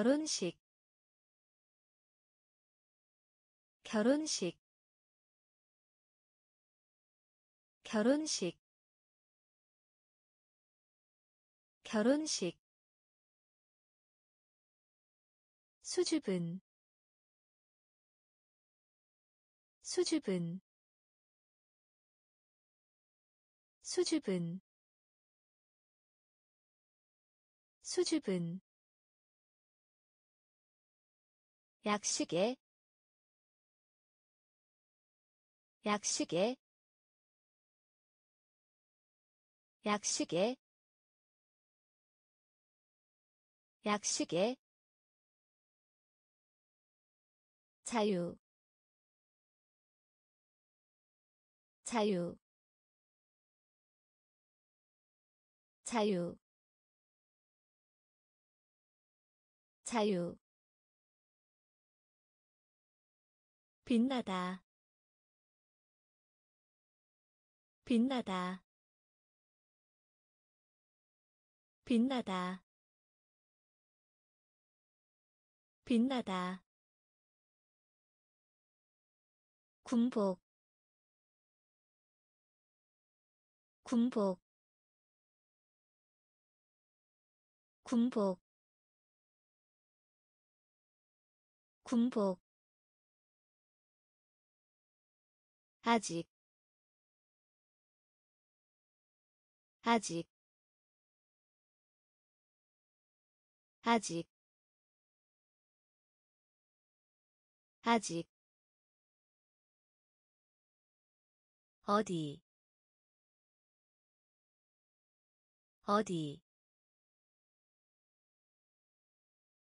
결혼식. 결혼식. 결혼식. 결혼식. 수줍은. 수줍은. 수줍은. 수줍은 약식에 약식에 약식에 약식에. 자유 자유 자유 자유 빛나다. 빛나다. 빛나다. 빛나다. 군복. 군복. 군복. 군복 아직. 아직. 아직. 아직. 어디. 어디.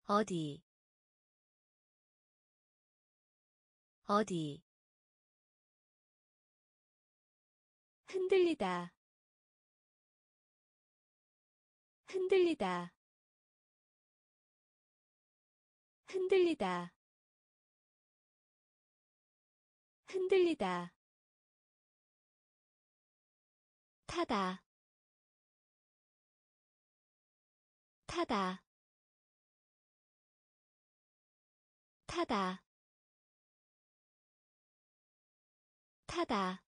어디. 어디 흔들리다. 흔들리다. 흔들리다. 흔들리다. 타다. 타다. 타다. 타다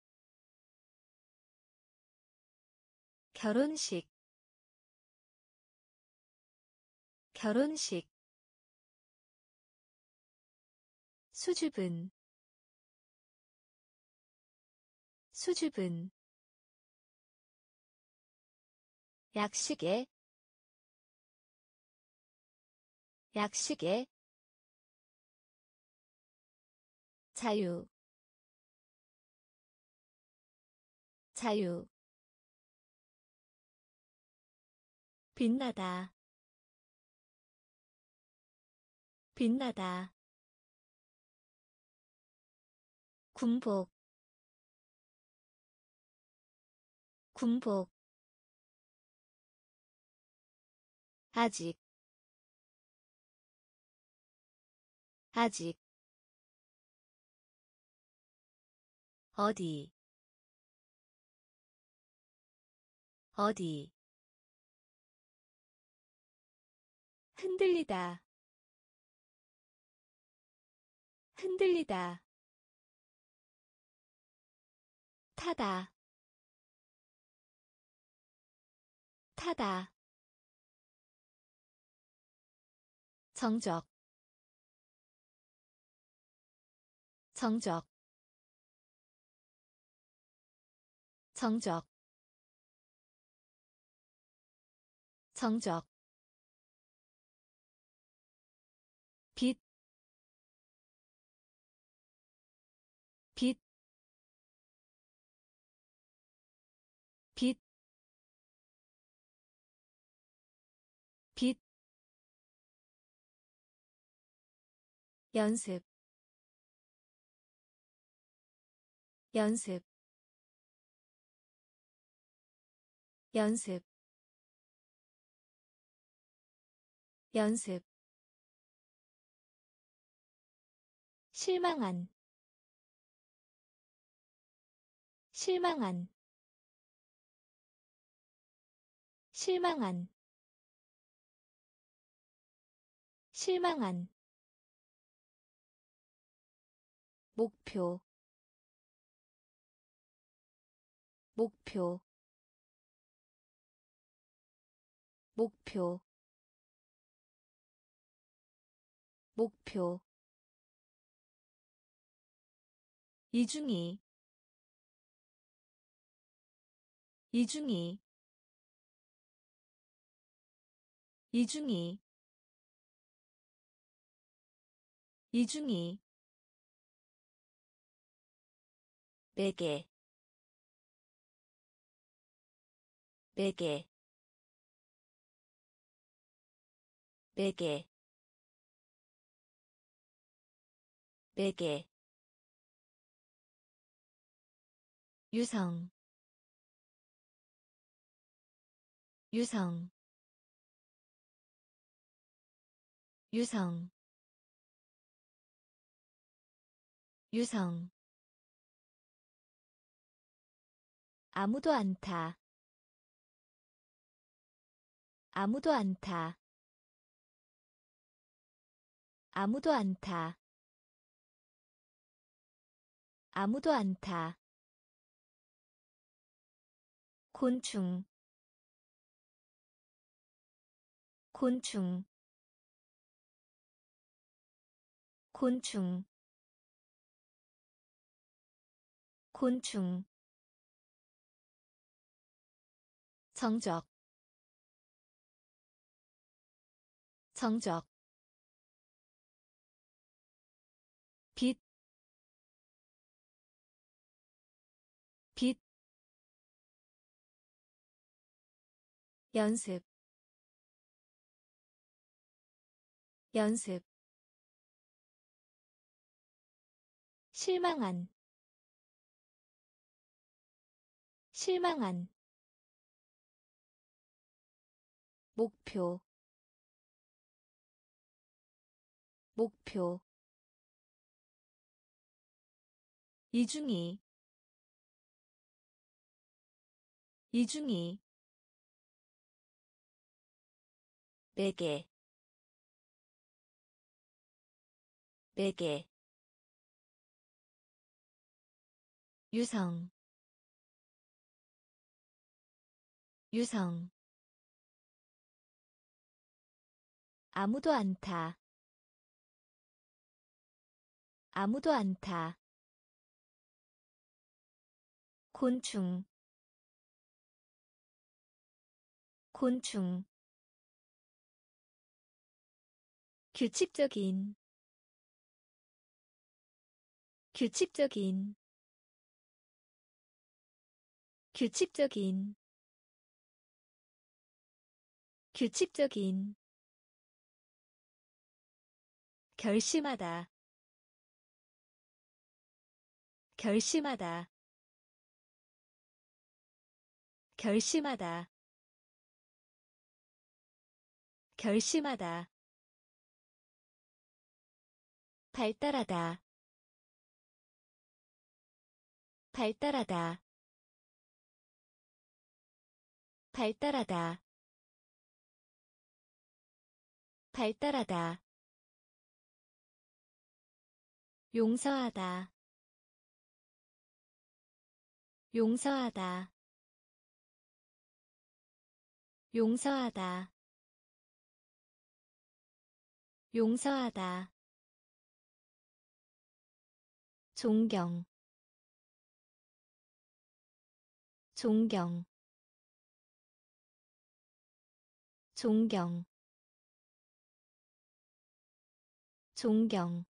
결혼식 결혼식 수줍은 수줍은 약식에 약식에 자유 자유 빛나다. 빛나다. 군복. 군복. 아직. 아직. 어디. 어디 흔들리다. 흔들리다. 타다. 타다. 정적. 정적. 정적. 정적 연습, 연습, 연습, 연습. 실망한 실망한. 실망한. 실망한 목표 목표 목표 목표. 이중이 이중이 이중이 이중이 베개 베개 베개 베개. 유성 유성 유성 유성 아무도 안 타. 아무도 안 타. 아무도 안 타. 아무도 안 타. 곤충. 곤충. 곤충. 곤충 성적 빛, 연습, 연습, 실망한, 실망한, 목표 목표. 이중이 이중이 베개 베개. 유성 유성 아무도 안 타. 아무도 안 타. 곤충. 곤충. 규칙적인. 규칙적인. 규칙적인. 규칙적인 결심하다. 결심하다. 결심하다. 결심하다. 발달하다. 발달하다. 발달하다. 발달하다 용서하다. 용서하다. 용서하다. 용서하다. 존경. 존경. 존경. 존경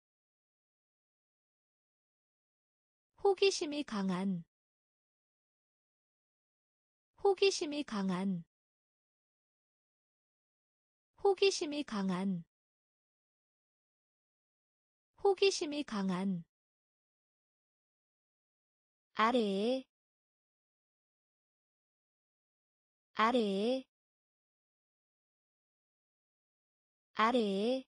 호기심이 강한. 호기심이 강한. 호기심이 강한. 호기심이 강한. 아래에. 아래에. 아래에.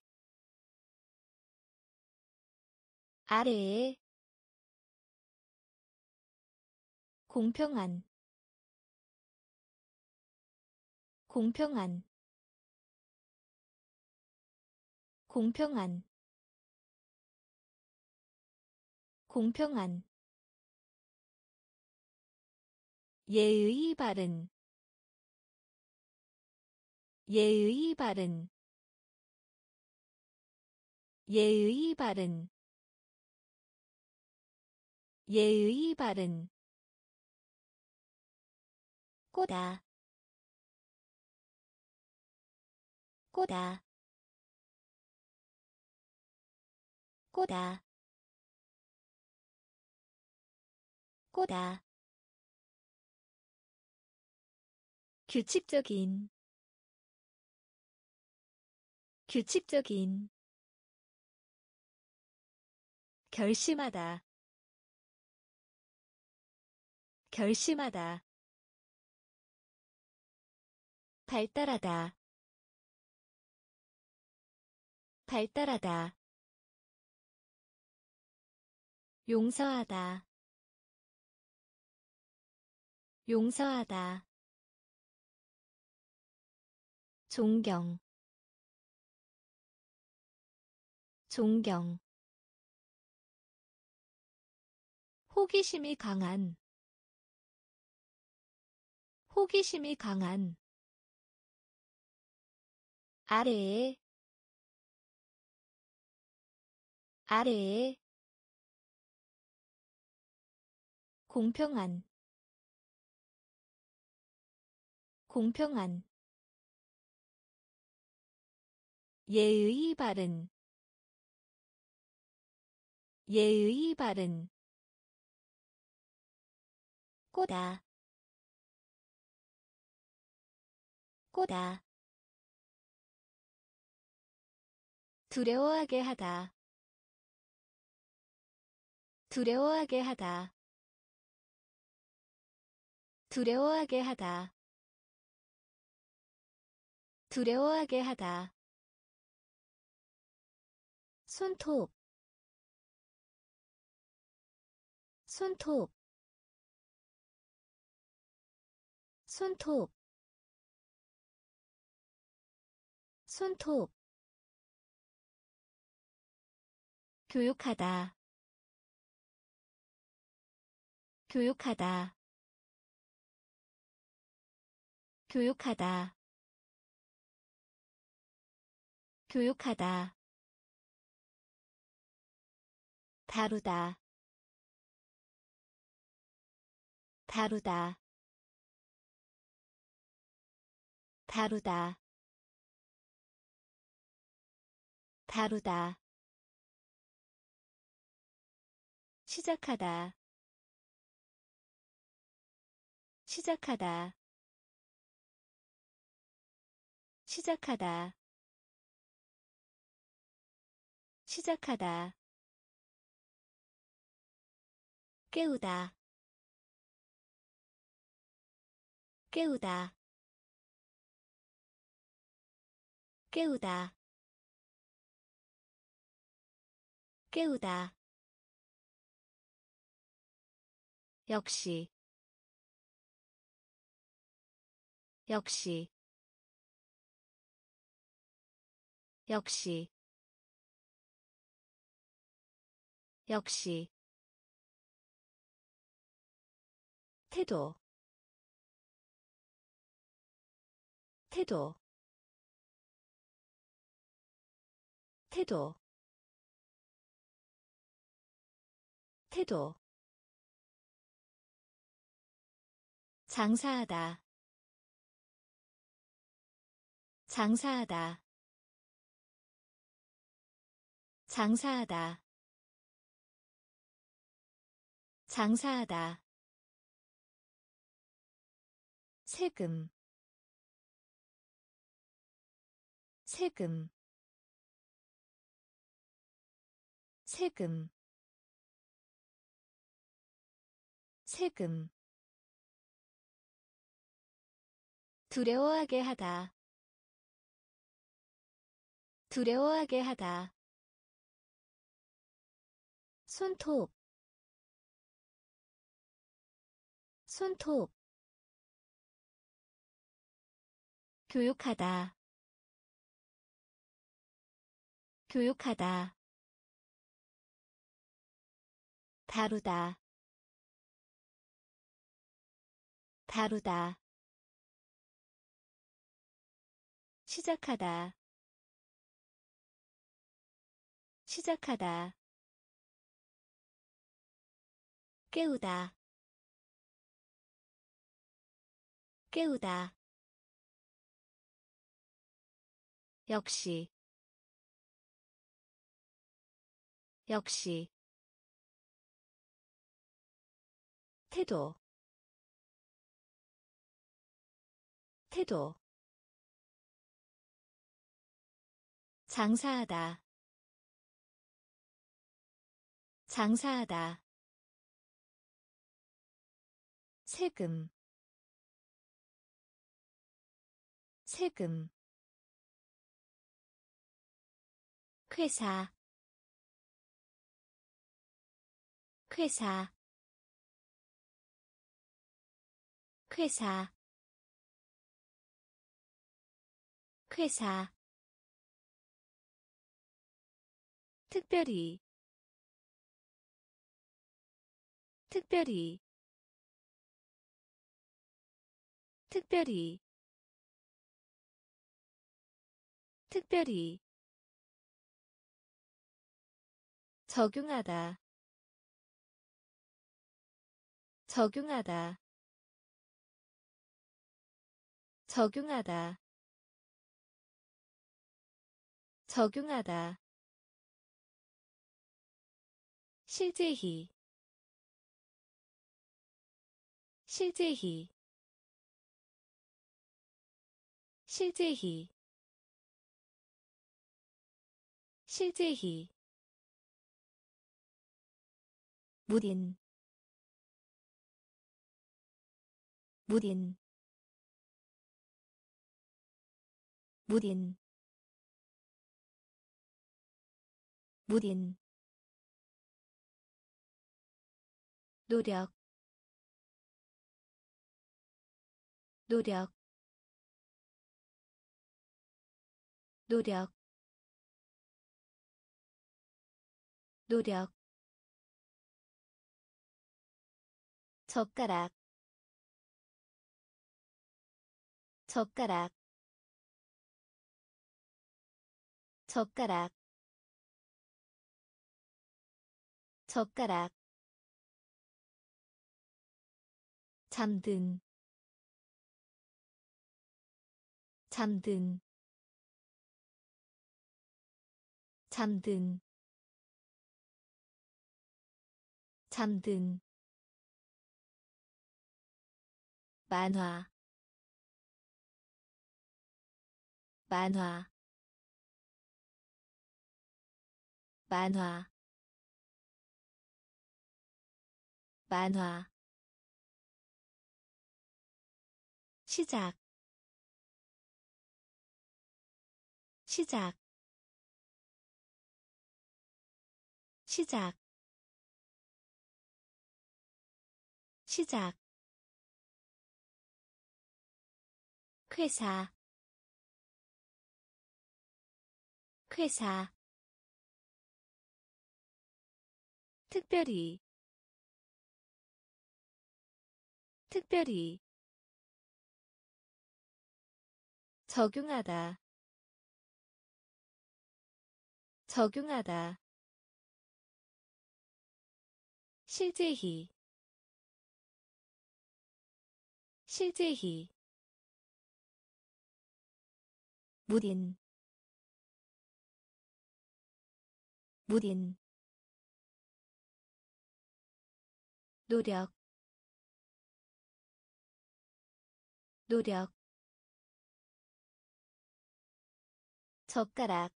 아래에 공평한. 공평한. 공평한. 공평한. 예의 바른. 예의 바른. 예의 바른. 예의 바른 꼬다. 꼬다. 꼬다. 꼬다. 규칙적인. 규칙적인. 결심하다. 결심하다 발달하다. 발달하다. 용서하다. 용서하다. 존경. 존경. 호기심이 강한. 호기심이 강한 아래에 아래에 공평한 공평한 예의 바른 예의 바른 꼬다 꼬다 두려워하게 하다. 두려워하게 하다. 두려워하게 하다. 두려워하게 하다. 손톱. 손톱. 손톱. 손톱 교육하다. 교육하다. 교육하다. 교육하다. 다루다. 다루다. 다루다. 다루다 시작하다. 시작하다. 시작하다. 시작하다. 깨우다. 깨우다. 깨우다. 깨우다 역시. 역시. 역시. 역시. 태도. 태도. 태도. 태도 장사하다. 장사하다. 장사하다. 장사하다. 세금. 세금. 세금. 세금 두려워하게 하다. 두려워하게 하다. 손톱. 손톱. 교육하다. 교육하다. 다루다. 다루다 시작하다. 시작하다. 깨우다. 깨우다. 역시. 역시. 태도. 태도 장사하다. 장사하다. 세금. 세금. 회사. 회사. 회사. 회사 특별히 특별히 특별히 특별히. 적용하다 적용하다 적용하다 적용하다 실제히 실제히 실제히 실제히. 무딘 무딘 무딘. 무딘 노력 노력 노력 노력. 젓가락 젓가락. 젓가락 젓가락 잠든 잠든 잠든 잠든. 만화 만화. 만화. 만화 시작. 시작. 시작. 시작. 회사. 회사. 특별히. 특별히 적용하다. 적용하다. 실제히. 실제히. 무딘. 무딘. 노력. 노력 젓가락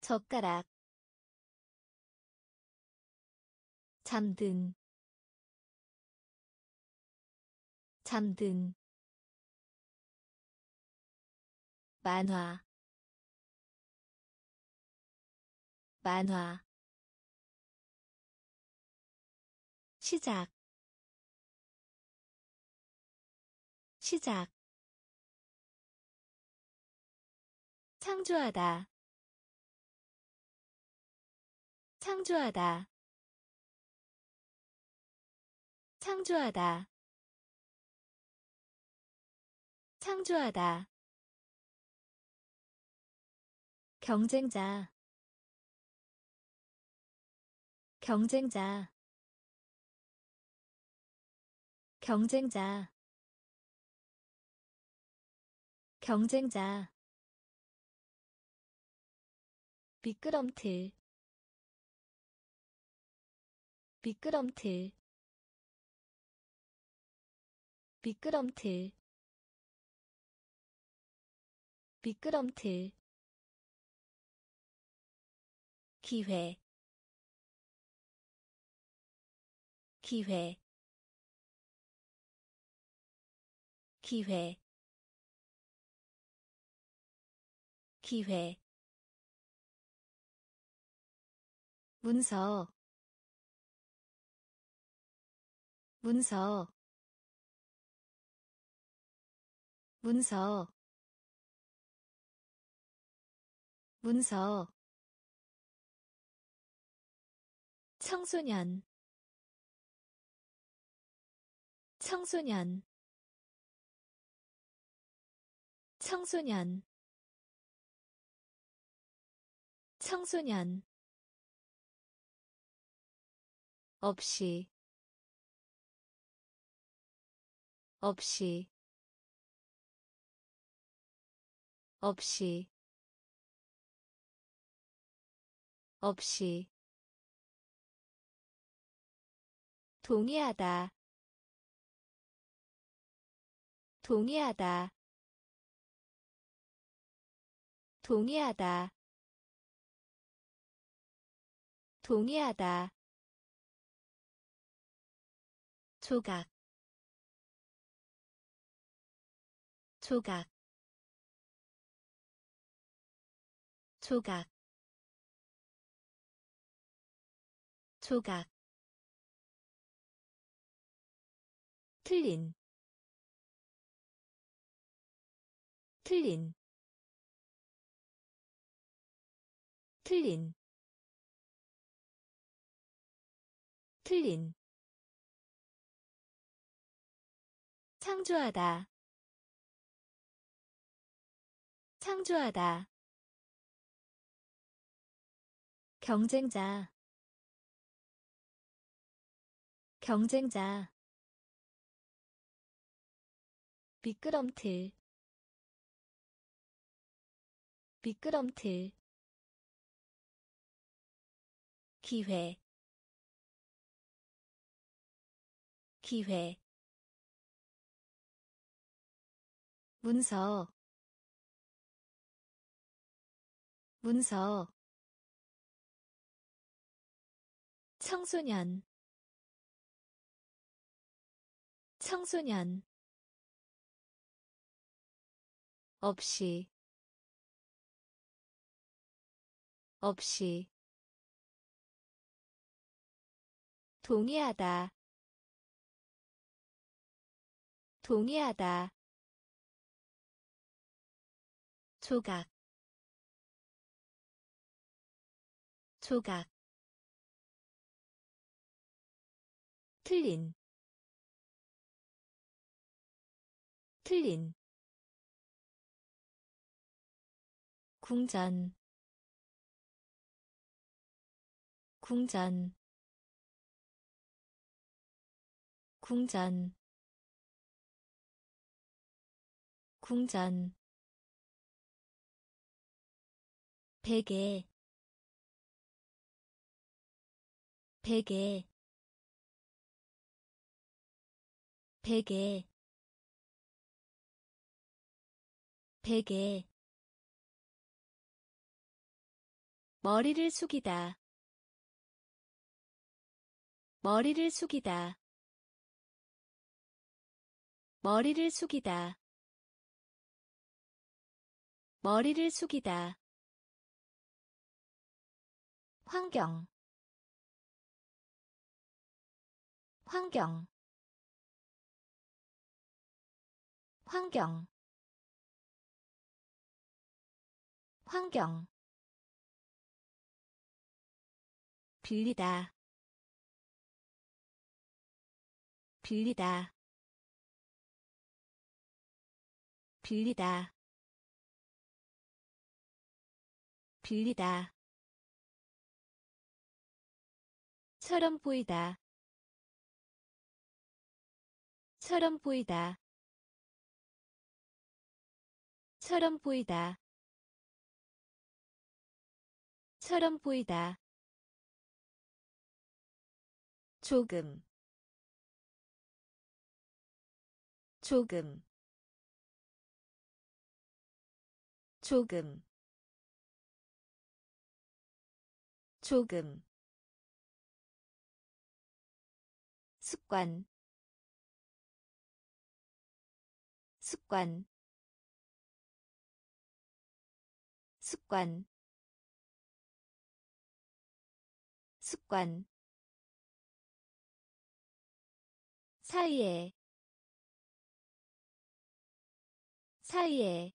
젓가락 잠든 잠든 만화 만화 시작 시작 창조하다. 창조하다. 창조하다. 창조하다. 경쟁자. 경쟁자. 경쟁자. 경쟁자 미끄럼틀. 미끄럼틀. 미끄럼틀. 미끄럼틀. 기회. 기회. 기회. 기회 문서 문서 문서 문서. 청소년 청소년 청소년 청소년 없이 없이 없이 없이. 동의하다. 동의하다. 동의하다. 동의하다 조각 조각 조각 조각. 틀린 틀린. 틀린 틀린 창조하다. 창조하다. 경쟁자. 경쟁자. 미끄럼틀. 미끄럼틀. 기회. 기회 문서 문서 청소년 청소년 없이 없이 동의하다 동의하다 조각 조각 틀린 틀린 궁전 궁전 궁전 궁전 베개 베개 베개 베개. 머리를 숙이다. 머리를 숙이다. 머리를 숙이다. 머리를 숙이다 환경. 환경. 환경. 환경. 빌리다. 빌리다. 빌리다. 빌리다 처럼 보이다. 처럼 보이다. 처럼 보이다. 처럼 보이다. 조금. 조금. 조금. 조금 습관. 습관. 습관. 습관. 사이에. 사이에.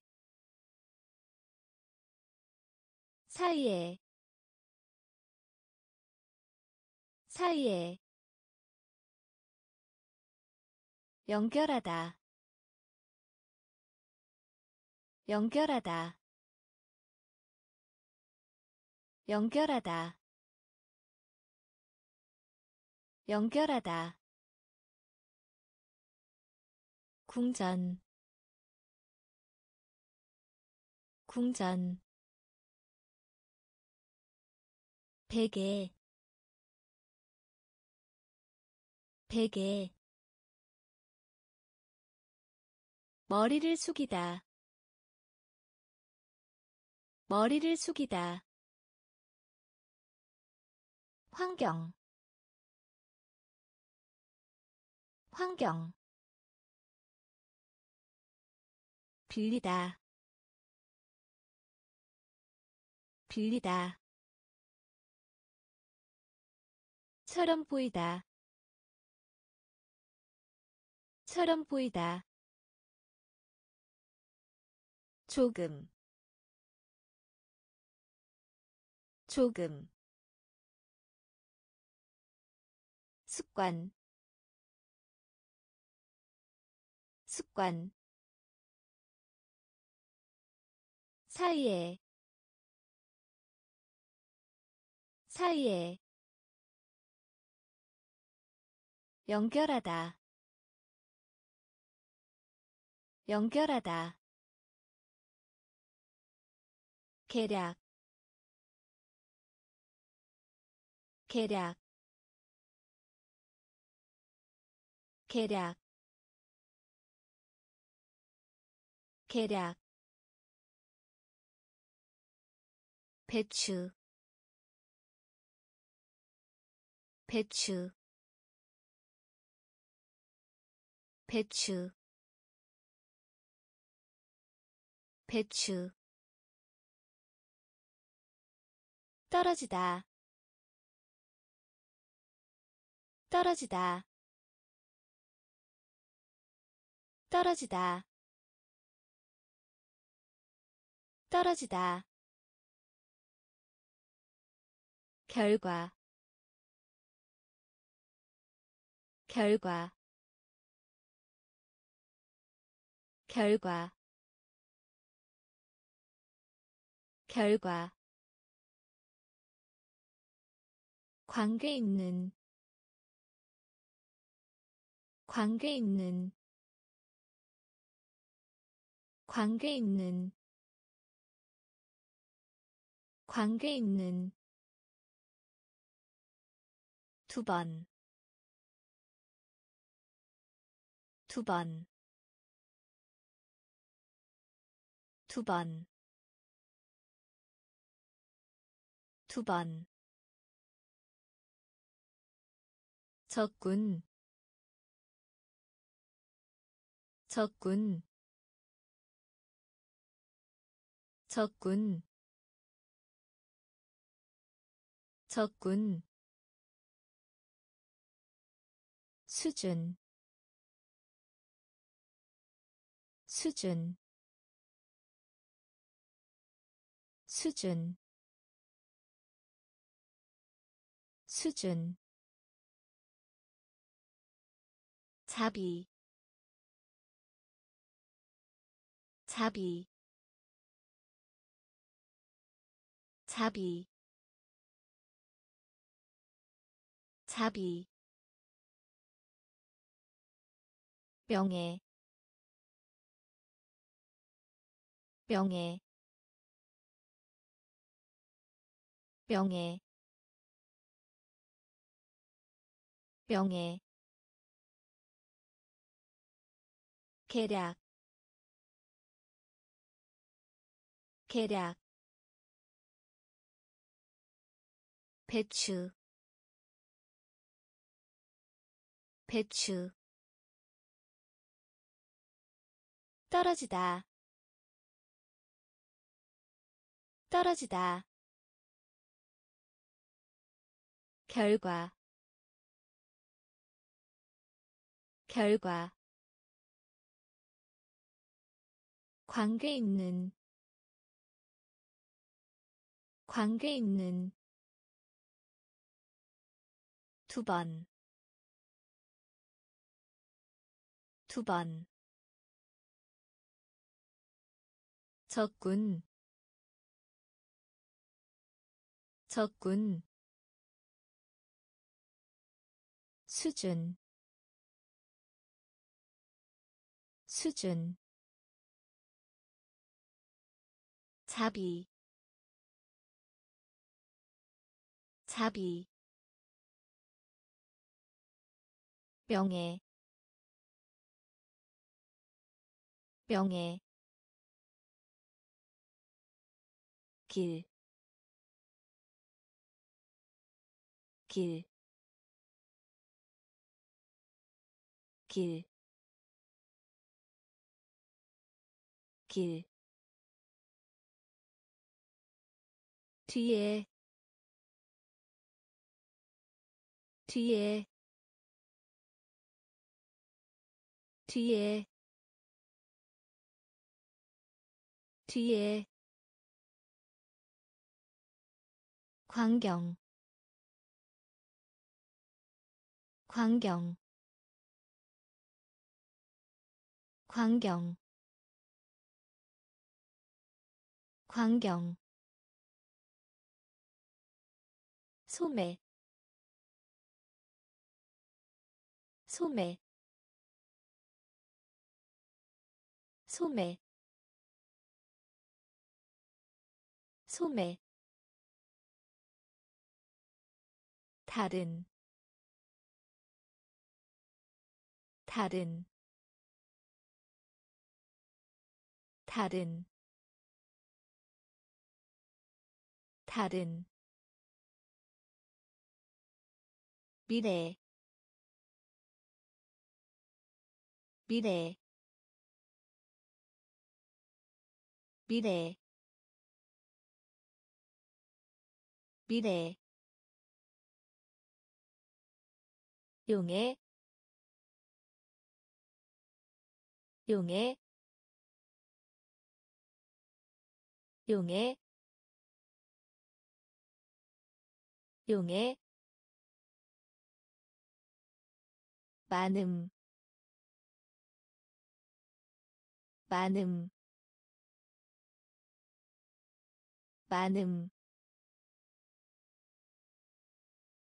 사이에. 사이에 연결하다. 연결하다. 연결하다. 연결하다. 궁전. 궁전. 베개. 베개 머리를 숙이다. 머리를 숙이다. 환경. 환경. 빌리다. 빌리다. 처럼 보이다. 처럼 보이다 조금 조금 습관 습관 사이에 사이에 연결하다 연결하다 계략 계략 계략 계략 배추 배추 배추 배추 떨어지다. 떨어지다. 떨어지다. 떨어지다. 결과. 결과. 결과. 결과 관계 있는 관계 있는 관계 있는 관계 있는 두 번, 두 번, 두 번, 두 번. 적군 적군 적군 적군. 수준 수준 수준 수준 자비 자비 자비 자비. 명예 명예. 명예 명예 계략 계략 배추 배추. 떨어지다 떨어지다. 결과 결과 관계 있는 관계 있는 두 번, 두 번. 적군, 적군. 수준, 수준. 자비 자비 명예 명예 길, 길, 길, 길. 뒤에. 뒤에. 뒤에. 뒤에. 광경. 광경. 광경. 광경 소매 소매 소매 소매. 다른 다른 다른 다른 미래 미래 미래 미래. 용해 용해 용해 용해 많음. 많음. 많음.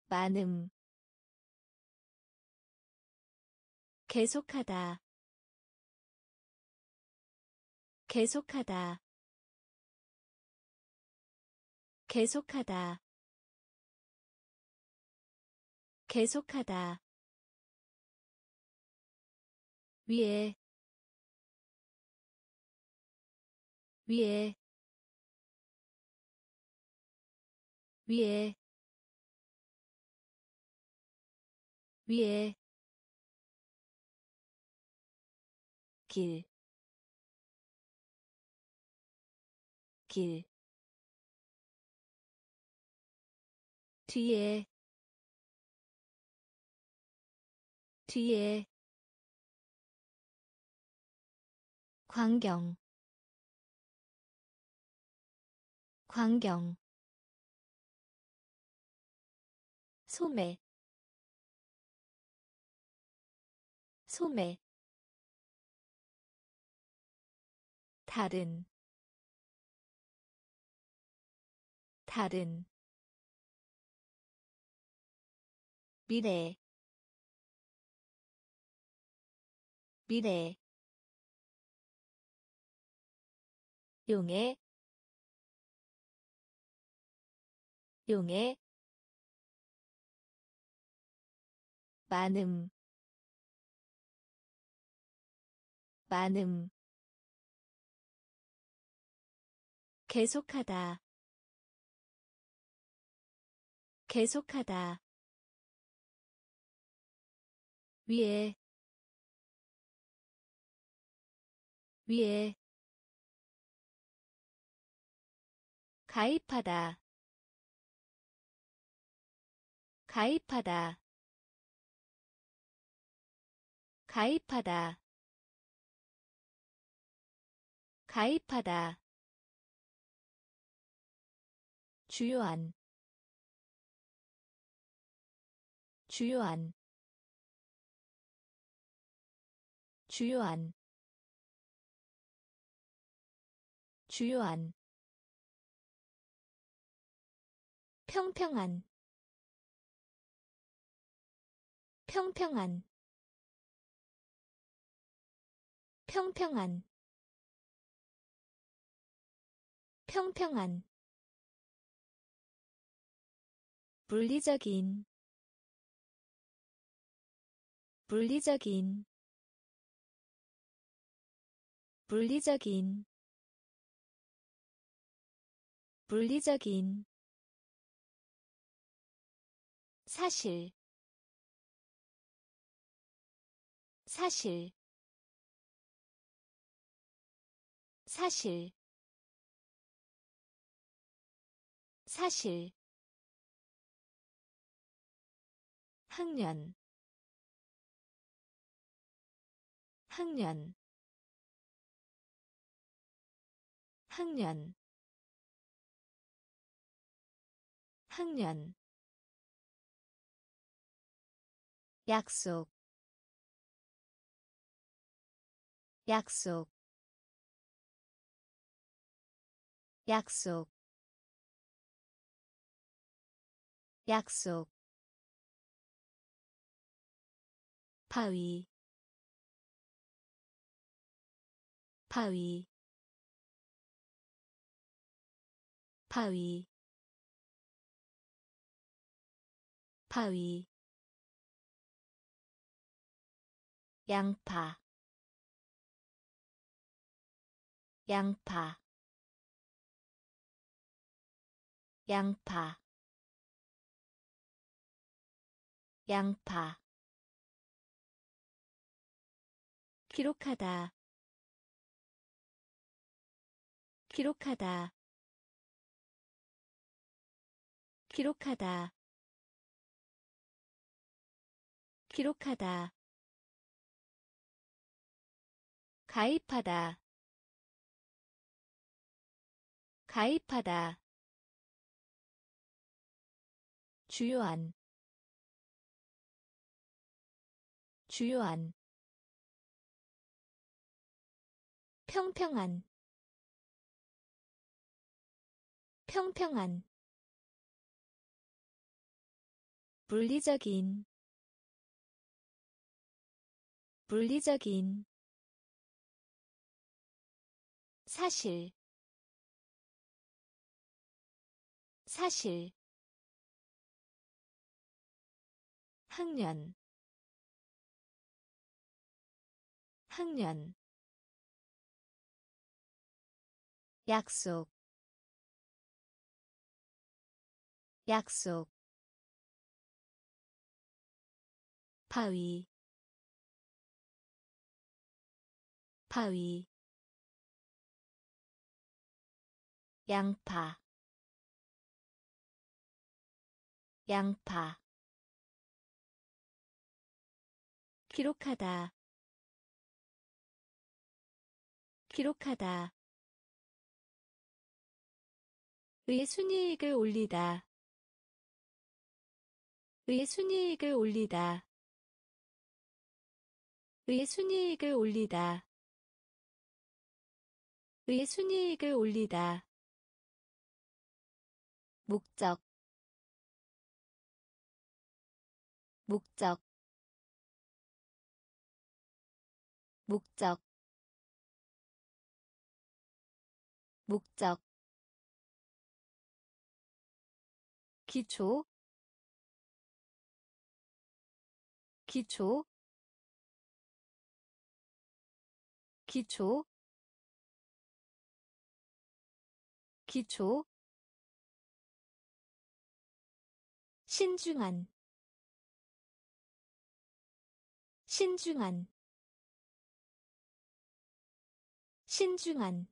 많음. 계속하다. 계속하다. 계속하다. 계속하다 위에 위에 위에 위에. 길, 길, 뒤에, 뒤에, 광경. 광경. 소매. 소매. 다른. 다른. 미래. 미래 용해 용해 많음 많음. 계속하다 계속하다. 위에 위에 가입하다. 가입하다. 가입하다. 가입하다. 주요한. 주요한. 주요한. 주요한 평평한. 평평한. 평평한. 평평한. 물리적인. 물리적인. 물리적인. 물리적인 사실 사실 사실 사실. 학년 학년 학년 학년 약속. 약속. 약속. 약속. 바위. 바위. 바위. 바위 양파 양파 양파 양파. 기록하다 기록하다 기록하다 기록하다 가입하다. 가입하다. 주요한. 주요한. 평평한. 평평한. 물리적인. 물리적인 사실. 사실. 학년. 학년. 약속. 약속. 바위. 바위 양파 양파. 기록하다 기록하다. 의 순이익을 올리다 의 순이익을 올리다. 의 순이익을 올리다 의 순이익을 올리다 목적 목적 목적 목적. 기초 기초 기초 기초 신중한 신중한 신중한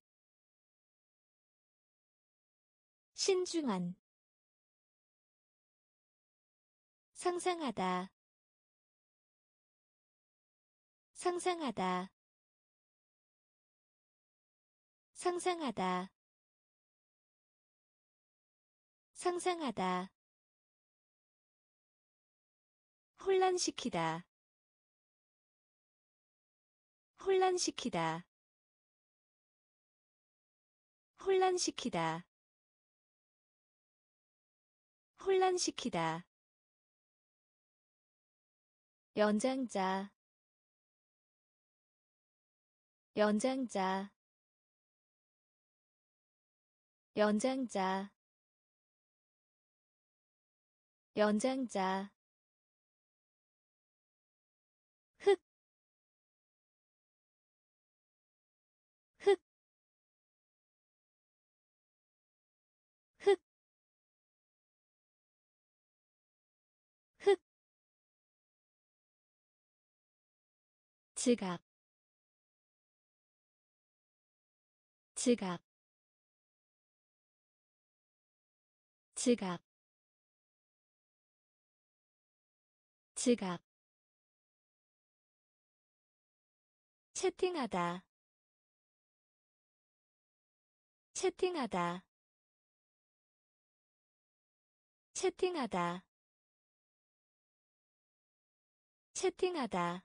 신중한. 상상하다 상상하다. 상상하다 상상하다 혼란시키다. 혼란시키다. 혼란시키다. 혼란시키다. 연장자. 연장자. 연장자. 연장자 지갑 지갑 지갑 지갑. 채팅하다 채팅하다 채팅하다 채팅하다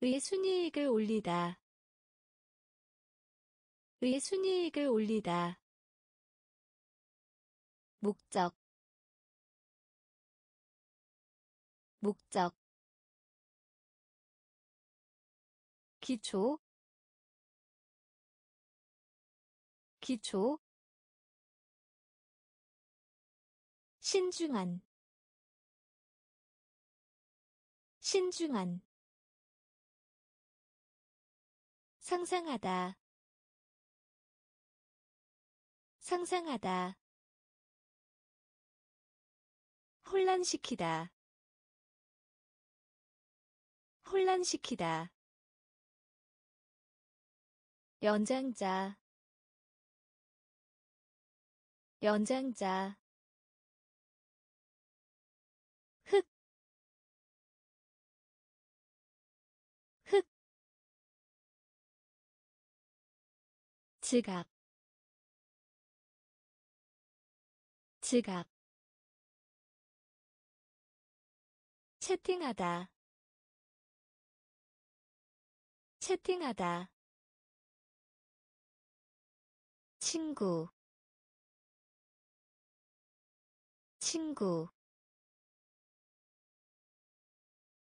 의 순이익을 올리다. 의 순이익을 올리다. 목적. 목적. 기초. 기초. 신중한. 신중한 상상하다. 상상하다. 혼란시키다. 혼란시키다. 연장자. 연장자 지갑 지갑 채팅하다 채팅하다 친구 친구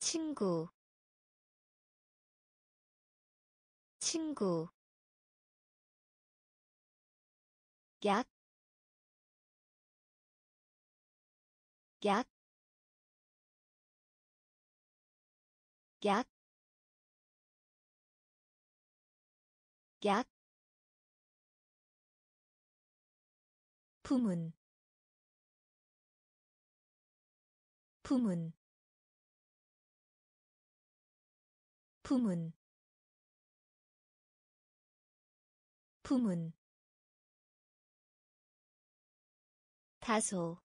친구 친구 약, 약, 약, 약, 부문, 부문, 부문, 부문 다소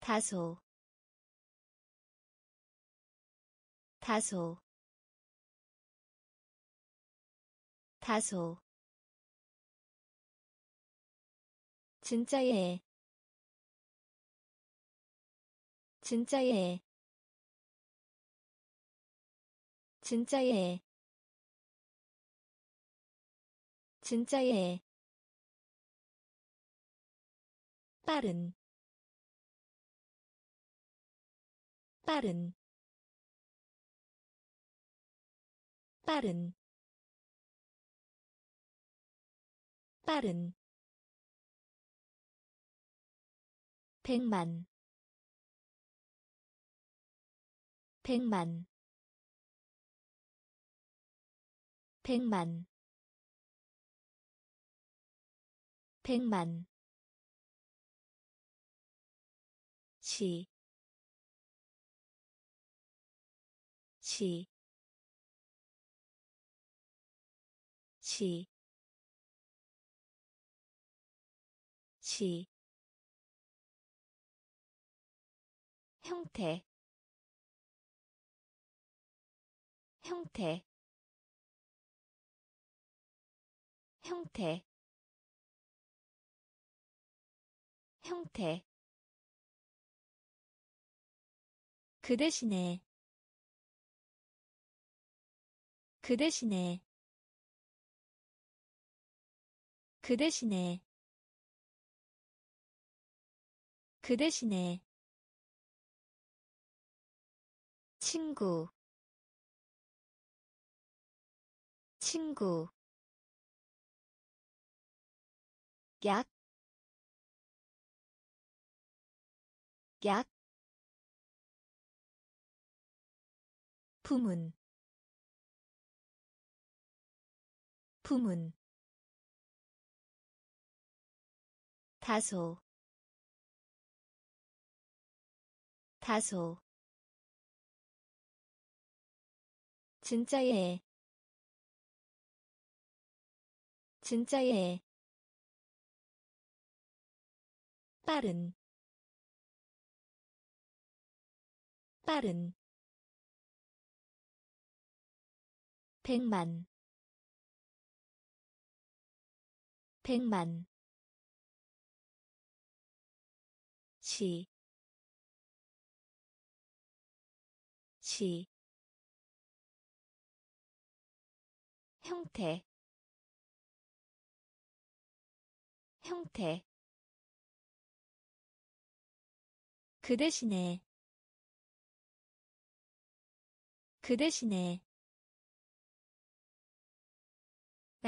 다소 다소 다소. 진짜예 진짜예 진짜예 진짜예 빠른 빠른 빠른 빠른. 백만 백만 백만 백만 시, 시, 시, 시, 형태, 형태, 형태, 형태 그 대신에. 그 대신에. 그 대신에. 그 대신에. 친구. 친구. 약, 약, 부문 부문 다소 다소 진짜예 진짜예 빠른 빠른 백만. 백만. 시, 시, 형태, 형태, 그 대신에, 그 대신에,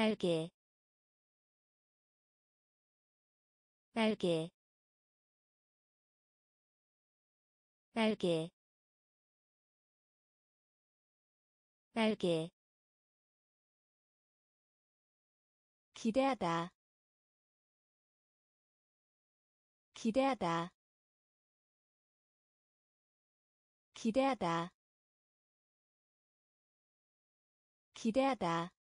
날개 날개 날개 날개 기대하다 기대하다 기대하다 기대하다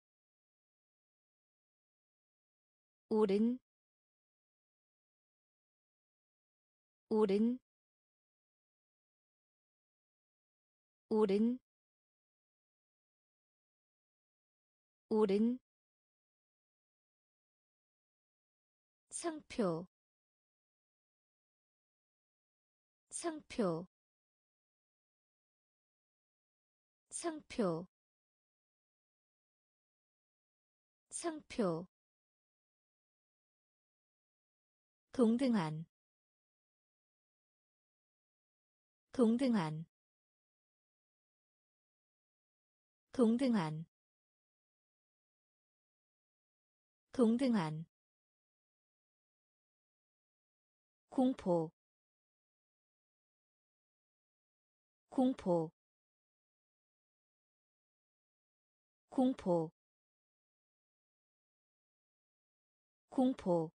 오른 오른 오른 오른. 상표 상표 상표 상표 동등한 동등한 동등한 동등한. 공포 공포. 공포 공포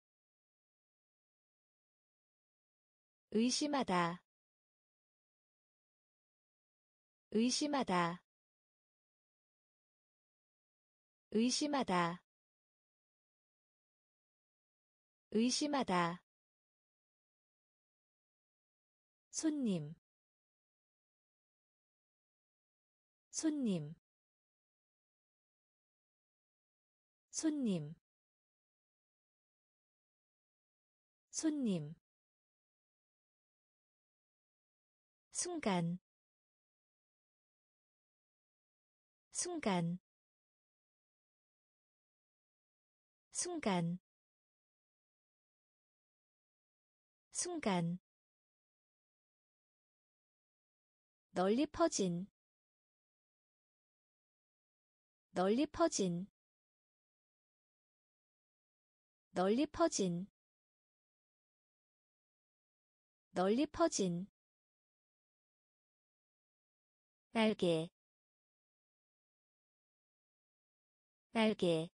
의심하다. 의심하다. 의심하다. 의심하다. 손님. 손님. 손님. 손님 순간. 순간. 순간. 순간. 널리 퍼진. 널리 퍼진. 널리 퍼진. 널리 퍼진 날개 날개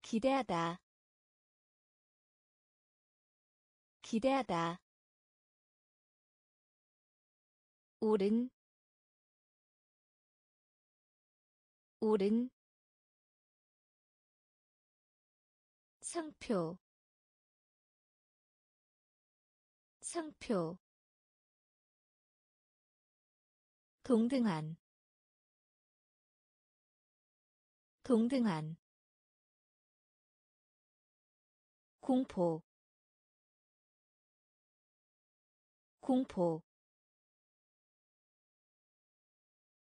기대하다 기대하다. 오른 오른. 상표 상표 동등한 동등한 공포 공포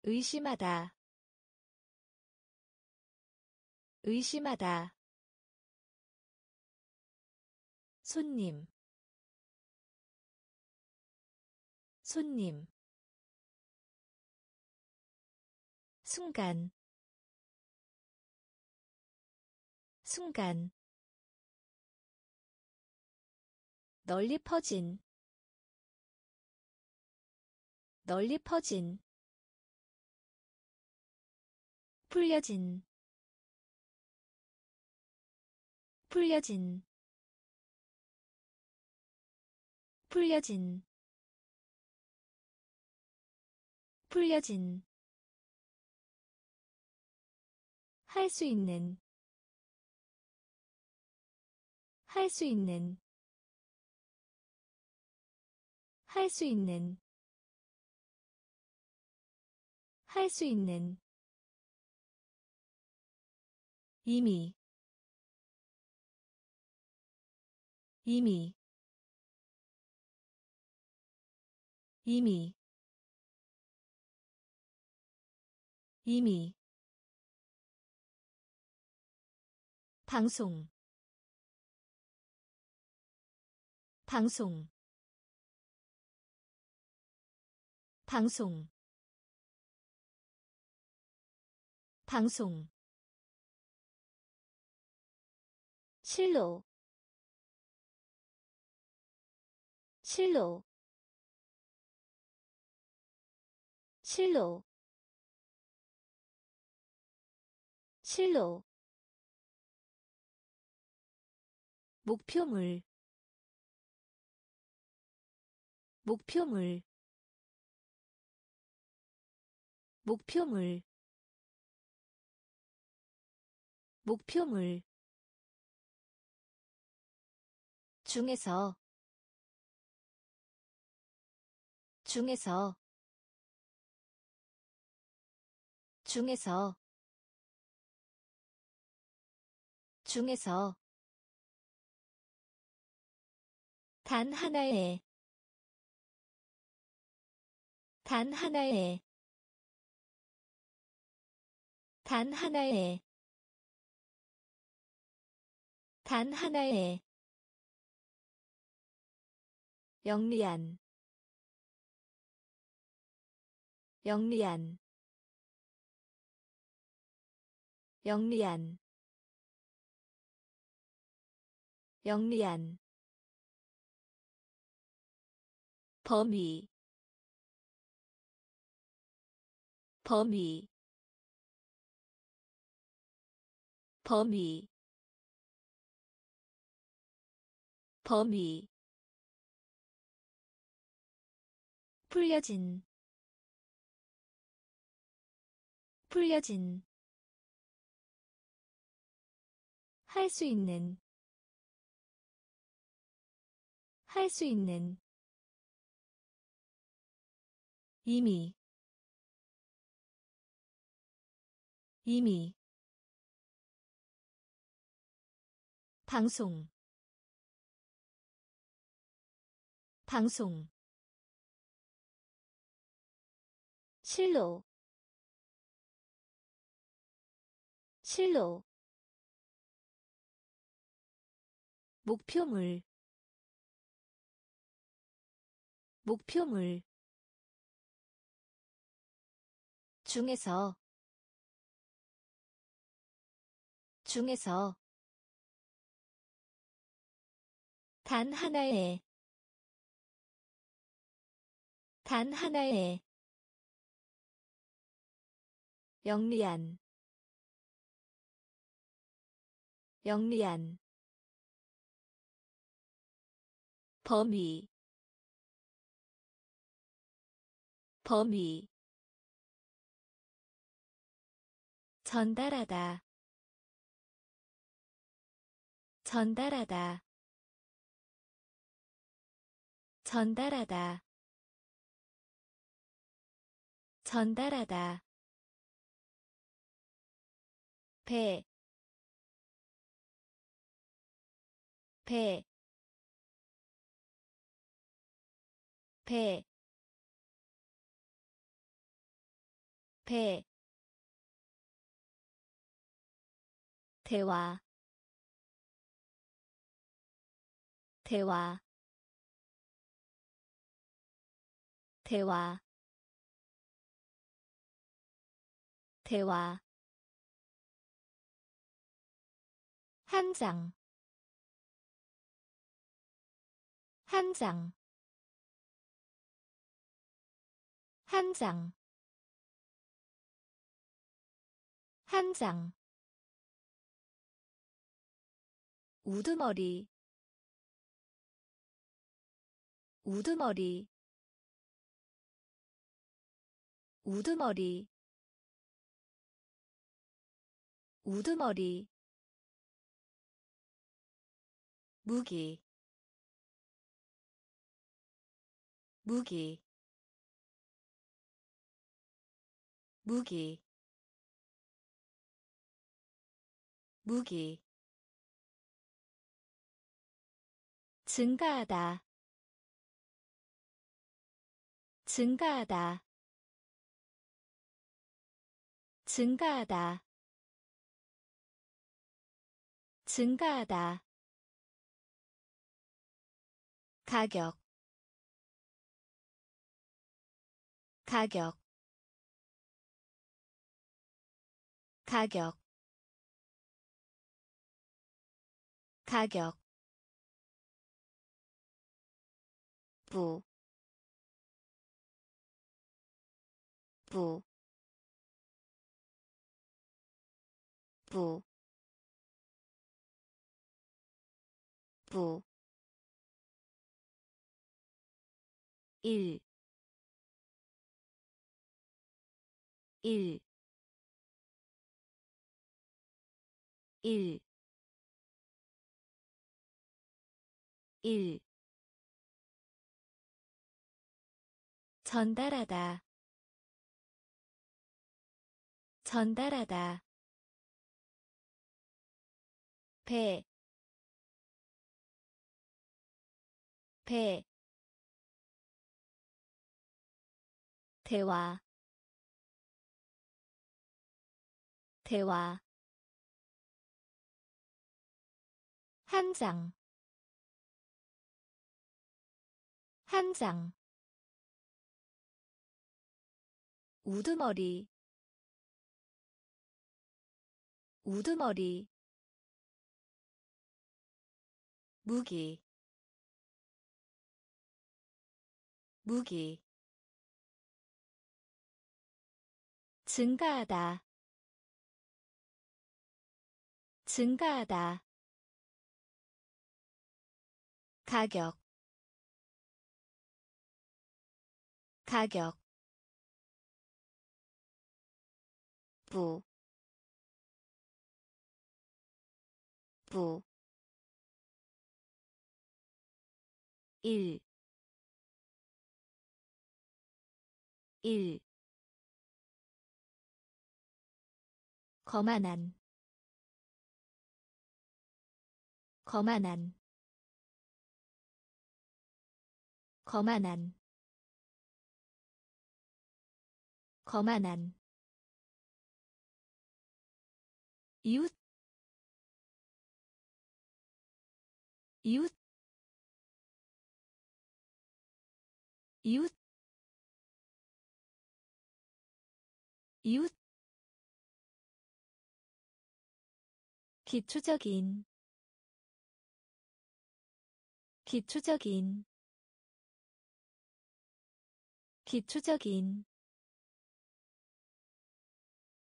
의심하다 의심하다 손님 손님 순간. 순간. 널리 퍼진. 널리 퍼진. 풀려진. 풀려진. 풀려진. 풀려진 할 수 있는 할 수 있는 할 수 있는 할 수 있는. 이미 이미. 이미. 이미 방송. 방송. 방송. 방송. 실로. 실로. 실로. 실로 목표물 목표물 목표물 목표물. 중에서 중에서 중에서 중에서 단 하나의 단 하나의 단 하나의 단 하나의 영리한 영리한 영리한 영리한 범위 범위 범위 범위. 풀려진 풀려진. 할 수 있는 할 수 있는 이미 이미. 방송 방송. 실로 실로. 목표물 목표물 중에서 중에서 단 하나의 단 하나의 영리한 영리한 범위 범위 전달하다. 전달하다. 전달하다. 전달하다. 배, 배, 배, 배, 대화, 대화, 대화, 대화. 한 장, 한 장, 한 장, 한 장. 우두머리, 우두머리, 우두머리, 우두머리 무기 무기 무기 무기 증가하다. 증가하다. 증가하다. 증가하다. 가격. 가격. 가격. 가격 부, 부, 부, 부, 1 1 1 1 전달하다. 전달하다. 배, 배, 대화. 대화. 한 장, 한 장. 우두머리, 우두머리. 무기, 무기. 증가하다 증가하다 가격 가격 부, 부, 1, 1 거만한. 거만한. 거만한. 거만한 이웃 이웃 이웃 이웃. 기초적인 기초적인 기초적인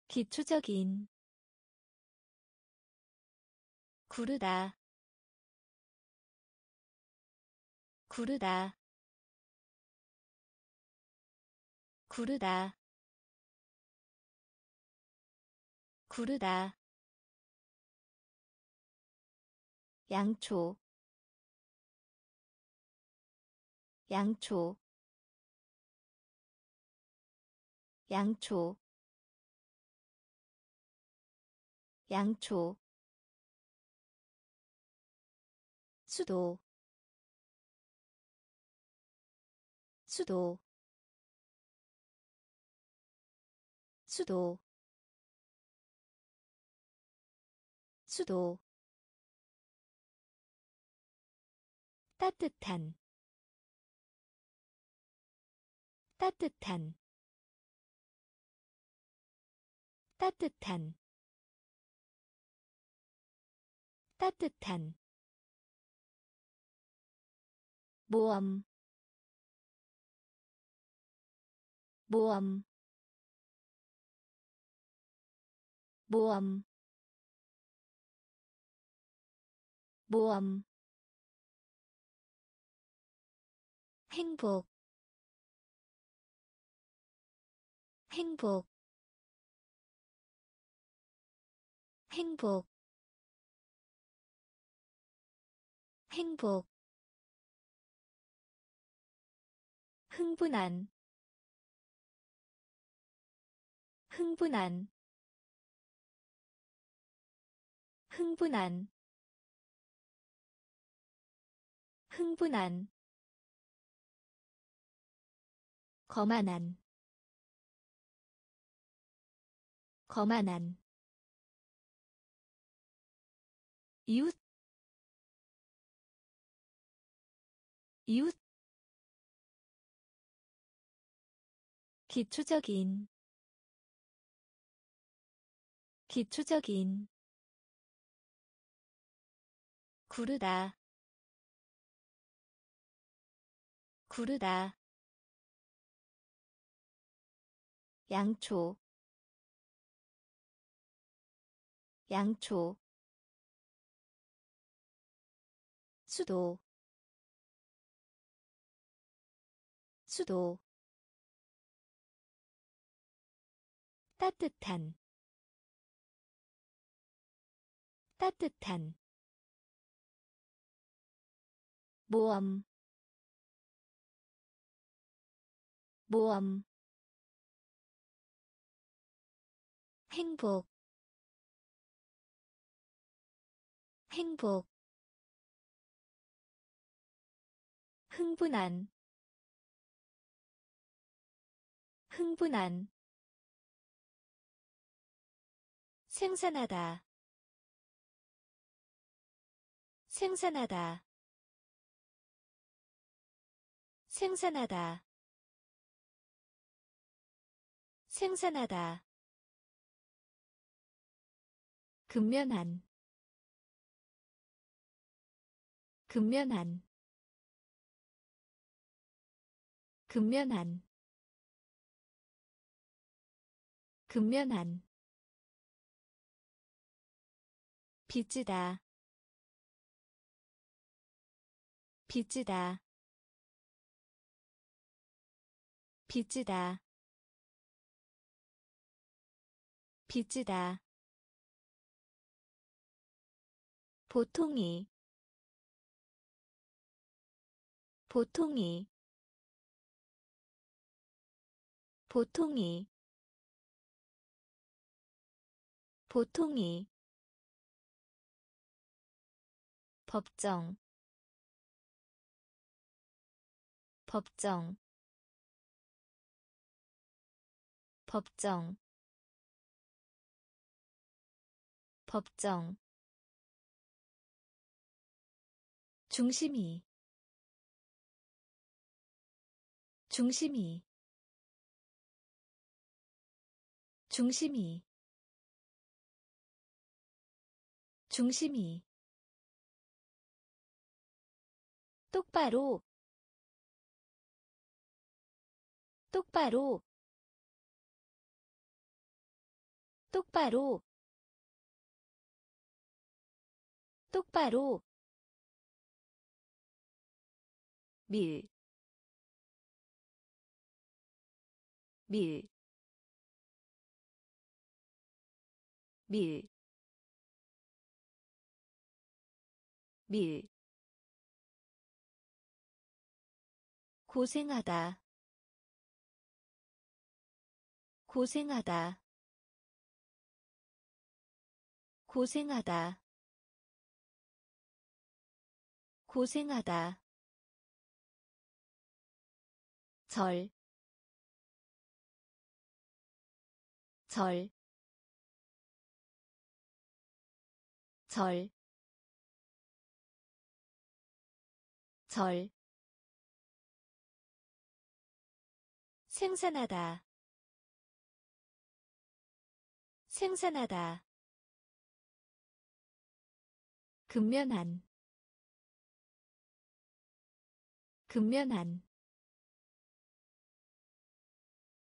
기초적인 구르다. 구르다. 구르다. 구르다. 양초. 양초. 양초. 양초 수도 수도 수도 수도. 따뜻한 따뜻한 따뜻한 따뜻한 모험 모험 모험 모험 행복. 행복. 행복. 행복 흥분한 흥분한 흥분한 흥분한 거만한 거만한 이웃 이웃 기초적인 기초적인 구르다 구르다 양초 양초 수도 수도 따뜻한 따뜻한 모험 모험 행복 행복 흥분한 흥분한 생산하다. 생산하다. 생산하다. 생산하다. 근면한. 근면한. 근면한. 근면한 빚지다. 빚지다. 빚지다. 빚지다. 보통이. 보통이. 보통이. 보통이 법정 법정 법정 법정. 중심이 중심이 중심이 중심이 똑바로. 똑바로. 똑바로. 똑바로. 밀, 밀, 밀, 밀. 고생하다. 고생하다. 고생하다. 고생하다. 절, 절, 절, 절, 생산하다, 생산하다, 근면한, 근면한.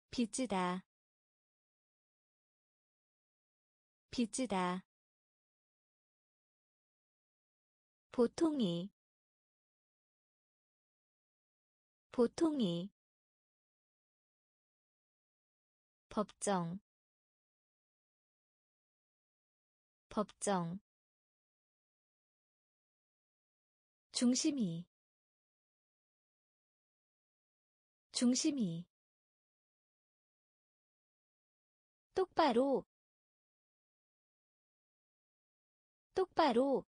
빚지다. 빚지다. 보통이. 보통이 법정 법정 중심이 중심이 똑바로 똑바로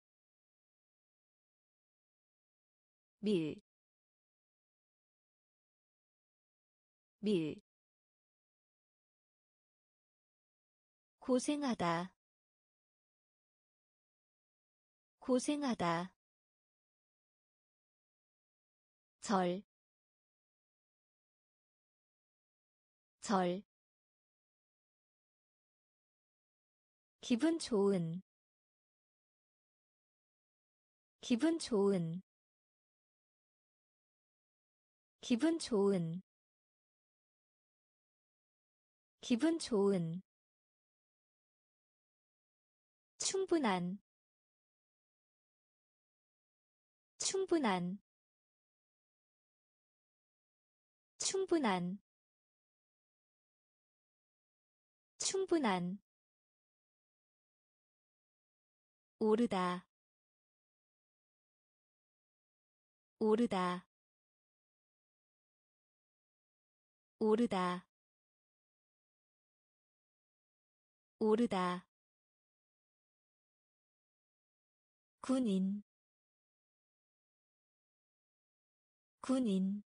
밀, 밀, 고생하다, 고생하다, 절, 절, 기분 좋은. 기분 좋은. 기분 좋은. 기분 좋은 충분한 충분한 충분한 충분한. 오르다 오르다 오르다 오르다 군인. 군인.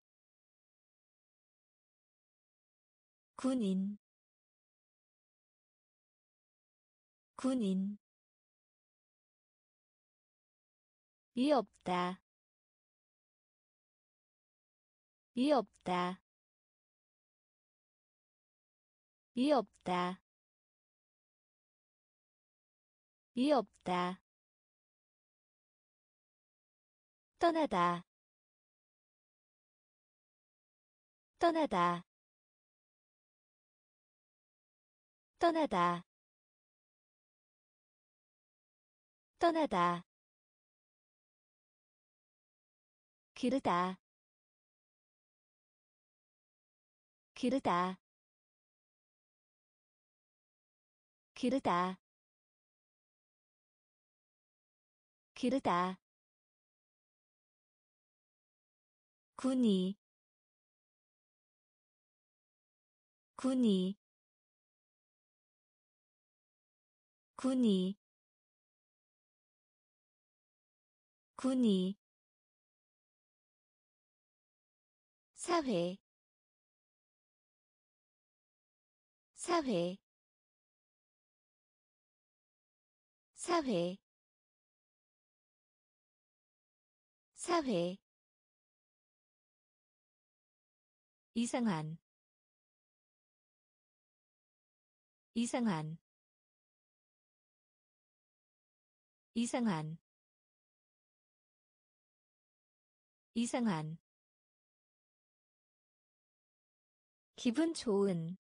군인. 군인. 이 없다. 이 없다. 이 없다. 이 없다 떠나다. 떠나다. 떠나다. 떠나다. 기르다. 기르다. 기르다. 기르다 군이 군이 군이 군이. 사회 사회 사회 사회 이상한 이상한 이상한 이상한. 기분 좋은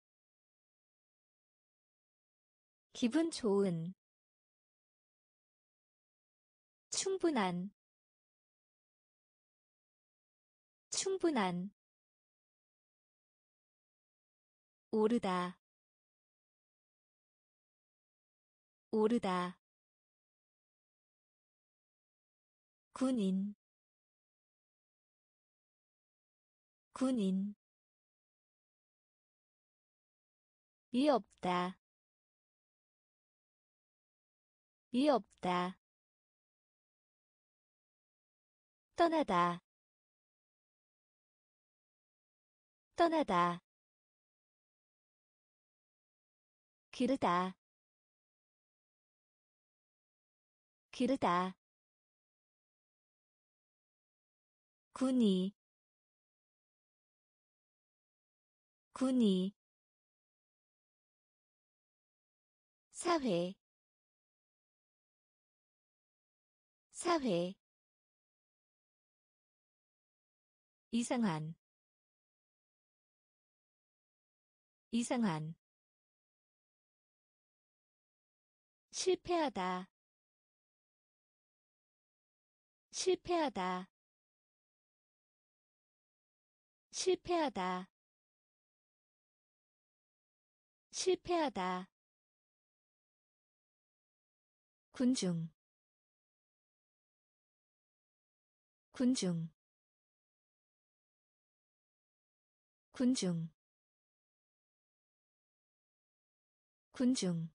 기분 좋은 충분한 충분한 오르다. 오르다. 군인. 군인. 이 없다. 이 없다. 떠나다. 떠나다 기르다. 기르다. 군이. 군이. 사회. 사회. 이상한. 이상한 실패하다. 실패하다. 실패하다. 실패하다. 군중. 군중. 군중. 군중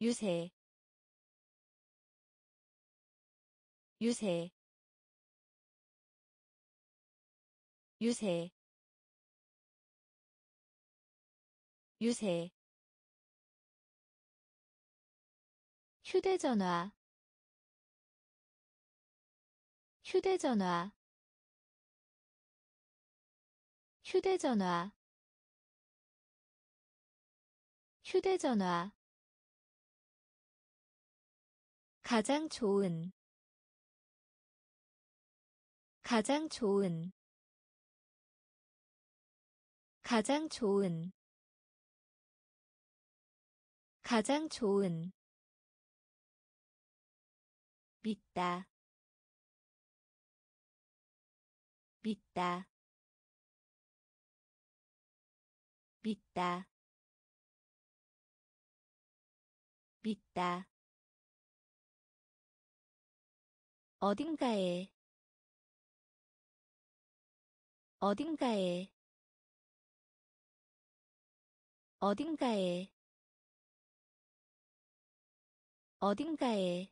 유세 유세 유세 유세. 휴대전화 휴대전화 휴대전화 휴대전화 가장 좋은 가장 좋은 가장 좋은 가장 좋은. 믿다. 믿다. 믿다. 믿다 어딘가에 어딘가에 어딘가에 어딘가에.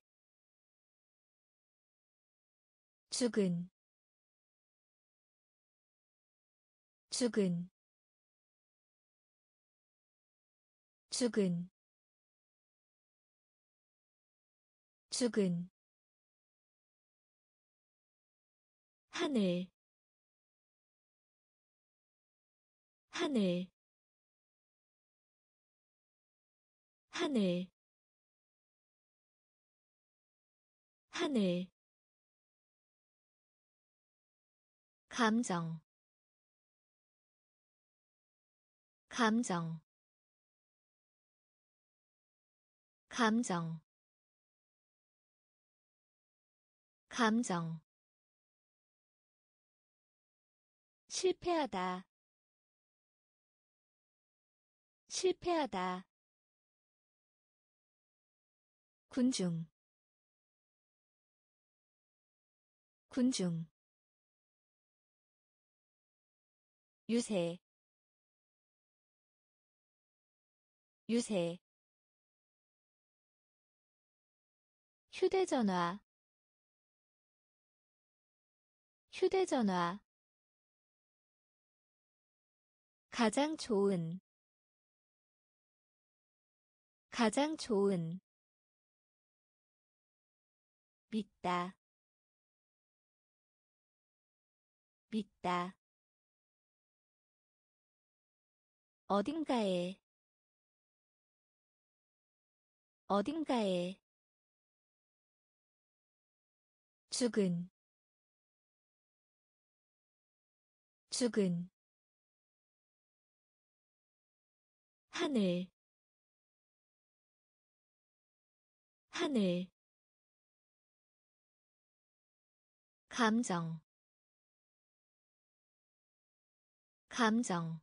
죽은 죽은 죽은 죽은 하늘 하늘 하늘 하늘. 감정 감정 감정. 감정 실패하다. 실패하다. 군중. 군중. 유세. 유세. 휴대전화. 휴대전화 가장 좋은 가장 좋은 믿다 믿다. 어딘가에 어딘가에 죽은 죽은 하늘 하늘 감정 감정.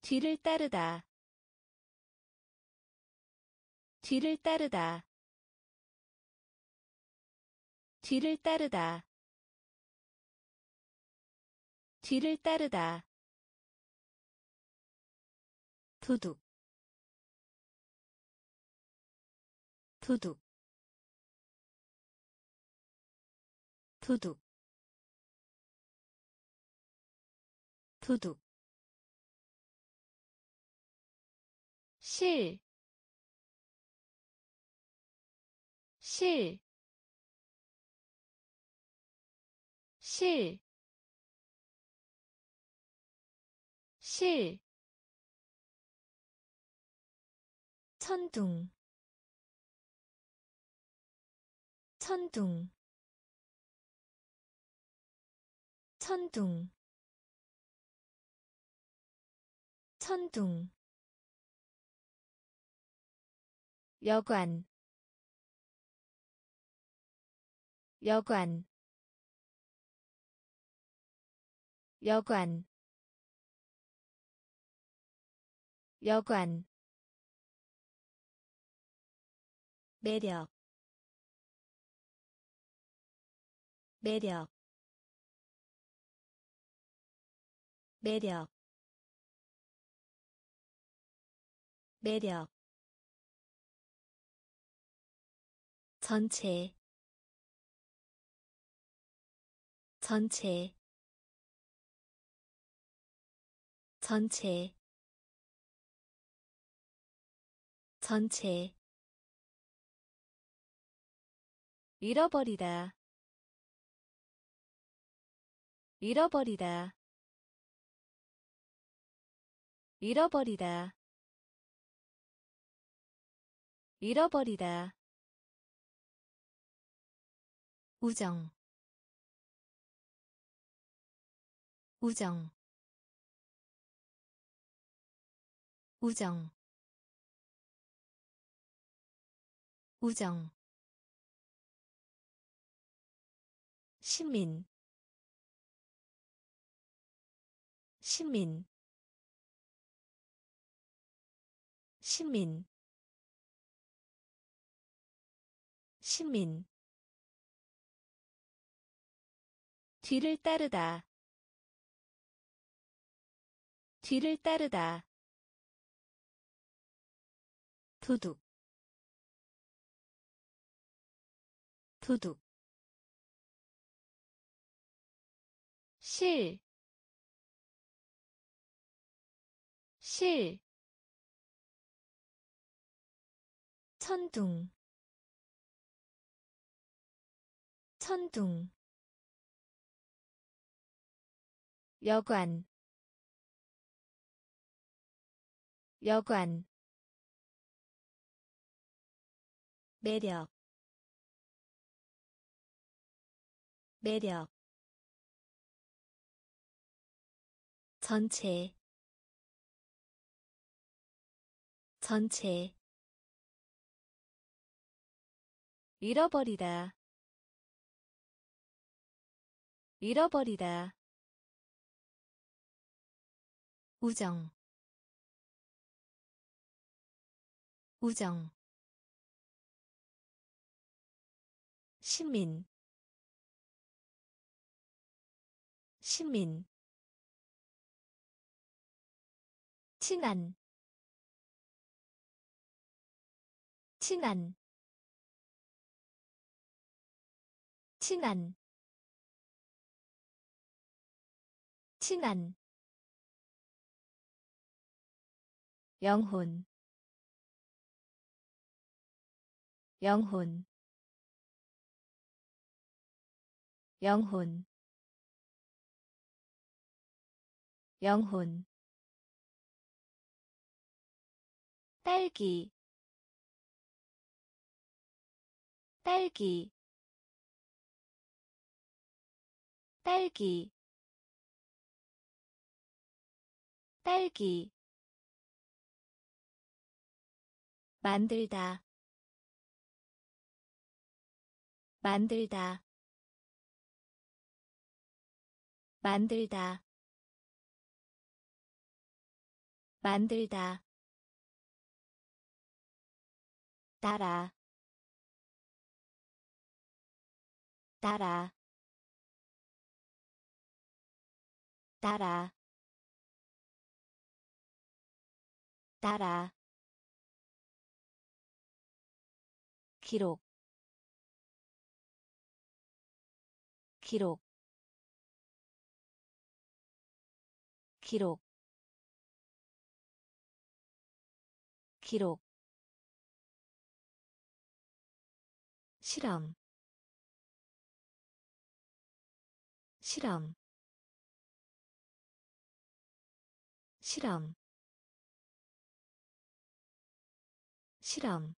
뒤를 따르다 뒤를 따르다 뒤를 따르다 뒤를 따르다 도둑 도둑 도둑 도둑. 실, 실, 실, 실, 천둥, 천둥, 천둥, 천둥. 여관. 여관. 여관. 여관 매력 매력 매력 매력. 전체 전체 전체 전체 잃어버리다. 잃어버리다. 잃어버리다. 잃어버리다. 우정. 우정. 우정. 우정 시민. 시민. 시민. 시민. 뒤를 따르다. 뒤를 따르다. 도둑. 도둑 실, 실, 천둥, 천둥, 여관, 여관, 매력, 매력, 전체 전체 잃어버리다 잃어버리다 우정 우정. 시민 시민 친한 친한 친한 친한. 영혼 영혼. 영혼 영혼 딸기. 딸기. 딸기. 딸기. 만들다. 만들다. 만들다. 만들다 따라 따라 따라 따라. 기록 기록 기록 기록 실험. 실험. 실험. 실험.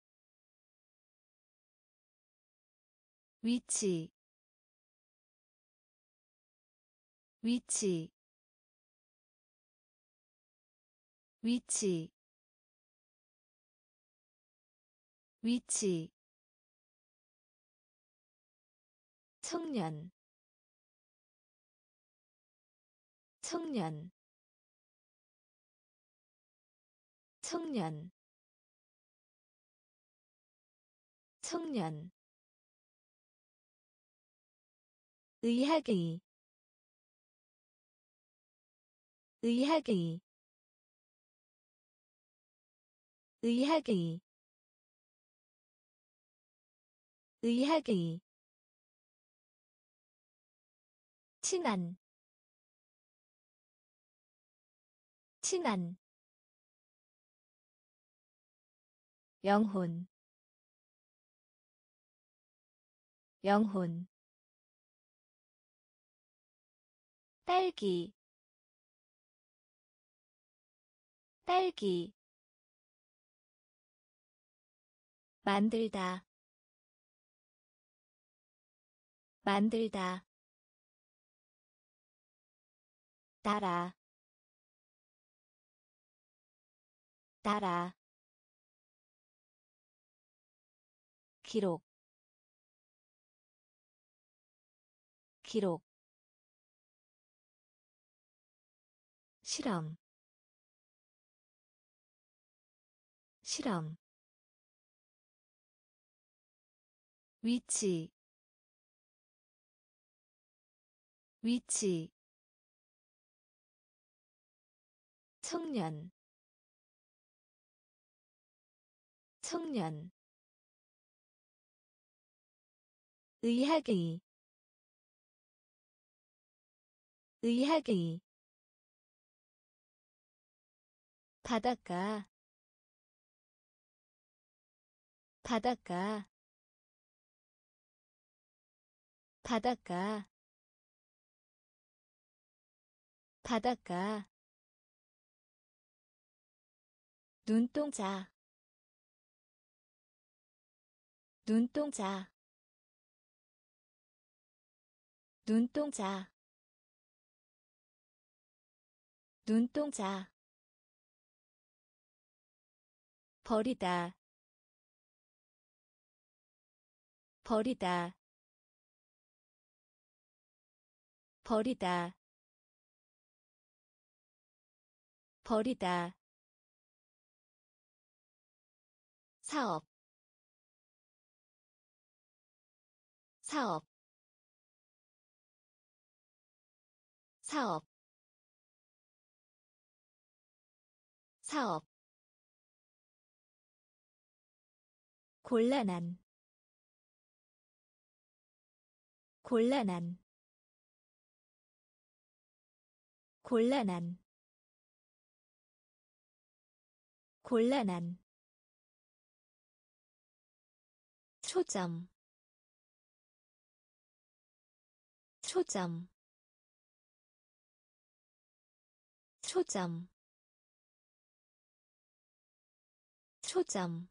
위치. 위치. 위치. 위치 청년. 청년. 청년. 청년. 의학의. 의학의. 의학의. 의학의 친한 친한 영혼 영혼 딸기 딸기 만들다 만들다 따라 따라. 기록 기록. 실험 실험. 위치 위치 청년. 청년. 의학의. 의학의. 바닷가. 바닷가. 바닷가. 바닷가 눈동자. 눈동자. 눈동자. 눈동자. 버리다. 버리다. 버리다. 버리다 사업 사업 사업 사업. 곤란한 곤란한 곤란한 곤란한 초점. 초점. 초점. 초점.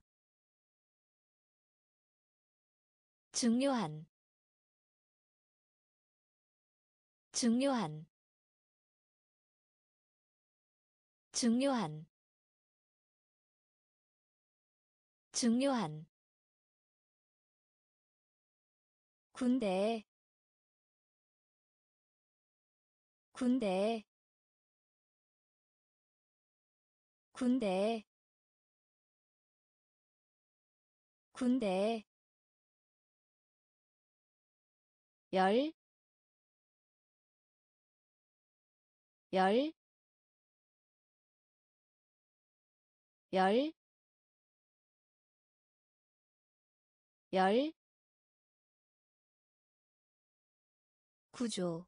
중요한. 중요한. 중요한. 중요한 군대 군대 군대 군대. 열, 열, 열, 열, 구조,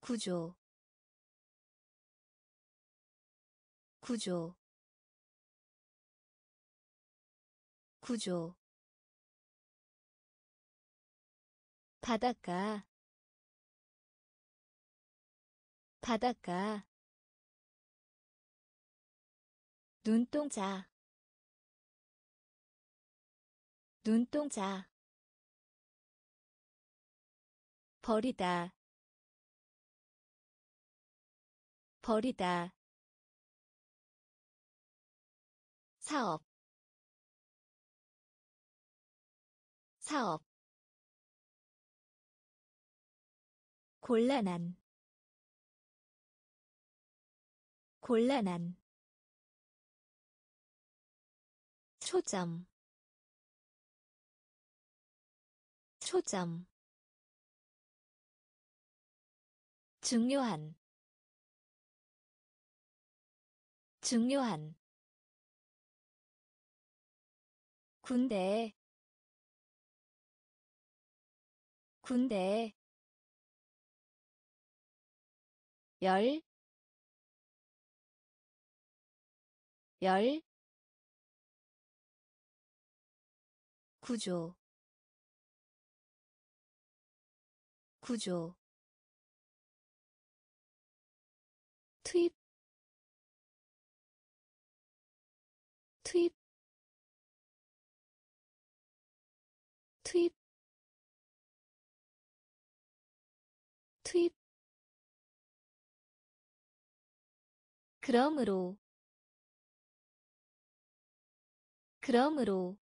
구조, 구조, 구조. 바닷가. 바닷가. 눈동자. 눈동자 버리다. 버리다. 사업. 사업. 곤란한. 곤란한. 초점. 초점 중요한 중요한 군대 군대 열, 열, 구조, 구조, 투입, 투입, 투입, 투입 그러므로 그러므로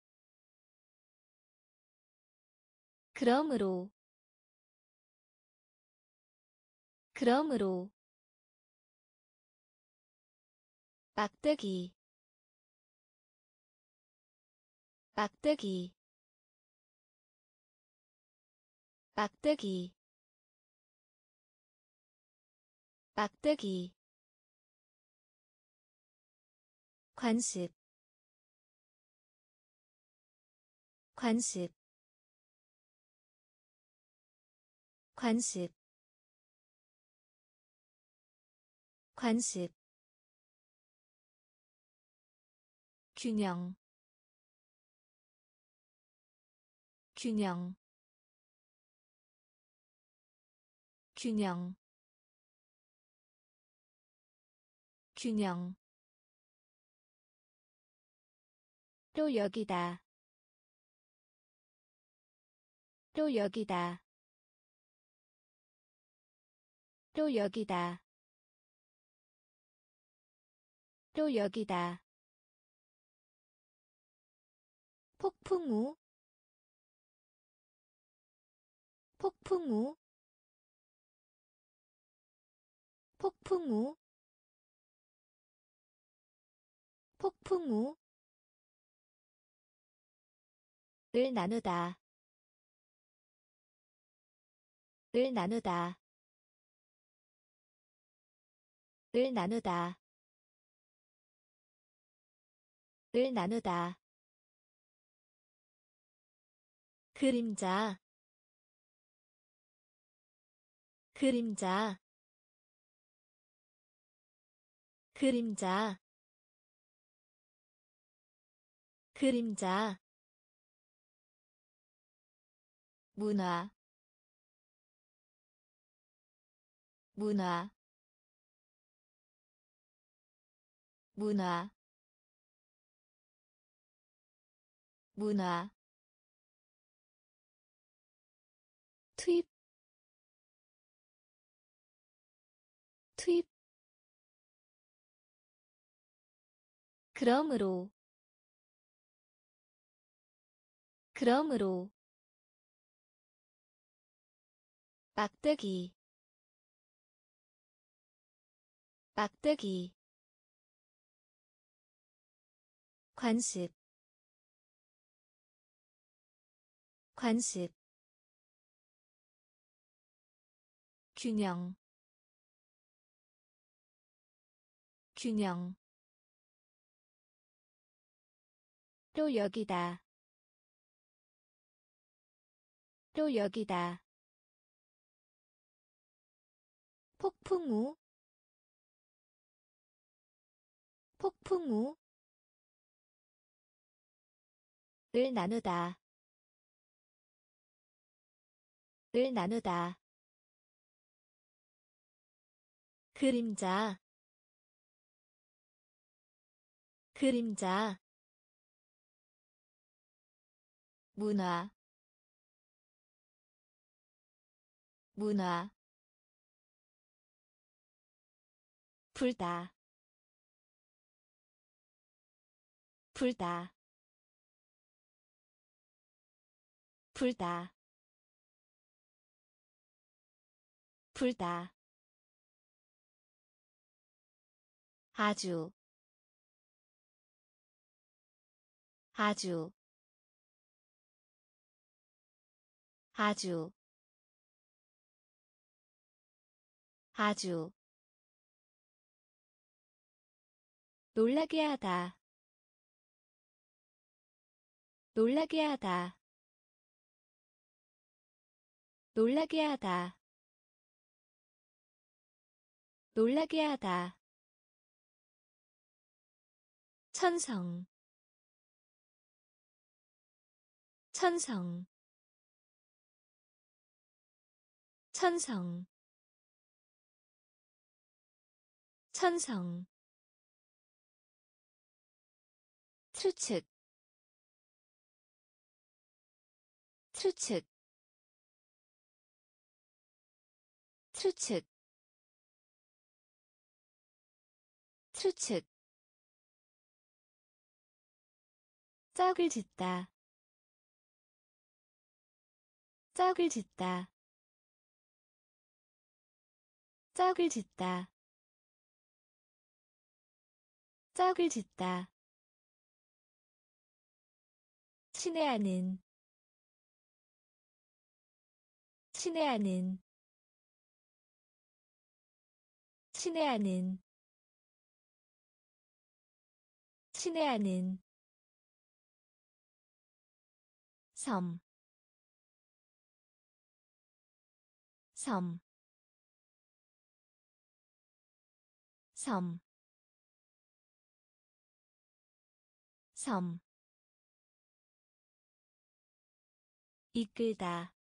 그러므로 그러므로 막대기 막대기 막대기 막대기 관습 관습 관습 관습 균형 균형 균형 균형. 또 여기다 또 여기다 또 여기다 또 여기다 폭풍우 폭풍우 폭풍우 폭풍우. 을 나누다. 을 나누다. 을 나누다. 을 나누다 그림자 그림자 그림자 그림자. 문화 문화 문화 문화 투입 투입 그러므로 그러므로 막대기 막대기. 관습 관습 균형 균형. 또 여기다 또 여기다. 폭풍우 폭풍우. 을 나누다 을 나누다 그림자 그림자 문화 문화 불다 불다 불다 불다 아주 아주 아주 아주. 놀라게 하다. 놀라게 하다. 놀라게 하다. 놀라게 하다 천성. 천성. 천성. 천성. 추측. 추측. 추측. 추측 짝을 짓다. 짝을 짓다. 짝을 짓다. 짝을 짓다. 친애하는. 친애하는. 친애하는. 친애하는 섬, 섬, 섬, 섬, 이끌다,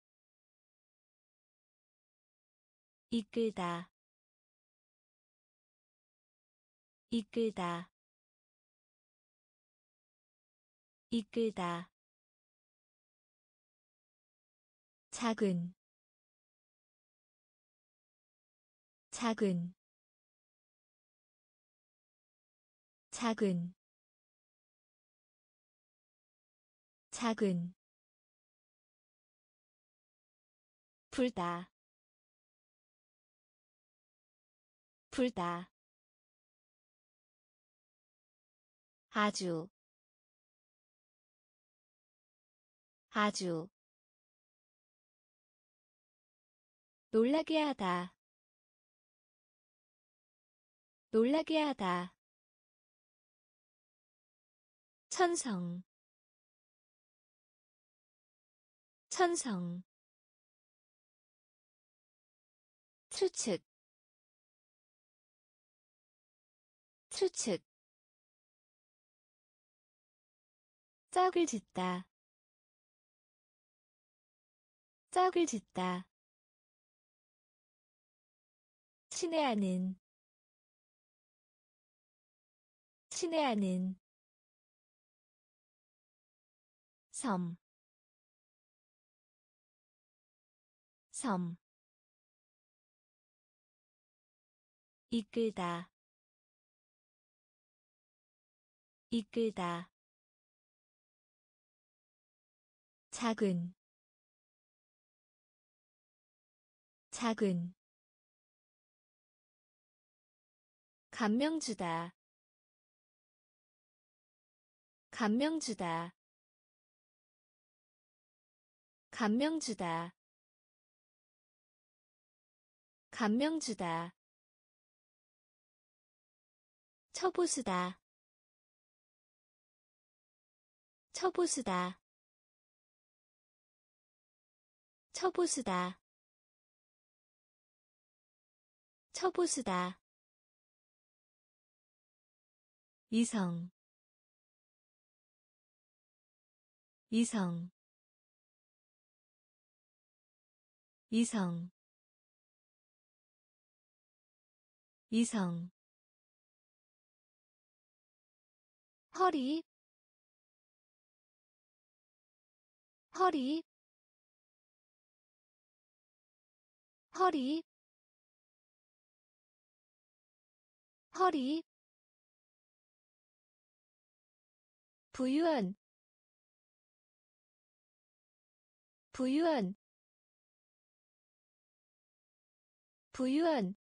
이끌다, 이끌다, 이끌다 작은 작은 작은 작은. 불다 불다. 아주 아주 놀라게 하다. 놀라게 하다. 천성. 천성. 추측. 추측. 짝을 짓다. 짝을 짓다 친애하는 친애하는 섬, 섬, 이끌다, 이끌다, 작은, 작은, 감명 주다. 감명 주다. 감명 주다. 감명 주다. 처보수다. 처보수다. 처보수다. 처보수다 이성 이성 이성 이성. 허리 허리 허리 허리 부유한 부유한 부유한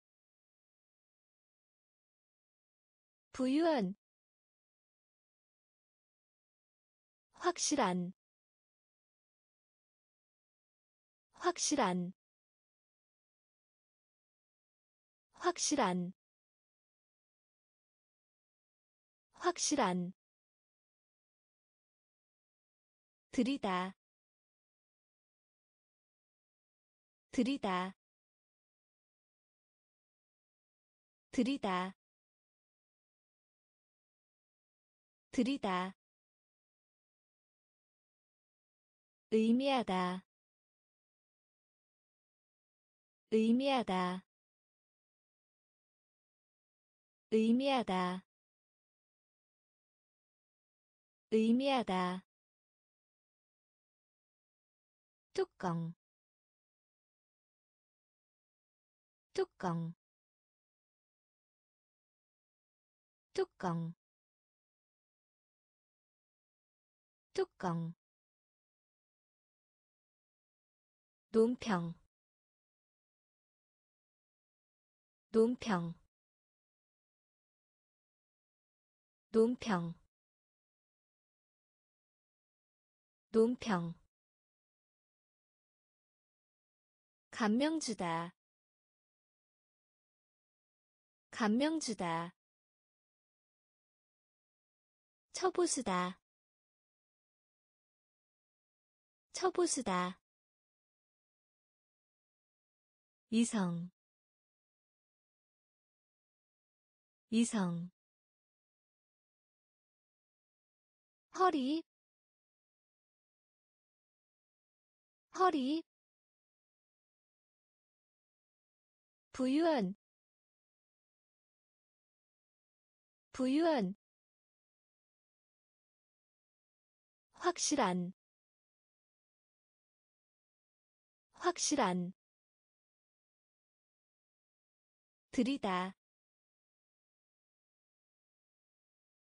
부유한. 확실한 확실한. 확실한 확실한 들이다. 들이다. 들이다. 들이다. 의미하다. 의미하다. 의미하다. 의미하다 뚜껑. 뚜껑. 뚜껑. 뚜껑. 논평. 논평. 논평. 논평 감명 주다. 감명 주다. 처보수다. 처보수다. 이성. 이성. 허리. 허리 부유한 부유한 확실한 확실한 들이다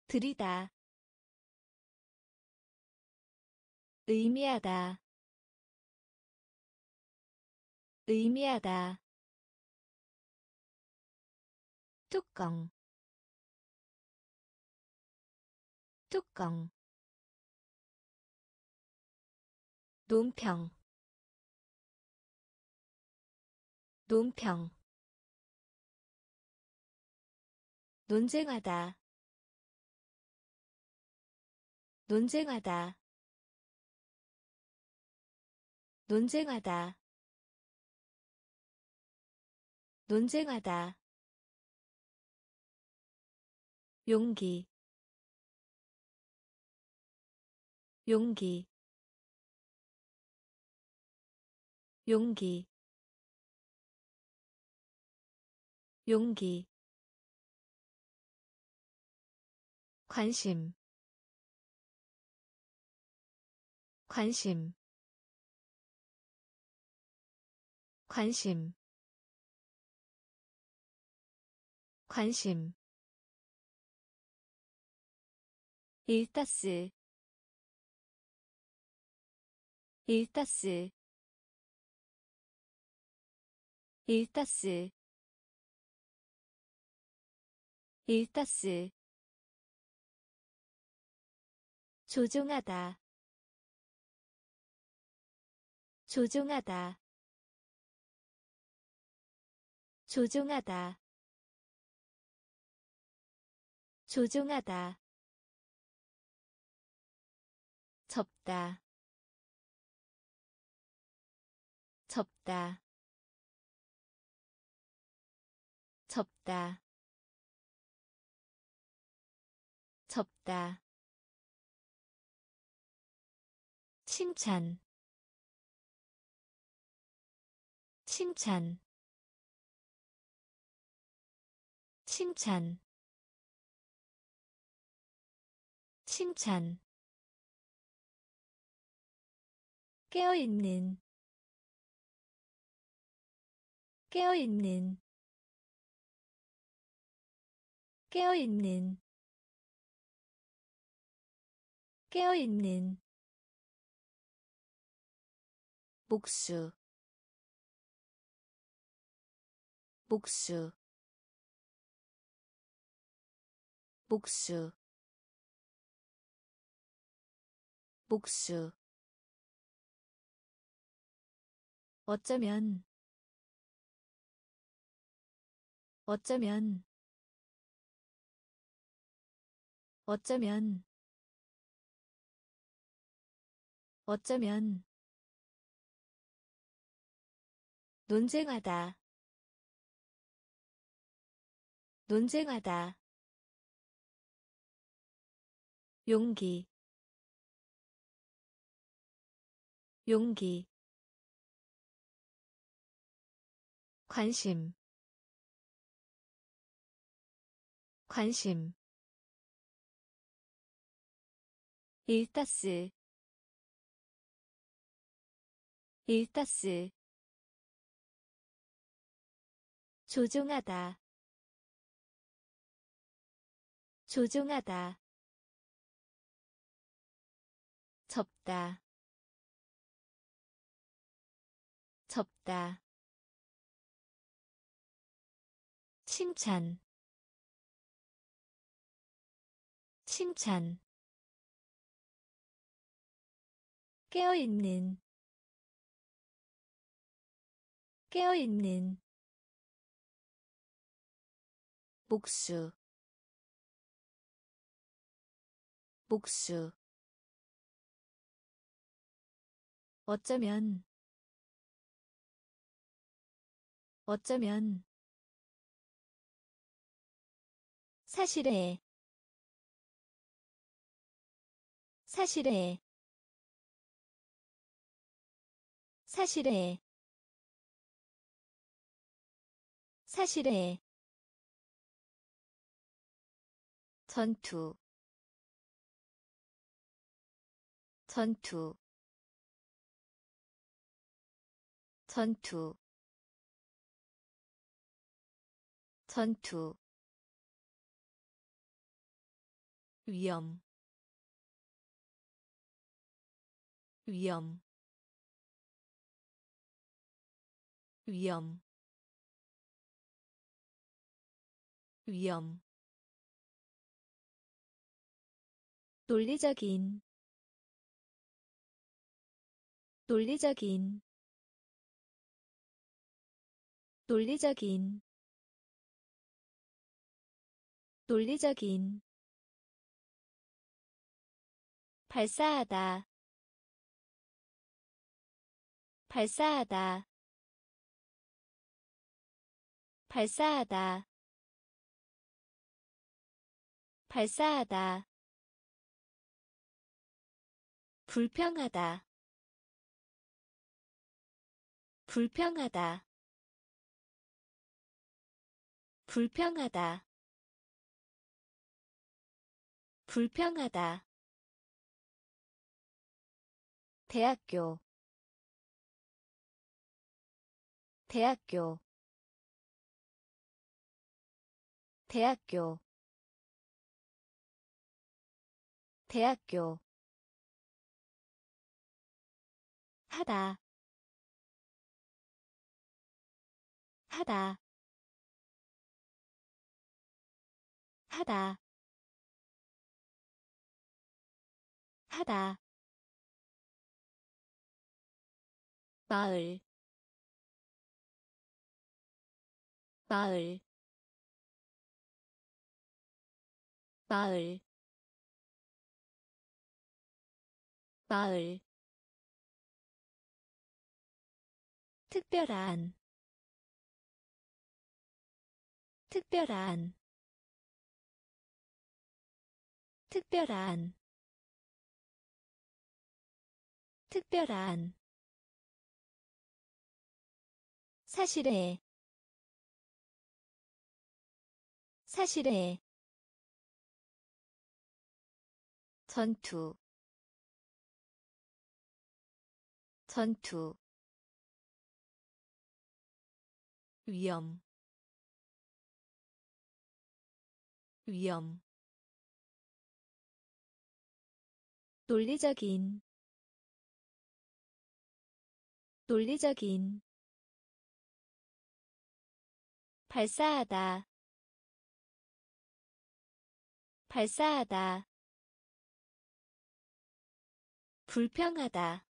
들이다 의미하다 의미하다 뚜껑. 뚜껑. 논평. 논평. 논쟁하다. 논쟁하다. 논쟁하다. 논쟁하다 용기 용기 용기 용기. 관심 관심. 관심 관심 일타스 일타스 일타스 일타스. 조종하다 조종하다 조종하다 조종하다 접다. 접다. 접다. 접다. 칭찬. 칭찬. 칭찬. 칭찬 깨어있는 깨어있는 깨어있는 깨어있는 복수 복수 복수 복수 어쩌면 어쩌면 어쩌면 어쩌면. 논쟁하다. 논쟁하다. 용기. 용기 관심. 관심. 일타스. 일타스. 조종하다. 조종하다. 접다. 접다 칭찬. 칭찬. 깨어있는. 깨어있는. 복수. 복수. 어쩌면. 어쩌면 사실에 사실에 사실에 사실에. 전투 전투 전투 전투 위험 위험 위험 위험. 논리적인 논리적인 논리적인 논리적인 발사하다. 발사하다. 발사하다. 발사하다. 불평하다. 불평하다. 불평하다. 불평하다 대학교 대학교 대학교 대학교. 하다 하다. 하다 하다 마을. 마을. 마을. 마을. 특별한. 특별한. 특별한. 특별한 사실에 사실에. 전투 전투. 위험 위험. 논리적인 논리적인 발사하다. 발사하다. 불평하다.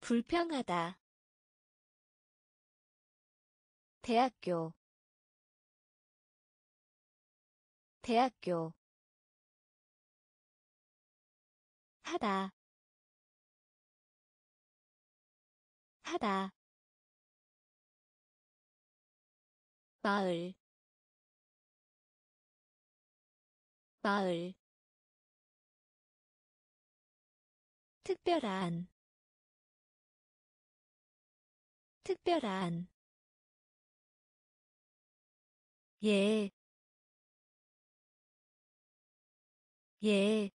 불평하다. 대학교. 대학교. 하다. 하다 마을. 마을. 특별한. 특별한. 예, 예,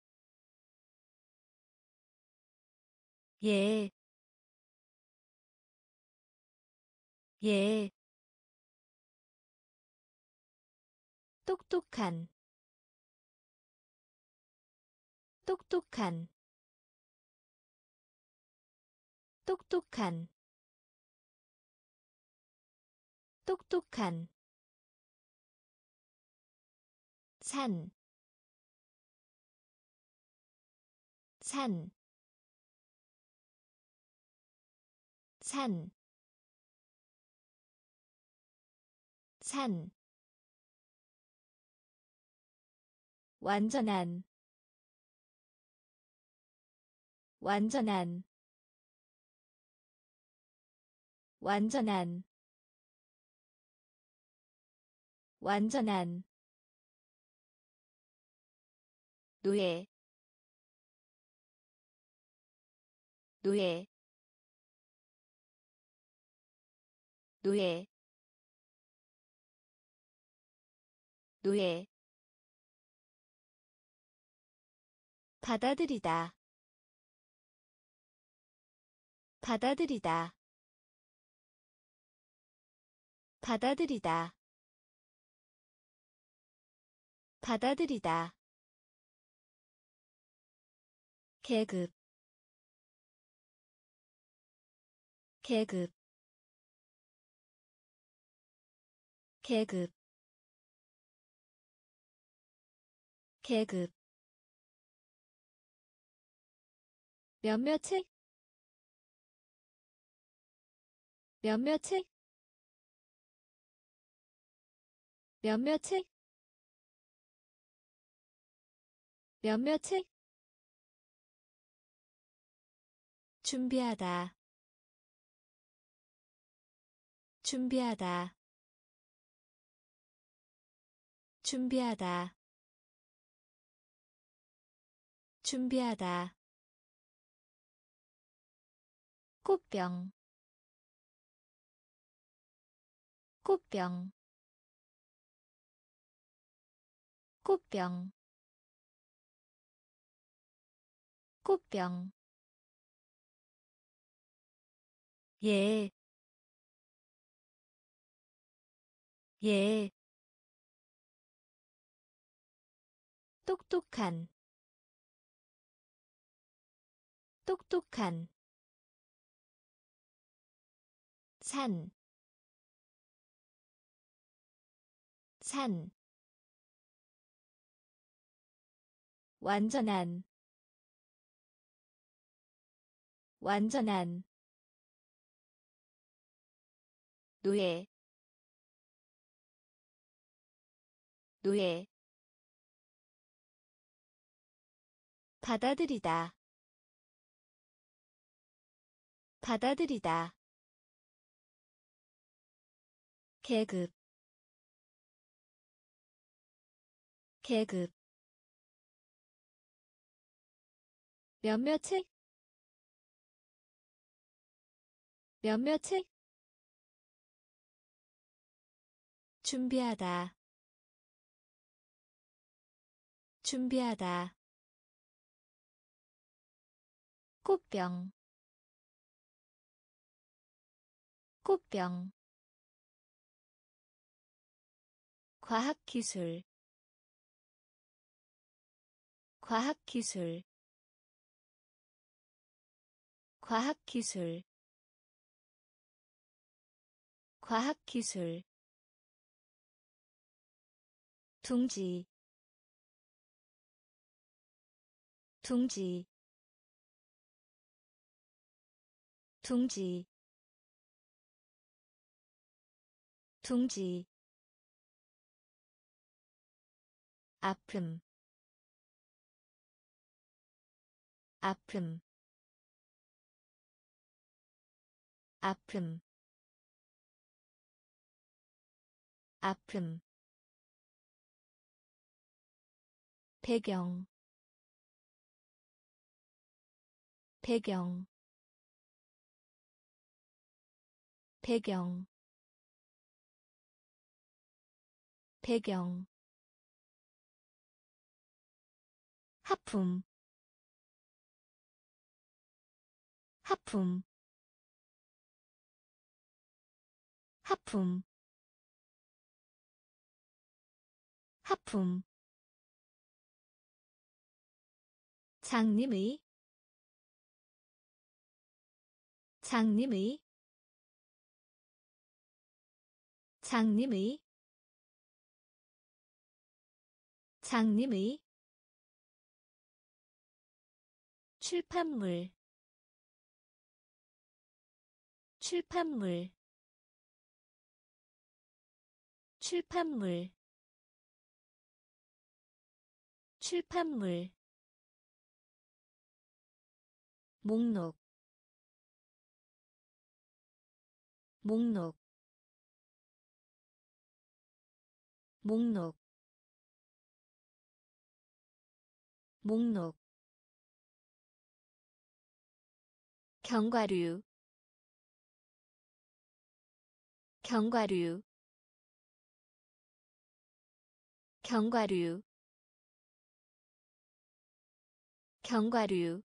예, 예. 똑똑한. 똑똑한. 똑똑한. 똑똑한. 산, 산, 산, 산, 완전한, 완전한, 완전한, 완전한. 노예 노예 노예 노예 받아들이다. 받아들이다. 받아들이다. 받아들이다. 계급. 계급. 계급. 계급 몇몇책 몇몇책 몇몇의 몇몇의 준비하다. 준비하다. 준비하다. 준비하다 꽃병. 꽃병. 꽃병. 꽃병. 예, 예, 똑똑한, 똑똑한, 산, 산, 완전한, 완전한, 노예 노예 받아들이다 받아들이다 계급 계급. 몇몇의 몇몇의 준비하다 준비하다. 꽃병 꽃병 과학기술 과학기술 과학기술 과학기술 둥지 둥지 둥지 둥지 아픔. 아픔. 아픔. 아픔. 배경. 배경. 배경. 배경 하품. 하품. 하품. 하품. 장님의. 장님의. 장님의. 장님의 출판물. 출판물. 출판물. 출판물. 목록. 목록. 목록. 목록 견과류 견과류 견과류 견과류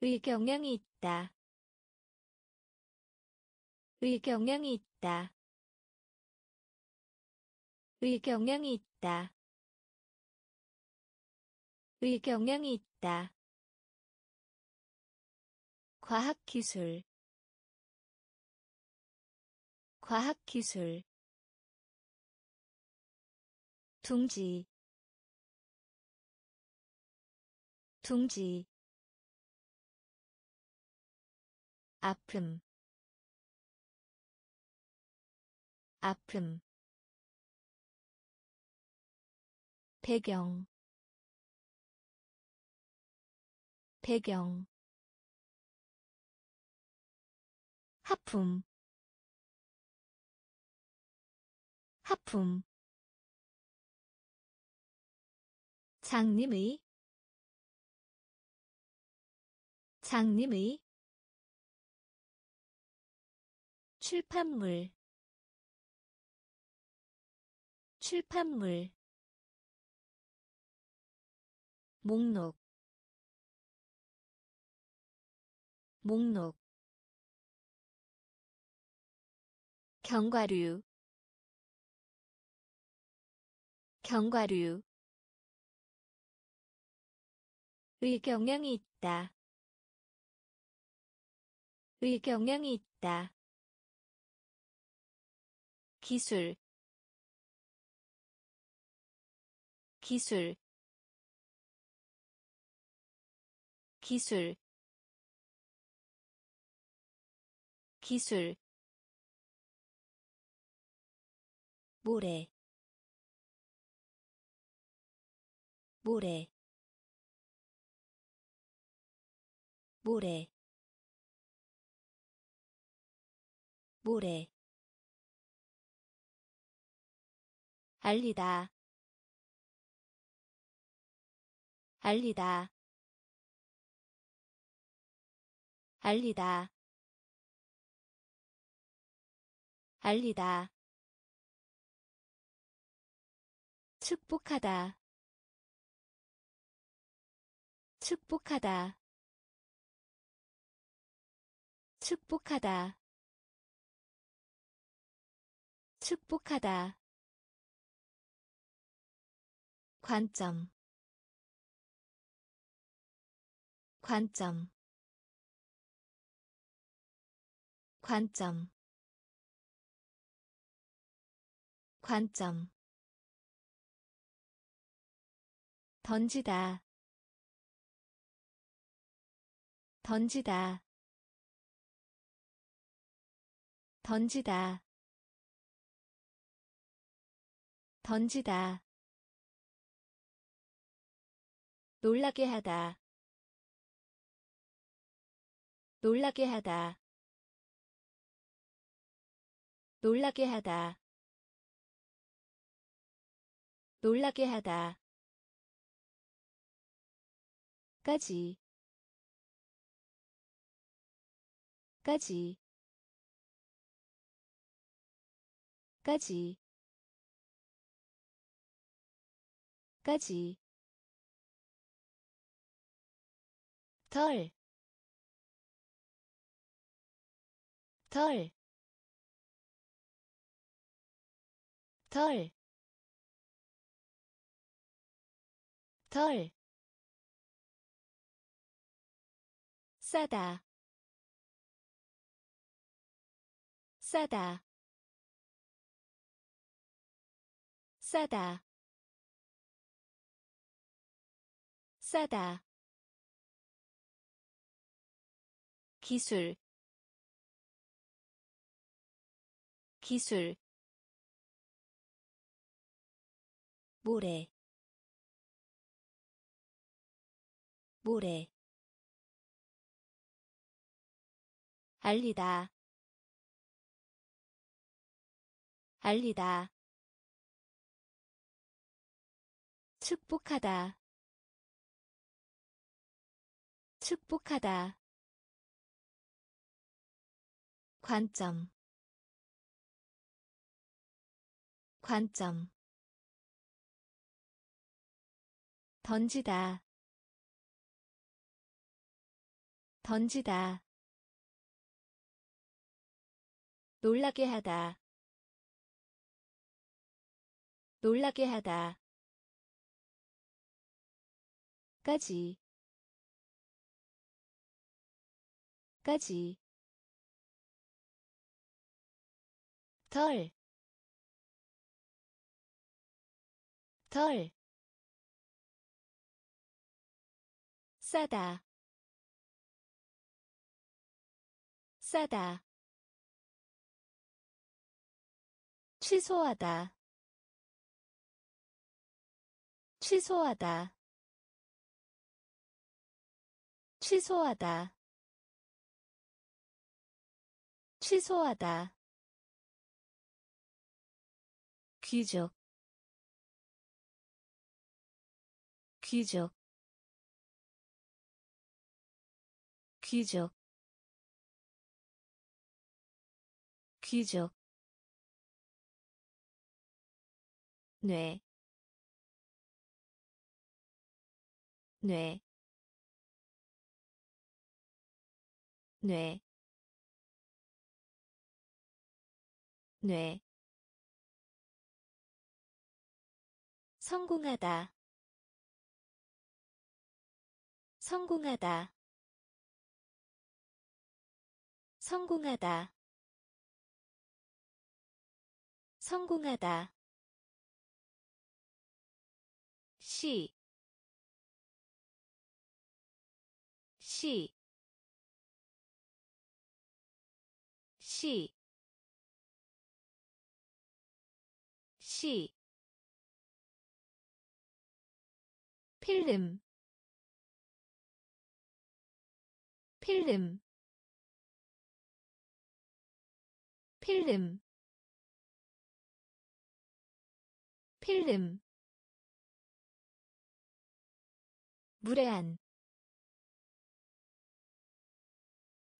의경향이 있다. 의경향이 있다. 의경향이 있다. 의경향이 있다. 과학기술 과학기술 둥지 둥지 아픔 아픔 배경 배경 하품. 하품. 장님의. 장님의. 출판물. 출판물. 목록. 목록 견과류 견과류 의경향이 있다. 의경향이 있다. 기술 기술 기술 기술 모래 모래 모래 모래. 알리다 알리다 알리다 알리다 축복하다. 축복하다. 축복하다. 축복하다. 관점. 관점. 관점. 관점 던지다. 던지다. 던지다. 던지다. 놀라게 하다. 놀라게 하다. 놀라게 하다. 놀라게 하다 까지. 까지. 까지. 까지. 털, 털, 털, 털, 싸다, 싸다, 싸다, 싸다. 기술. 기술. 모래. 모래 알리다. 알리다. 축복하다. 축복하다. 관점. 관점. 던지다. 던지다 놀라게 하다. 놀라게 하다. 까지. 까지. 털, 털, 싸다, 싸다, 취소하다. 취소하다. 취소하다. 취소하다. 귀족. 귀족. 귀족. 귀족 뇌, 뇌, 뇌, 뇌, 성공하다, 성공하다, 성공하다, 성공하다. 시, 시, 시, 시, 필름, 필름, 필름, 필름 무례한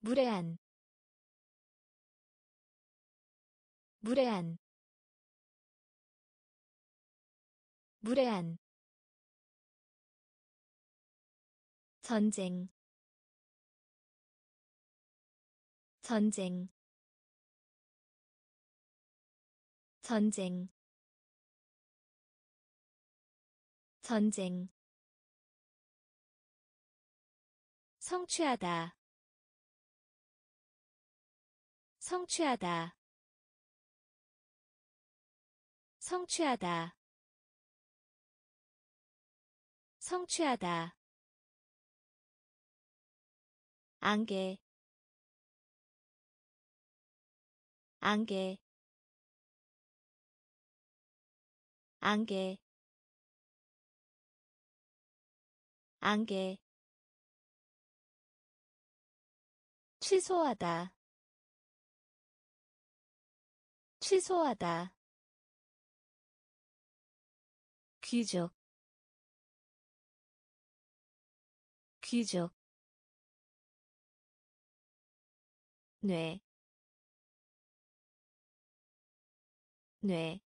무례한 무례한 무례한. 전쟁 전쟁. 전쟁. 전쟁 성취하다. 성취하다. 성취하다. 성취하다. 안개. 안개. 안개. 안개 취소하다. 취소하다. 귀족. 귀족. 뇌, 뇌,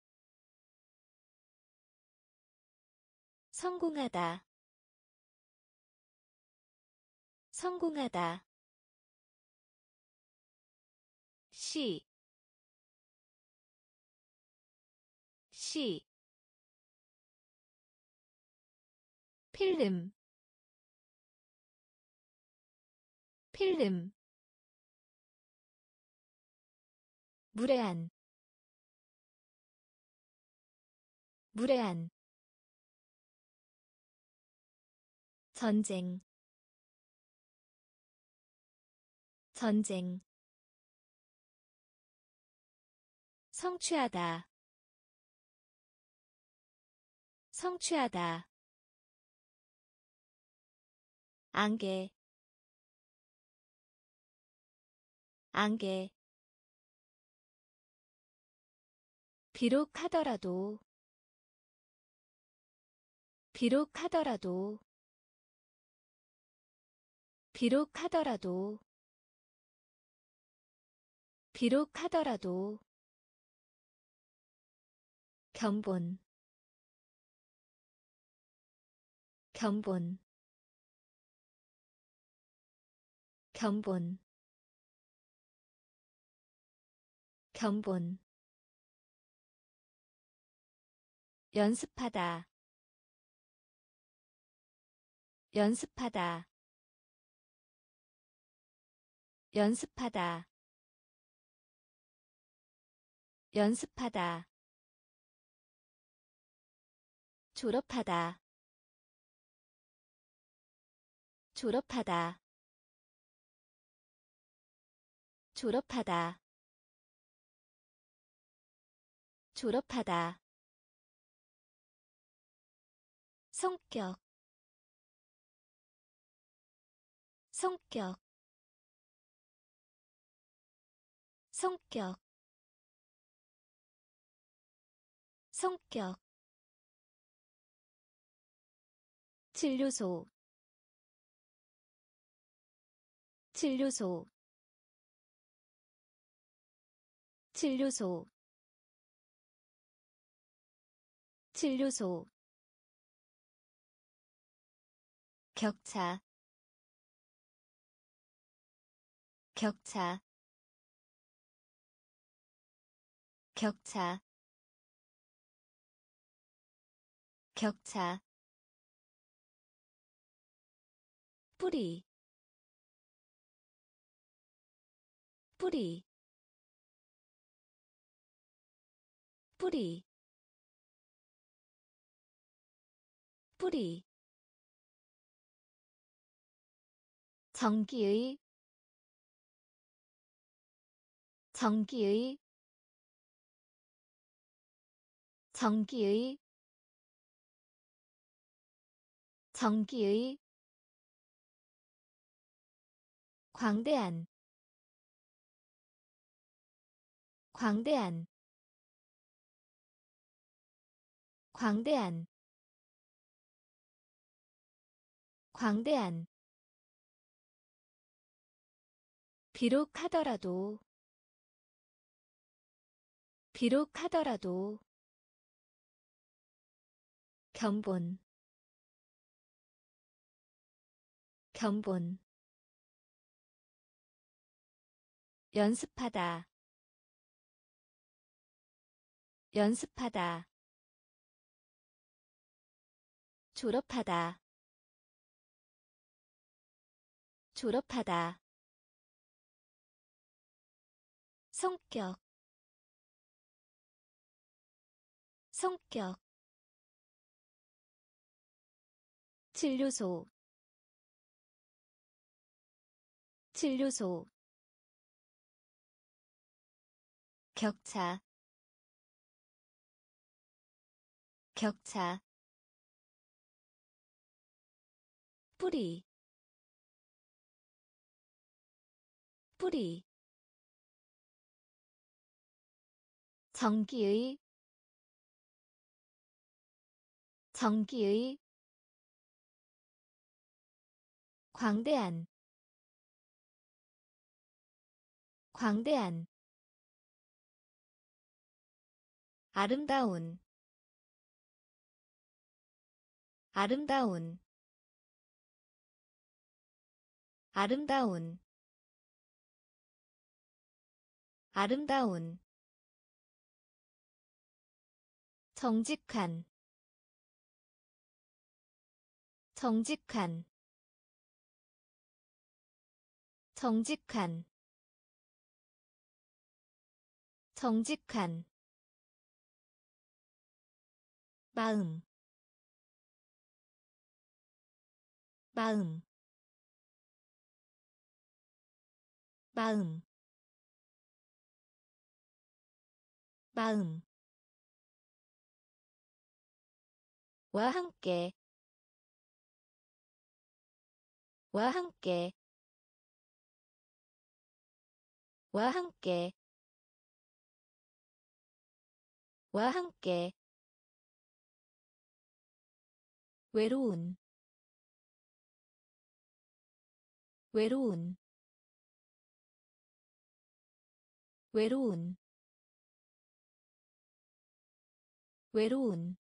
성공하다, 성공하다, 시, 시, 필름, 필름, 무례한, 무례한, 전쟁. 전쟁 성취하다. 성취하다. 안개. 안개. 비록 하더라도. 비록 하더라도. 비록 하더라도. 비록 하더라도 견본. 견본. 견본. 견본. 연습하다. 연습하다. 연습하다. 연습하다 졸업하다. 졸업하다. 졸업하다. 졸업하다. 성격. 성격. 성격. 성격 진료소. 진료소. 진료소. 진료소. 격차. 격차. 격차. 격차 뿌리 뿌리 뿌리 뿌리. 전기의 전기의 전기의 전기의 광대한 광대한 광대한 광대한. 비록 하더라도 비록 하더라도 견본 견본 연습하다. 연습하다. 졸업하다. 졸업하다. 성격. 성격. 진료소. 진료소 격차 격차 뿌리 뿌리 전기의 전기의 광대한 광대한 아름다운 아름다운 아름다운 아름다운. 정직한 정직한 정직한 정직한 마음. 마음. 마음. 마음. 와 함께. 와 함께. 와 함께. 와 함께 외로운 외로운 외로운 외로운.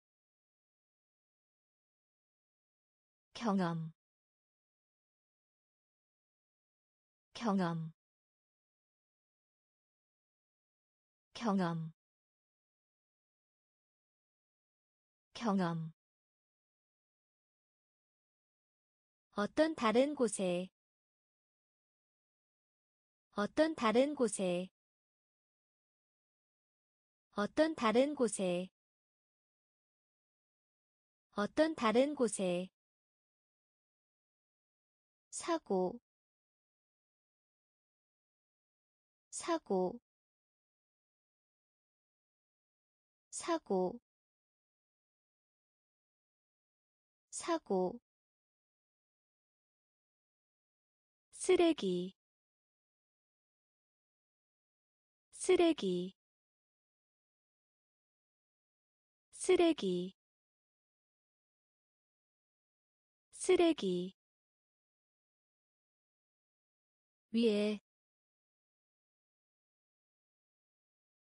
경험 경험. 경험. 경험 어떤 다른 곳에? 어떤 다른 곳에? 어떤 다른 곳에? 어떤 다른 곳에? 사고. 사고. 사고. 사고 쓰레기. 쓰레기. 쓰레기. 쓰레기. 위에.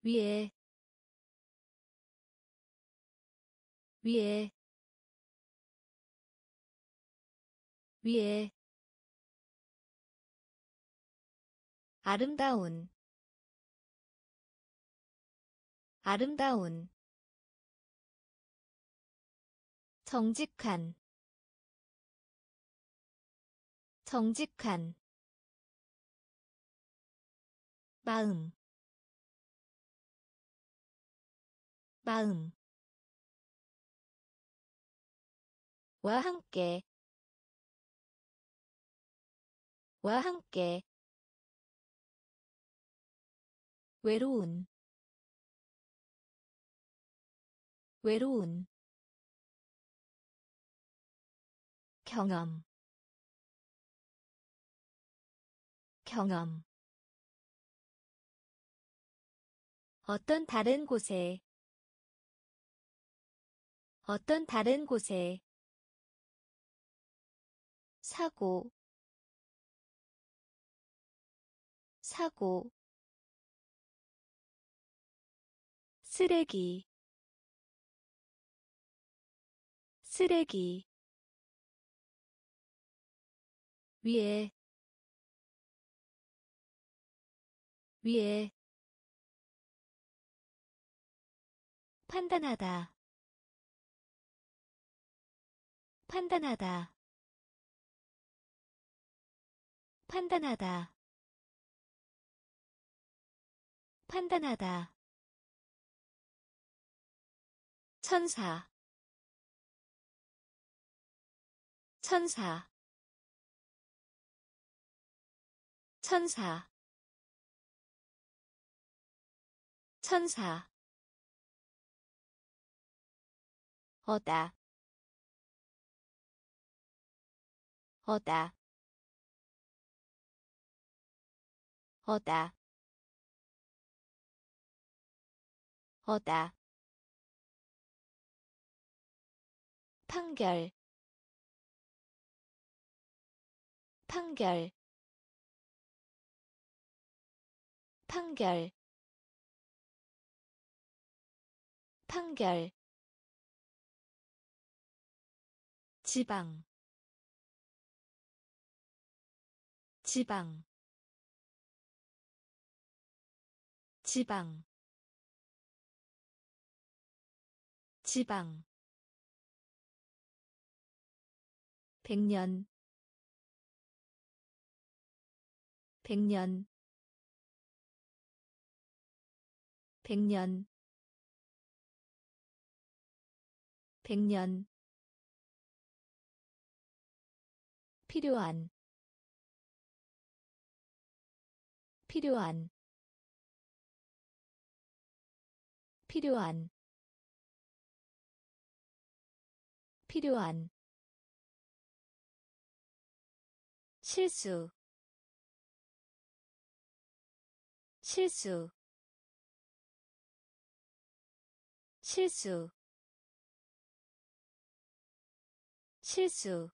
위에. 위에. 위에 아름다운 아름다운 정직한 정직한 마음 마음. 와 함께 와 함께 외로운 외로운 경험 경험. 어떤 다른 곳에 어떤 다른 곳에 사고 사고 쓰레기. 쓰레기. 위에. 위에. 판단하다. 판단하다. 판단하다. 판단하다 천사. 천사. 천사. 천사. 어다. 어다. 어다. 어다 판결. 판결. 판결. 판결. 지방. 지방. 지방. 지방 백년. 백년. 백년. 백년. 필요한. 필요한. 필요한. 필요한 실수 실수 실수 실수.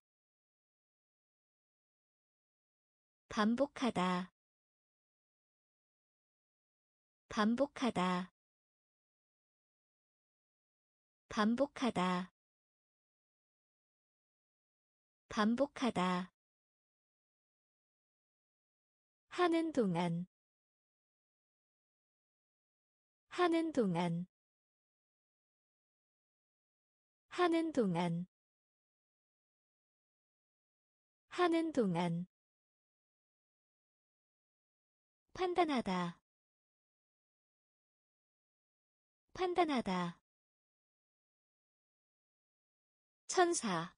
반복하다 반복하다 반복하다 반복하다 하는 동안. 하는 동안. 하는 동안. 하는 동안. 판단하다. 판단하다. 천사.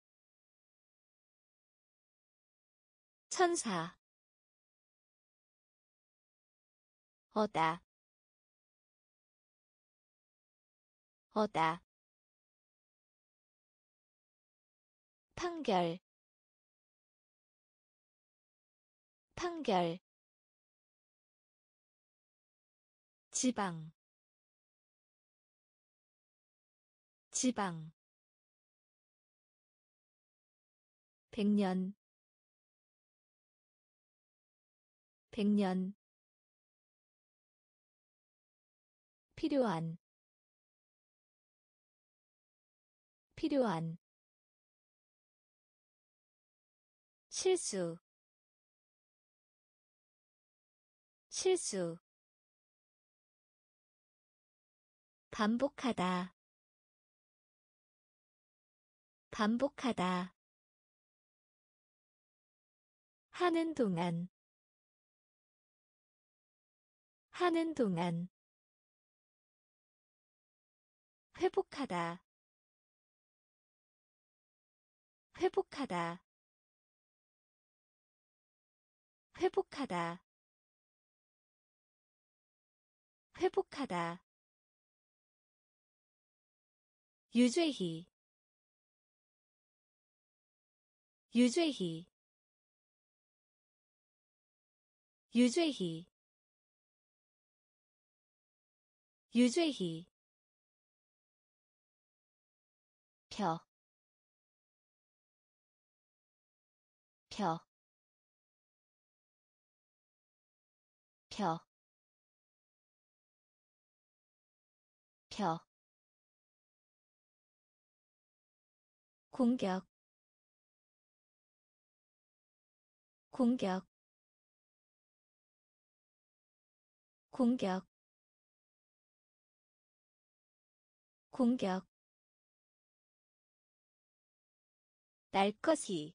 천사 어다. 어다. 판결. 판결. 지방. 지방. 백년. 백년 필요한 필요한 실수 실수 반복하다 반복하다 하는 동안 하는 동안 회복하다. 회복하다. 회복하다. 회복하다. 유죄희. 유죄희. 유죄희. 유죄희 펴, 펴, 펴, 펴. 공격. 공격. 공격. 공격 날 것이.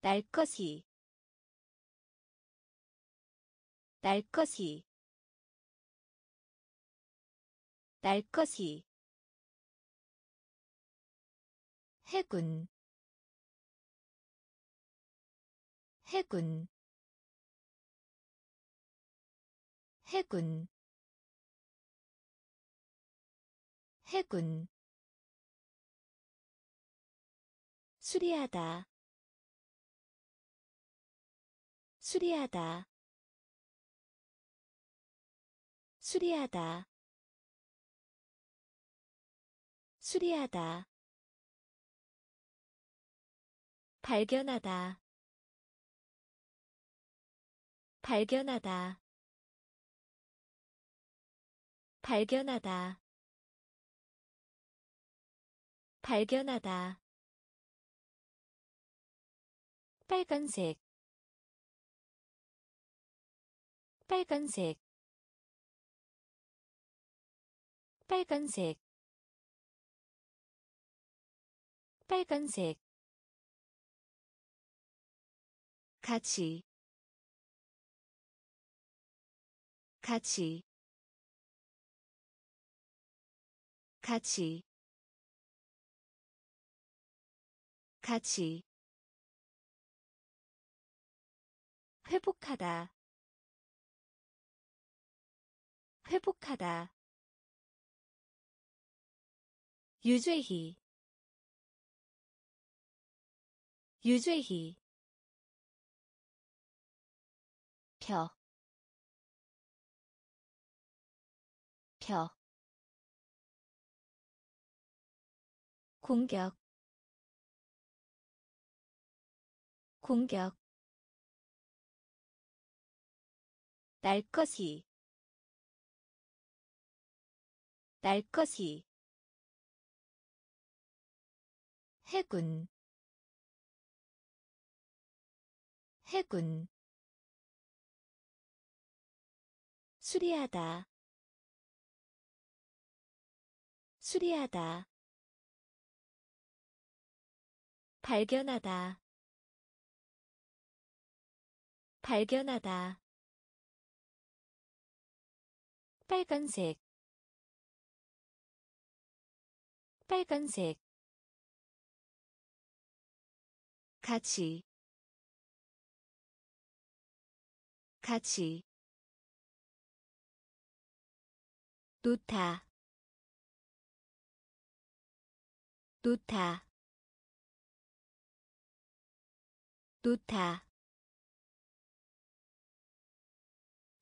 날 것이. 날 것이. 날 것이. 해군. 해군. 해군. 해군 수리하다. 수리하다. 수리하다. 수리하다. 발견하다. 발견하다. 발견하다. 발견하다 빨간색 빨간색 빨간색 빨간색. 같이 같이 같이 같이 회복하다. 회복하다. 유죄희. 유죄희. 펴, 펴, 공격, 공격, 날 것이, 날 것이, 해군, 해군. 수리하다. 수리하다. 발견하다. 발견하다 빨간색 빨간색. 같이 같이. 놓다 놓다. 놓다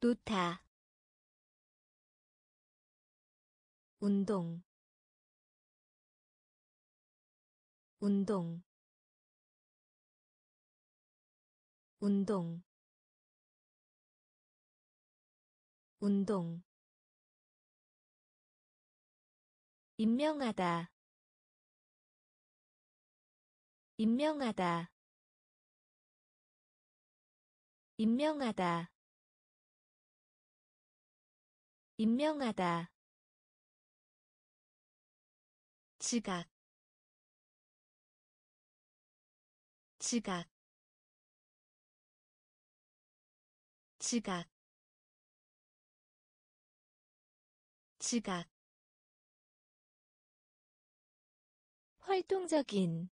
놓다 운동. 운동. 운동. 운동. 임명하다. 임명하다. 임명하다. 임명하다 지각 지각 지각 지각. 활동적인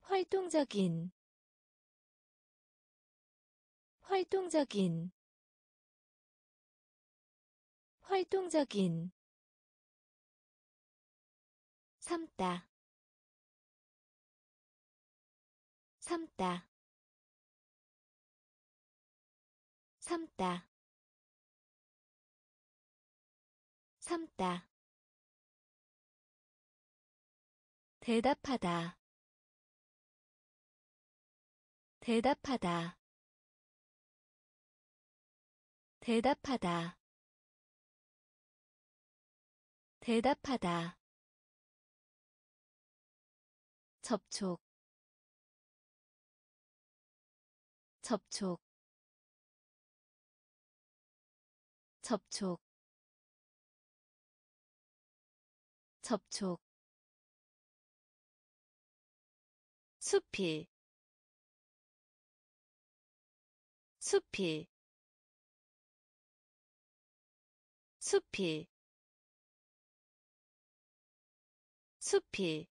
활동적인 활동적인 활동적인 삼다. 삼다. 삼다. 삼다. 대답하다. 대답하다. 대답하다. 대답하다 접촉. 접촉. 접촉. 접촉. 숲이. 숲이. 숲이. 숲이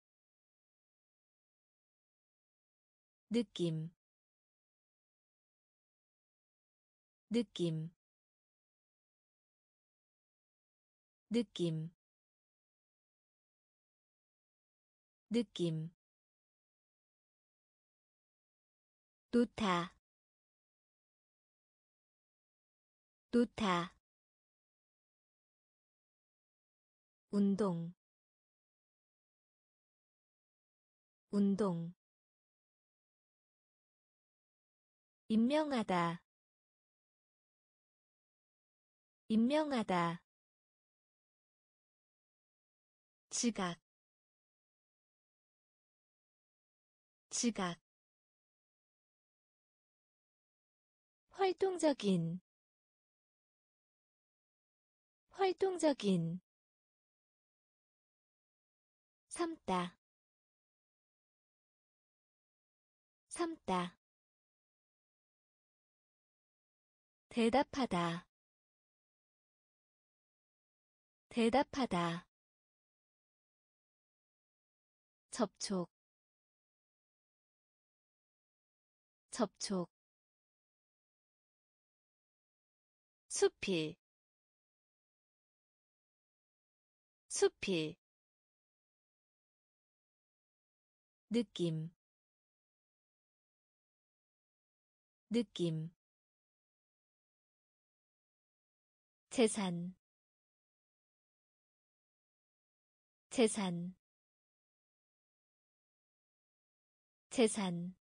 느낌 느낌 느낌 느낌. 놓다 놓다. 운동 운동 임명하다. 임명하다. 지각. 지각. 활동적인. 활동적인. 삼다. 삼다 대답하다. 대답하다. 접촉. 접촉. 숲이 숲이 느낌. 느낌 재산 재산 재산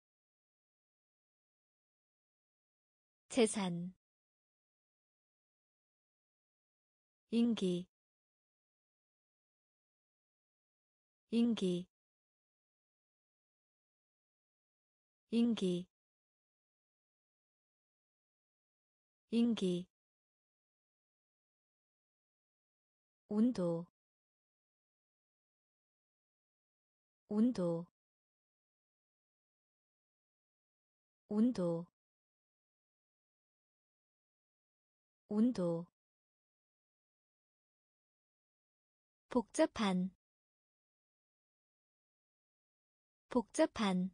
재산 인기 인기 인기 인기 온도 온도 온도 온도. 복잡한 복잡한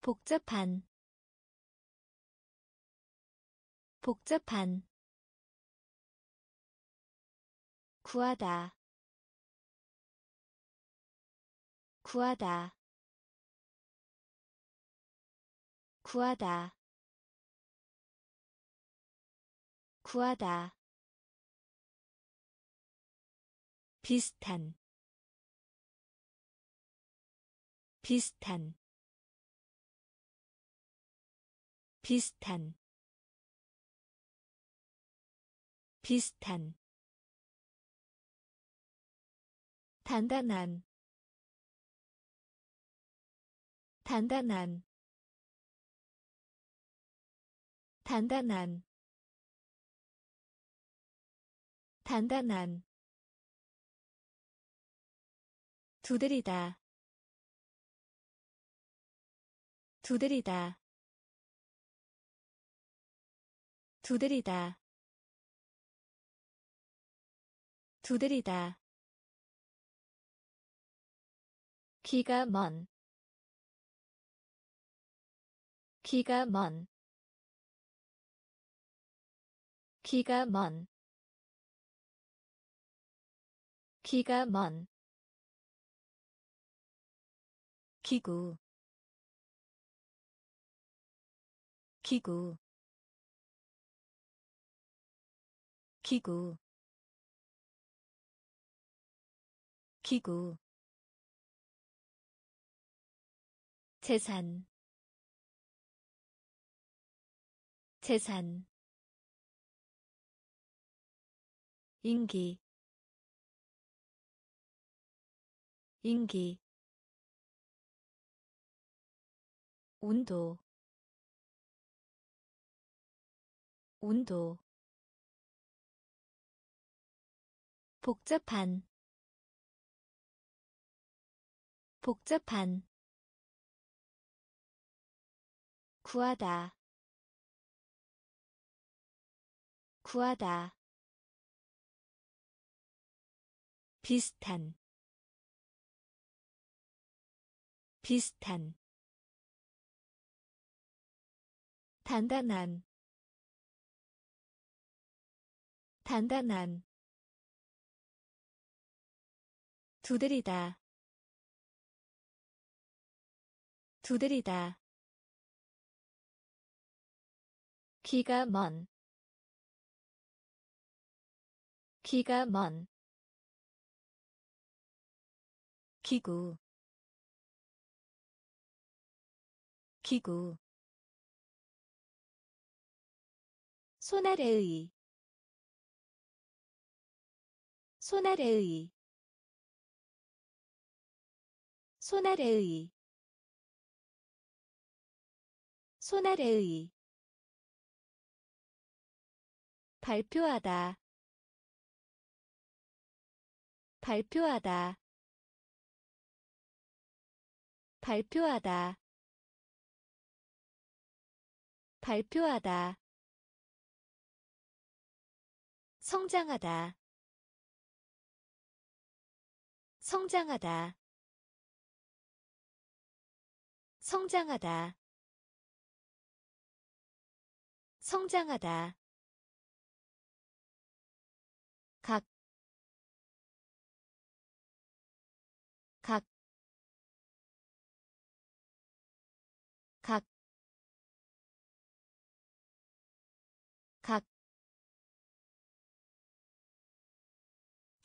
복잡한 복잡한 구하다. 구하다. 구하다. 구하다. 비슷한. 비슷한. 비슷한. 비슷한 단단한 단단한 단단한 단단한. 두드리다 두드리다 두드리다 두드리다 기가 먼. 기가 먼. 기가 먼. 기가 먼. 기구. 기구. 기구. 기구 재산. 재산. 인기. 인기. 온도. 온도. 복잡한. 복잡한 구하다. 구하다. 비슷한. 비슷한. 단단한. 단단한. 두드리다. 두드리다 기가 먼. 기가 먼. 기구. 기구. 손아래의. 손아래의. 손아래의. 손아래의 발표하다. 발표하다. 발표하다. 발표하다. 성장하다. 성장하다. 성장하다. 성장하다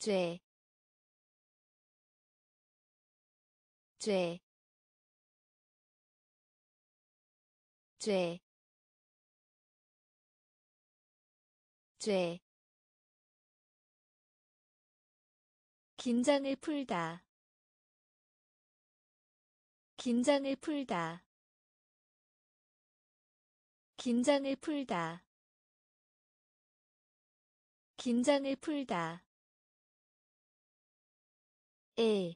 죄, 죄, 죄, 죄, 긴장을 풀다. 긴장을 풀다. 긴장을 풀다. 긴장을 풀다. 에,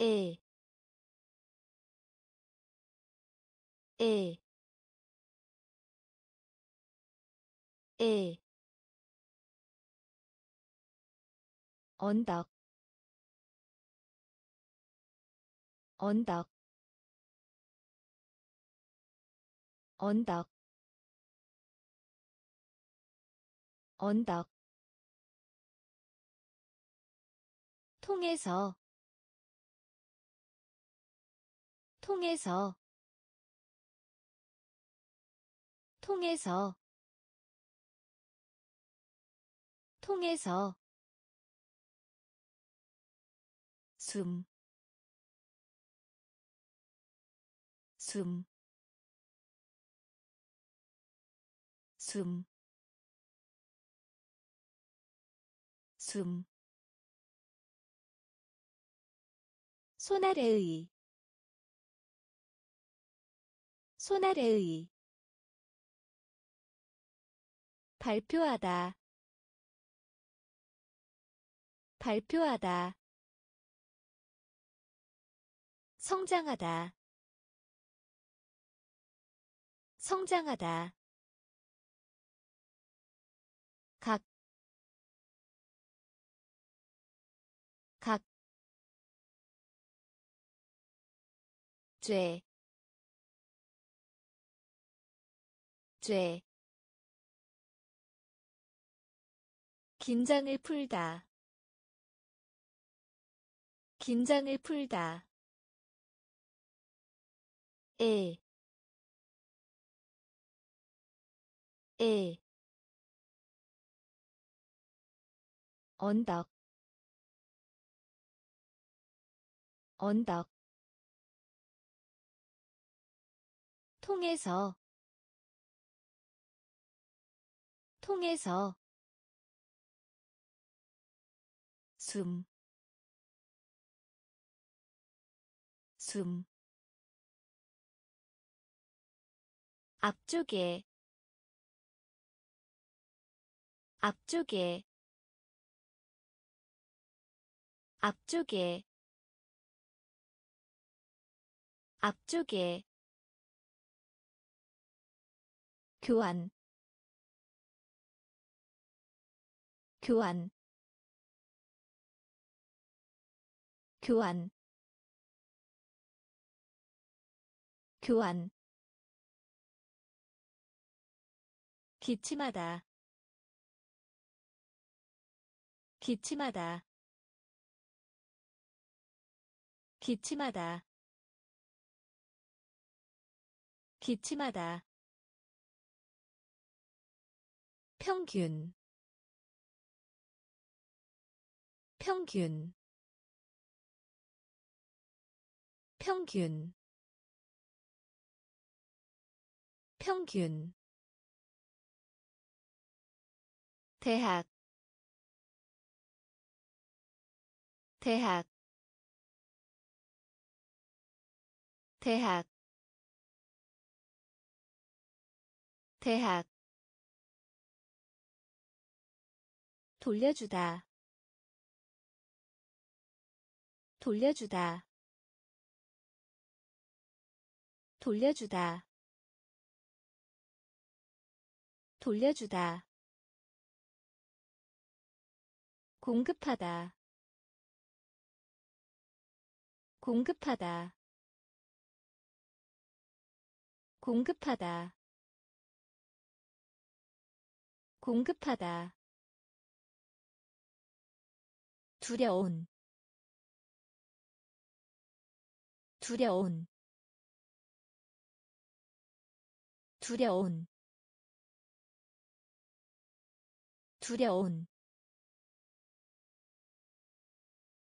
에, 에, 에. 언덕 언덕 언덕 언덕 통해서 통해서 통해서 통해서 숨, 숨, 숨, 숨. 손아래의 손아래의 발표하다 발표하다 성장하다 성장하다 죄, 죄, 긴장을 풀다, 긴장을 풀다, 에, 에, 언덕, 언덕, 통해서 통해서 숨, 숨, 앞쪽에, 앞쪽에, 앞쪽에, 앞쪽에, 교환. 교환. 교환. 교환. 기침하다. 기침하다. 기침하다. 기침하다 평균. 평균. 평균. 평균. 대학. 대학. 대학. 대학 돌려주다. 돌려주다. 돌려주다. 돌려주다. 공급하다. 공급하다. 공급하다. 공급하다 두려운 두려운 두려운 두려운.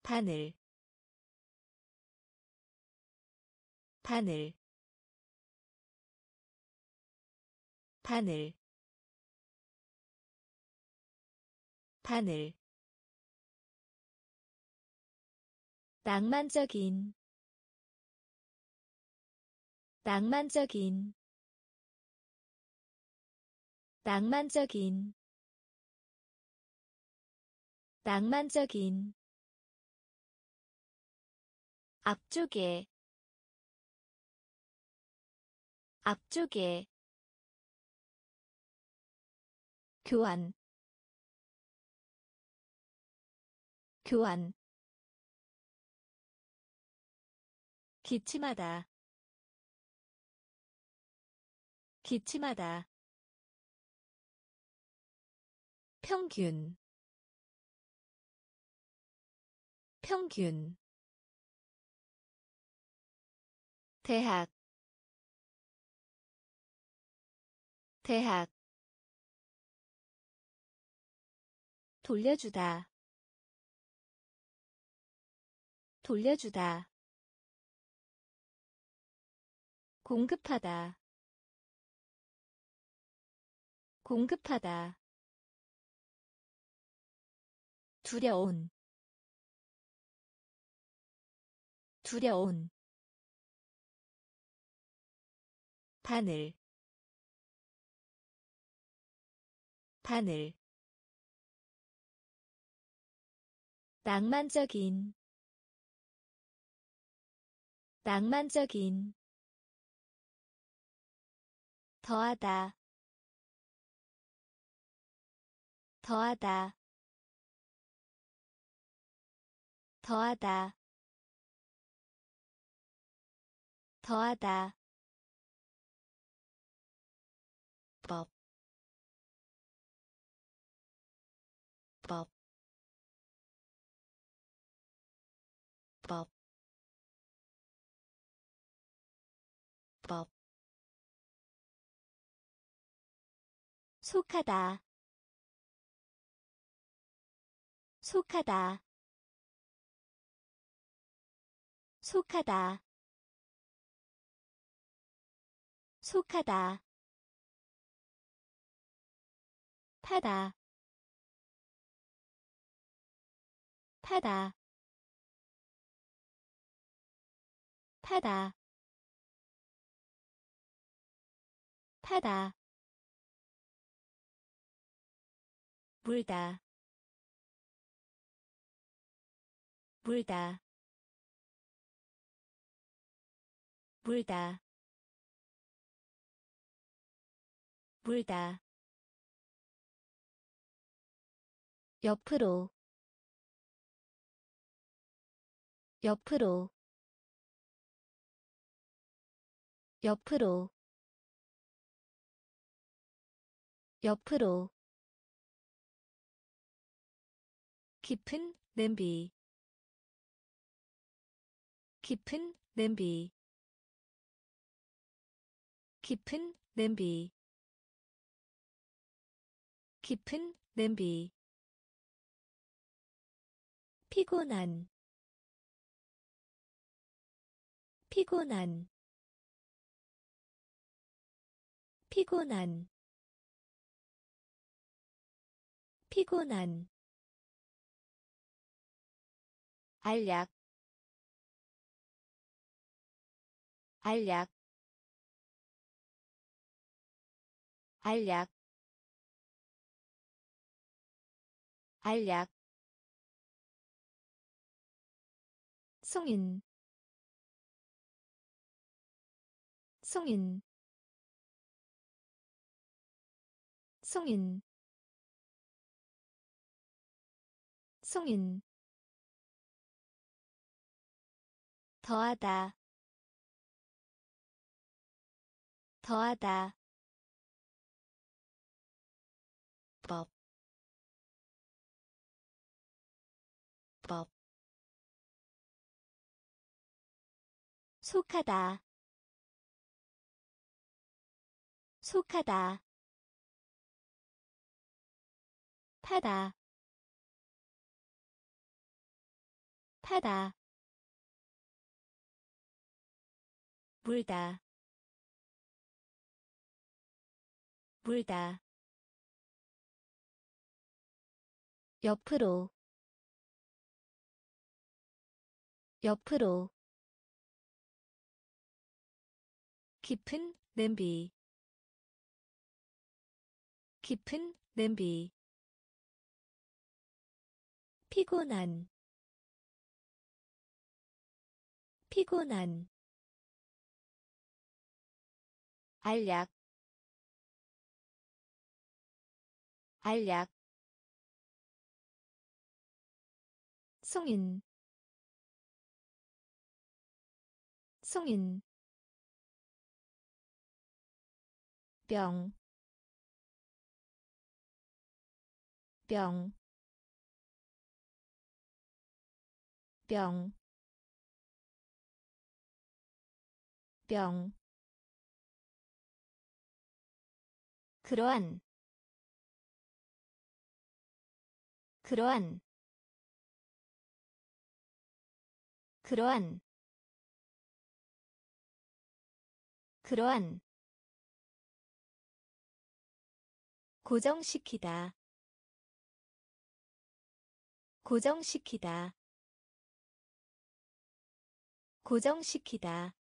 바늘 바늘. 바늘 바늘 낭만적인 낭만적인 낭만적인 낭만적인 앞쪽에 앞쪽에 교환 교환 기침하다. 기침하다. 평균. 평균. 대학. 대학. 돌려주다. 돌려주다 공급하다. 공급하다. 두려운. 두려운. 바늘. 바늘. 낭만적인. 낭만적인 더하다. 더하다. 더하다. 더하다 속하다, 속하다, 속하다, 속하다. 타다. 타다. 타다. 타다 물다. 물다. 물다. 물다. 옆으로. 옆으로. 옆으로. 옆으로 깊은 냄비. 깊은 냄비. 깊은 냄비. 깊은 냄비. 피곤한. 피곤한. 피곤한. 피곤한 알약 알약 알약 알약. 송인 송인 송인 송인 더하다. 더하다. 법, 법, 속하다. 속하다. 타다. 타다 물다. 물다. 옆으로. 옆으로. 깊은 냄비. 깊은 냄비. 피곤한. 피곤한 알약 알약 송인 송인 병, 병, 병, 병. 그러한 그러한 그러한 그러한. 고정시키다. 고정시키다. 고정시키다.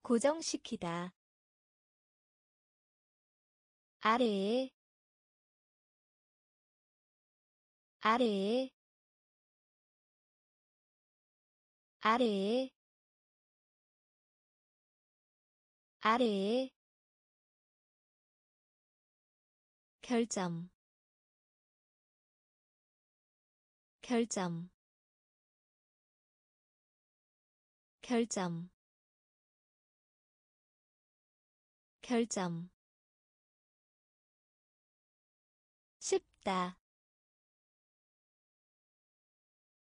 고정시키다 아래에 아래에 아래에 아래에 결점 결점 결점 결점 쉽다.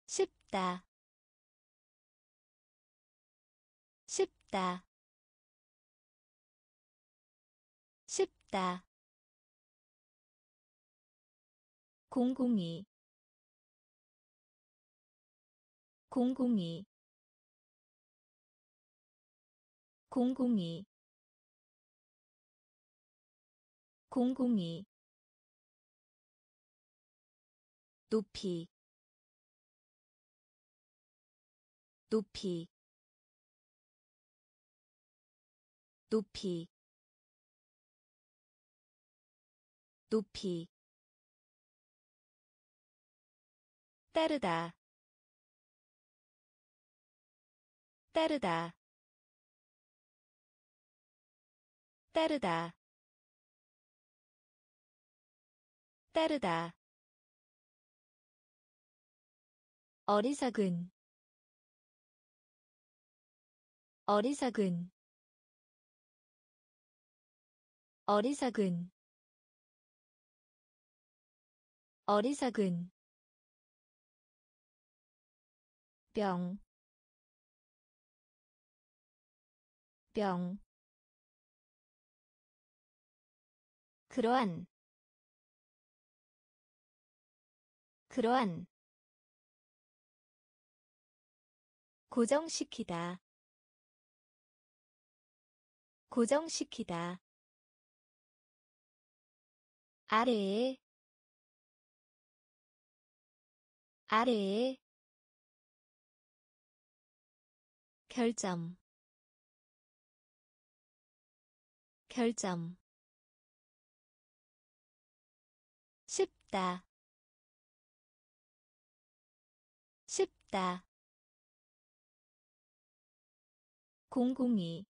쉽다. 쉽다. 쉽다. 공공이. 공공이. 공공이. 공공이 높이 높이 높이 높이. 따르다 따르다. 따르다 따르다 어리석은 어리석은 어리석은 어리석은 병, 병. 그러한, 그러한, 고정시키다. 고정시키다. 아래에 아래에 결점 결점. 쉽다. 쉽다 공공이.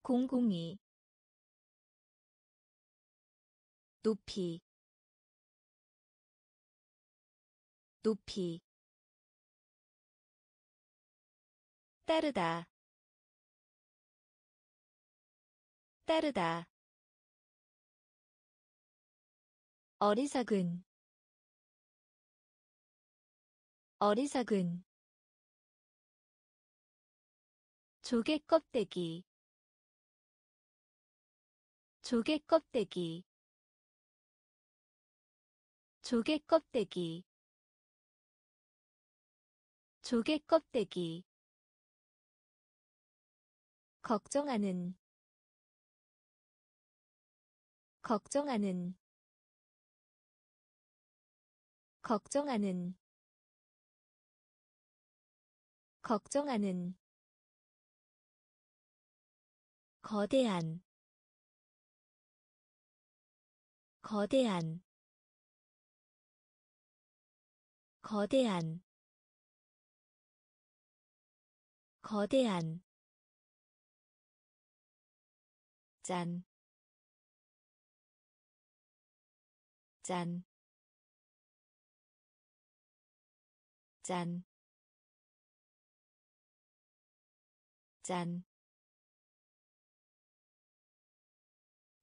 공공이. 높이. 높이. 따르다. 따르다. 어리석은. 어리석은 조개 껍데기. 조개 껍데기. 조개 껍데기. 조개 껍데기. 걱정하는. 걱정하는. 걱정하는. 걱정하는 거대한 거대한 거대한 거대한. 짠, 짠, 짠, 짠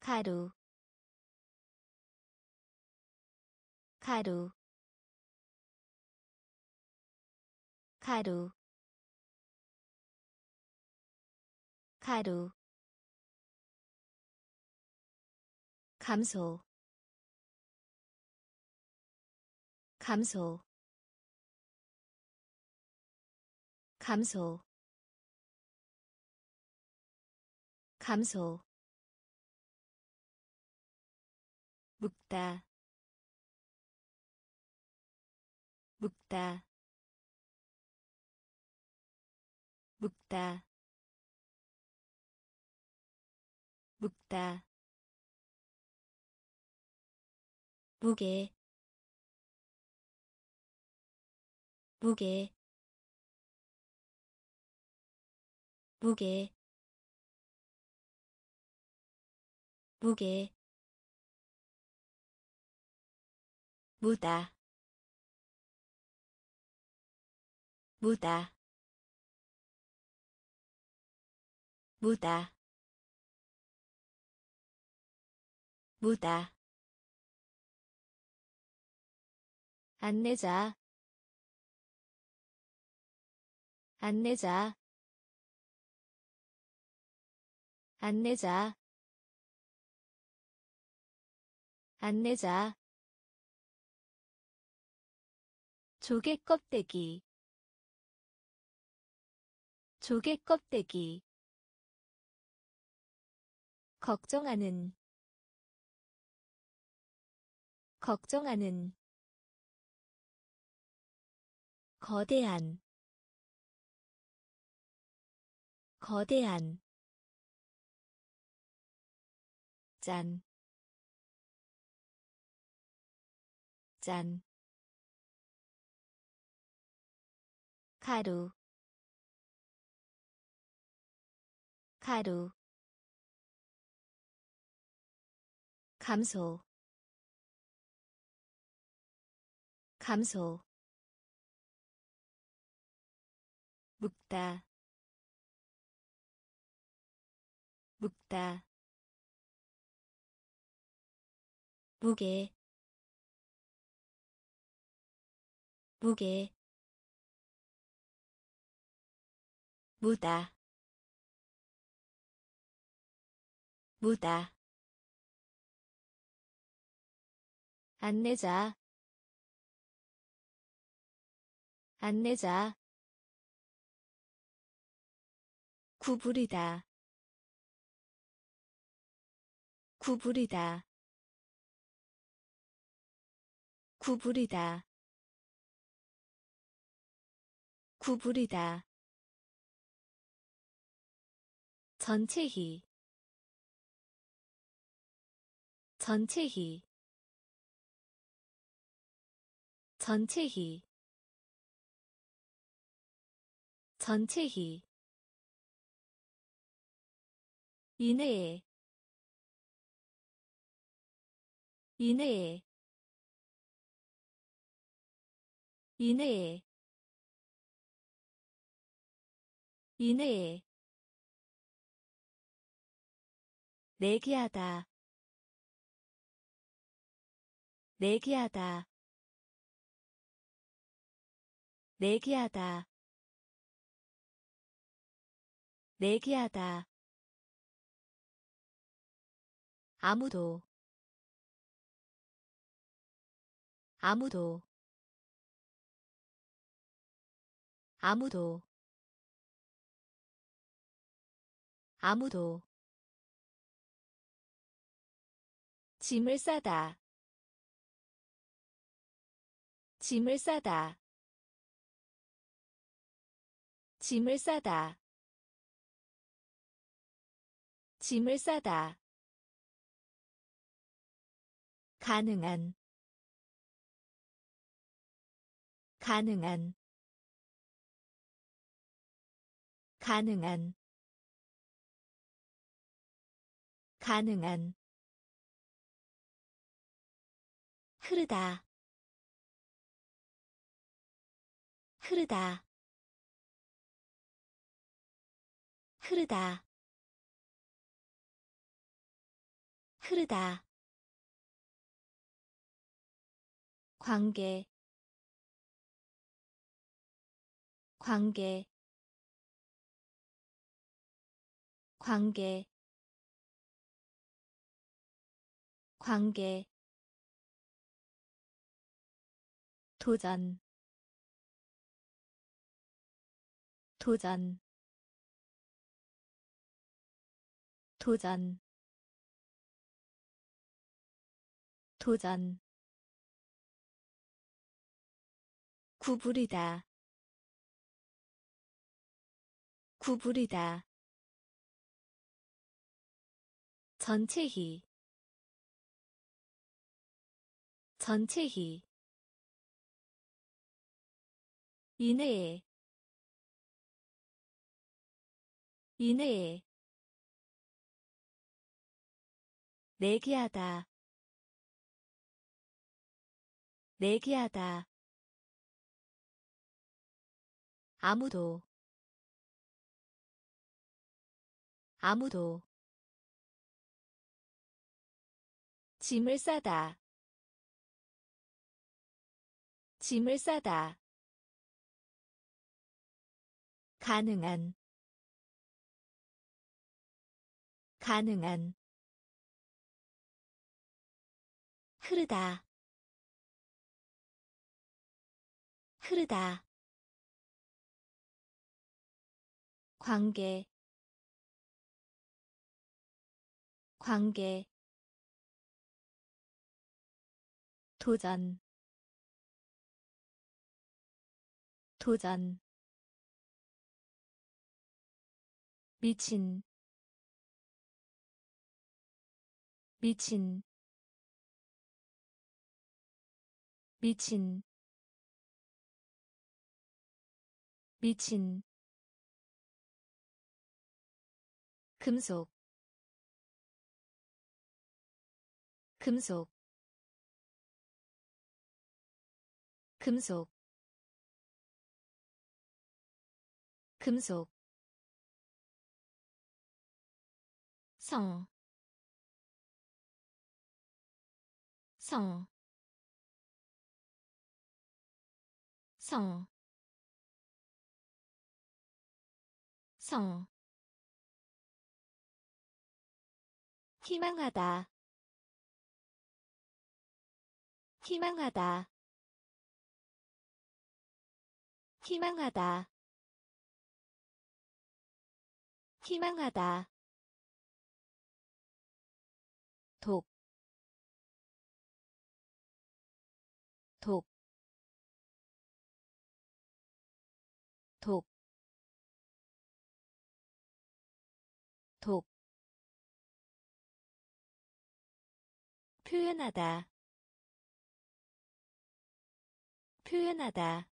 가루 가루 가루 가루. 감소 감소. 감소 감소 묵다. 묵다. 묵다. 묵다. 무게 무게 무게 무게 무다. 무다. 무다. 무다. 안내자. 안내자. 안내자. 안내자 조개 껍데기. 조개 껍데기. 걱정하는. 걱정하는. 거대한. 거대한. 짠, 짠, 가루, 가루, 감소, 감소, 묵다, 묵다. 무게 무게 무다. 무다. 안내자. 안내자. 구부리다. 구부리다. 구부리다. 구부리다 전체히. 전체히. 전체히. 전체히. 이내에. 이내에. 이내에. 이내에 내기하다. 내기하다. 내기하다. 내기하다. 아무도. 아무도. 아무도. 아무도 짐을 싸다. 짐을 싸다. 짐을 싸다. 짐을 싸다. 가능한. 가능한. 가능한. 가능한 흐르다. 흐르다. 흐르다. 흐르다. 관계. 관계. 관계. 관계 도전. 도전. 도전. 도전. 구부리다. 구부리다. 전체히. 전체히 이내에 이내에 내기하다 내기하다. 아무도 아무도 짐을 싸다 짐을 싸다 가능한 가능한 흐르다 흐르다. 관계 관계. 도전 도전 미친. 미친. 미친. 미친. 금속. 금속. 금속. 금속 성, 성, 성, 성, 희망하다, 희망하다, 희망하다, 희망하다. 독, 독, 독, 독. 표현하다, 표현하다,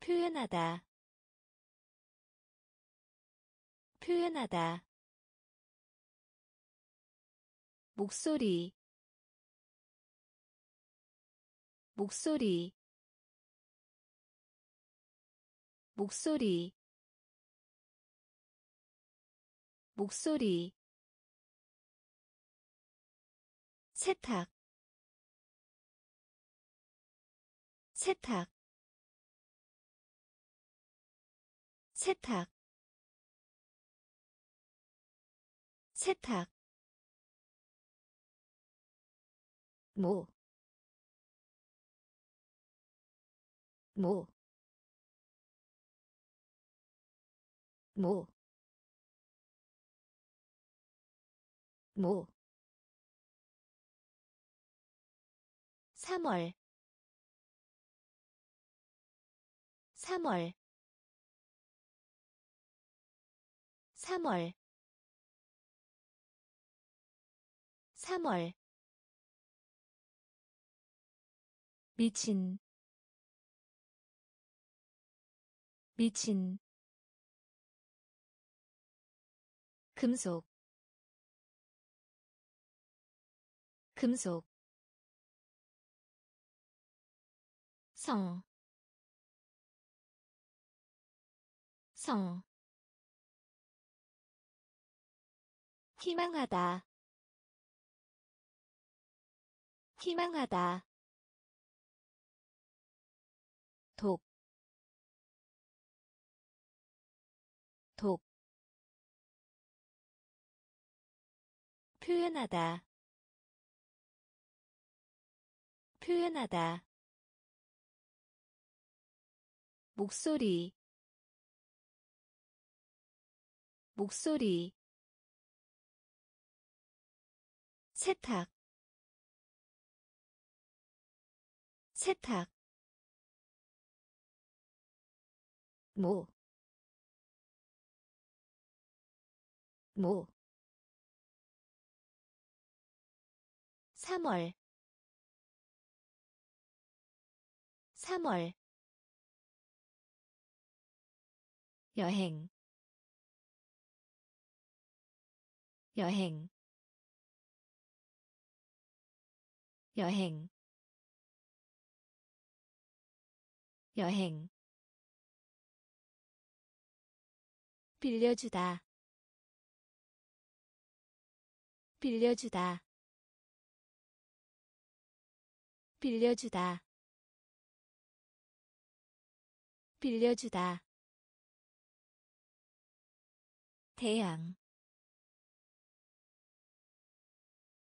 표현하다, 표현하다. 목소리 목소리 목소리 목소리. 세탁 세탁. 세탁 세탁 모, 모, 모, 모. 3월. 3월. 3월. 3월 미친. 미친. 금속. 금속. 성, 성. 희망하다. 희망하다 독, 독, 표현하다, 표현하다, 목소리, 목소리, 세탁, 세탁, 모, 모, 3월. 3월. 여행. 여행. 여행. 여행 빌려주다. 빌려주다. 빌려주다. 빌려주다. 태양.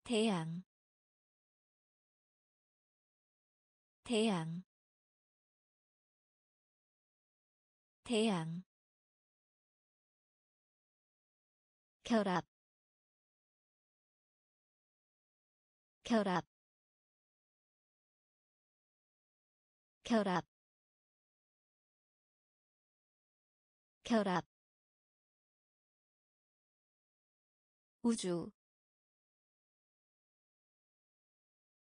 태양. 태양. 태양 결합. 결합. 결합. 결합. 우주.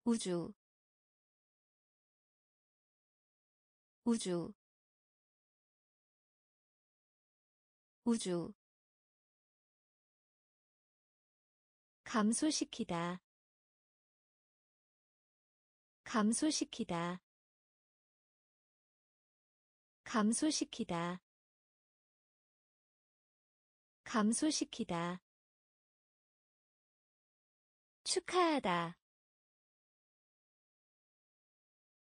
우주. 우주. 우주 감소시키다. 감소시키다. 감소시키다. 감소시키다. 축하하다.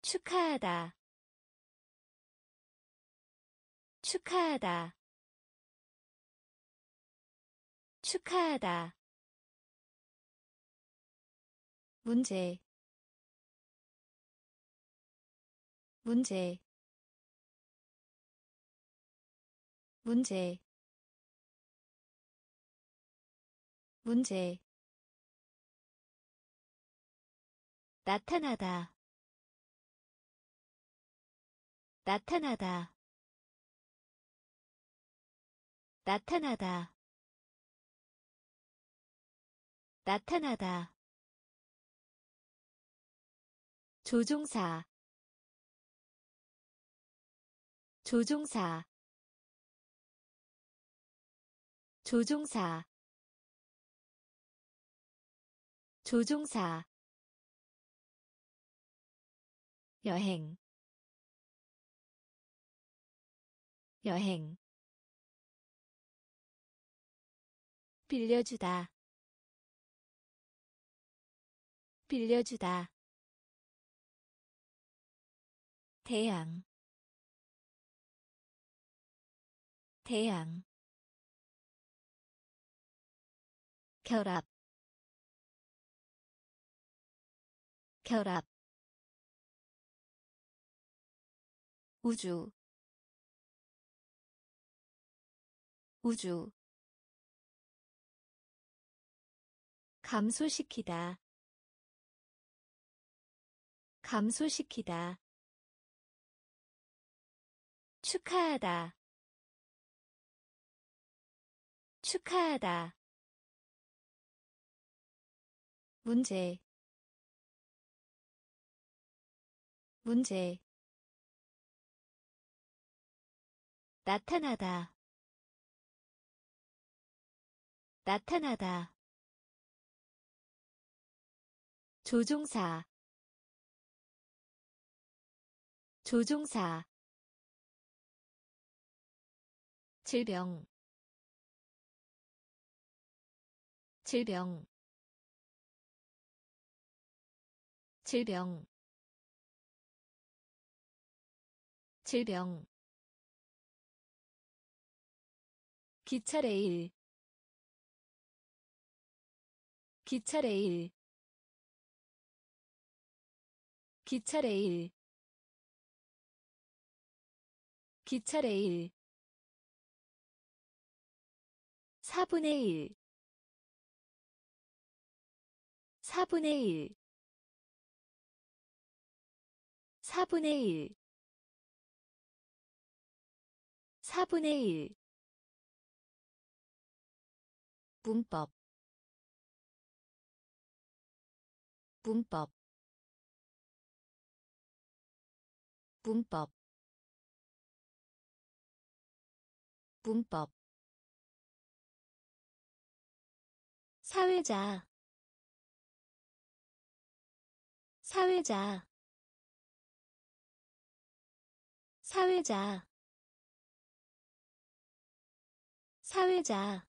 축하하다. 축하하다. 축하하다 문제 문제 문제 문제. 나타나다 나타나다 나타나다 나타나다 조종사 조종사 조종사 조종사 여행 여행 빌려주다 빌려주다 태양. 태양. 결합. 결합. 우주. 우주. 감소시키다. 감소시키다 축하하다. 축하하다. 문제. 문제. 나타나다. 나타나다. 조종사. 조종사 질병 질병 질병 질병. 기차 레일 기차 레일. 기차 레일 기차 레일 4분의 1 4분의 1 4분의 1 4분의 1 문법. 문법. 문법. 문법 사회자. 사회자. 사회자. 사회자.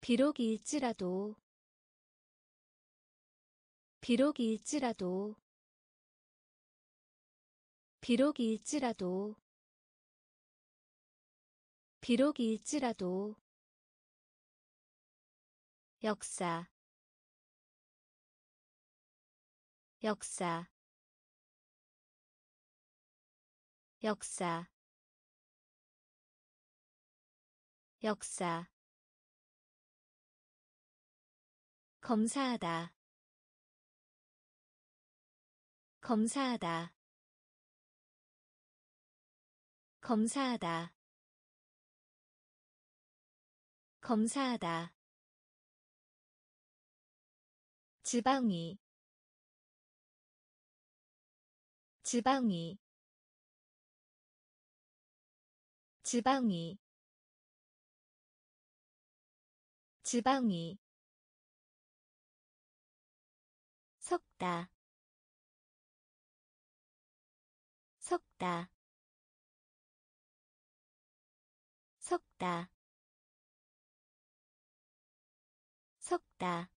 비록일지라도. 비록일지라도. 비록일지라도. 비록일지라도 역사 역사 역사 역사. 검사하다 검사하다. 검사하다 검사하다 지방이 지방이 지방이 지방이. 섞다 섞다 섞다 섞다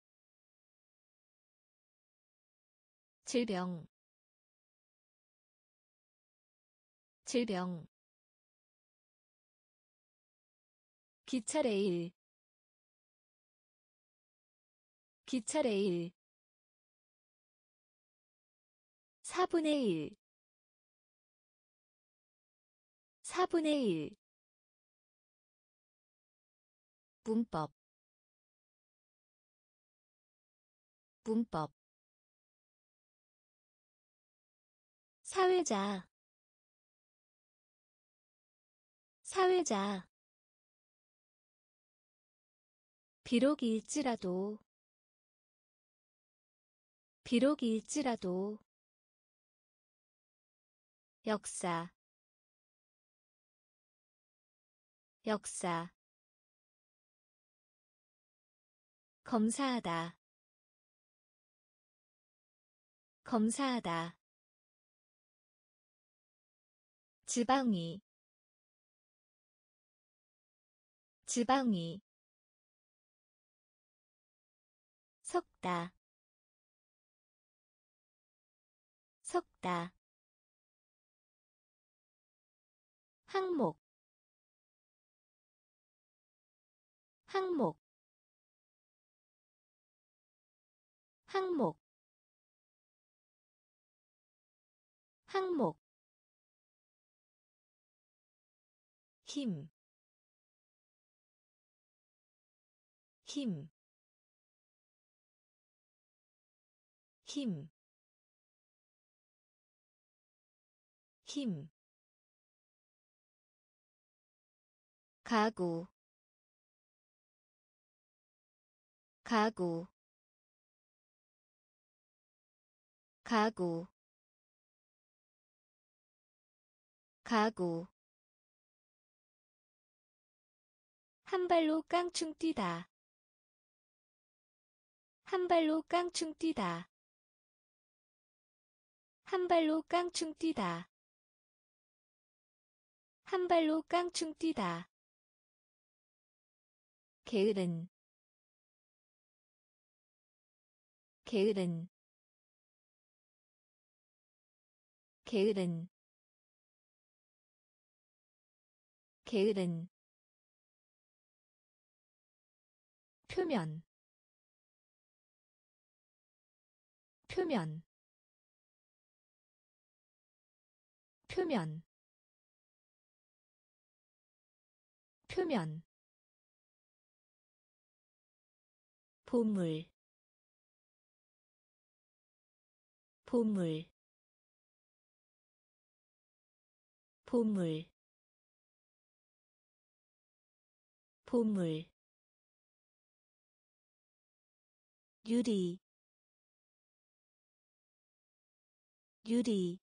질병 질병 기차 레일 기차 레일 4분의 1 4분의 1 문법 문법 사회자. 사회자. 비록일지라도. 비록일지라도. 역사. 역사. 검사하다. 검사하다 지방이 지방이 섞다 섞다. 항목 항목 항목 항목 힘, 힘, 힘, 힘. 가구. 가구. 가구. 가구 한 발로 깡충 뛰다. 한 발로 깡충 뛰다. 한 발로 깡충 뛰다. 한 발로 깡충 뛰다. 게으른. 게으른. 게으른. 게으른 표면 표면 표면 표면. 보물 보물. 보물. 보물 유리 유리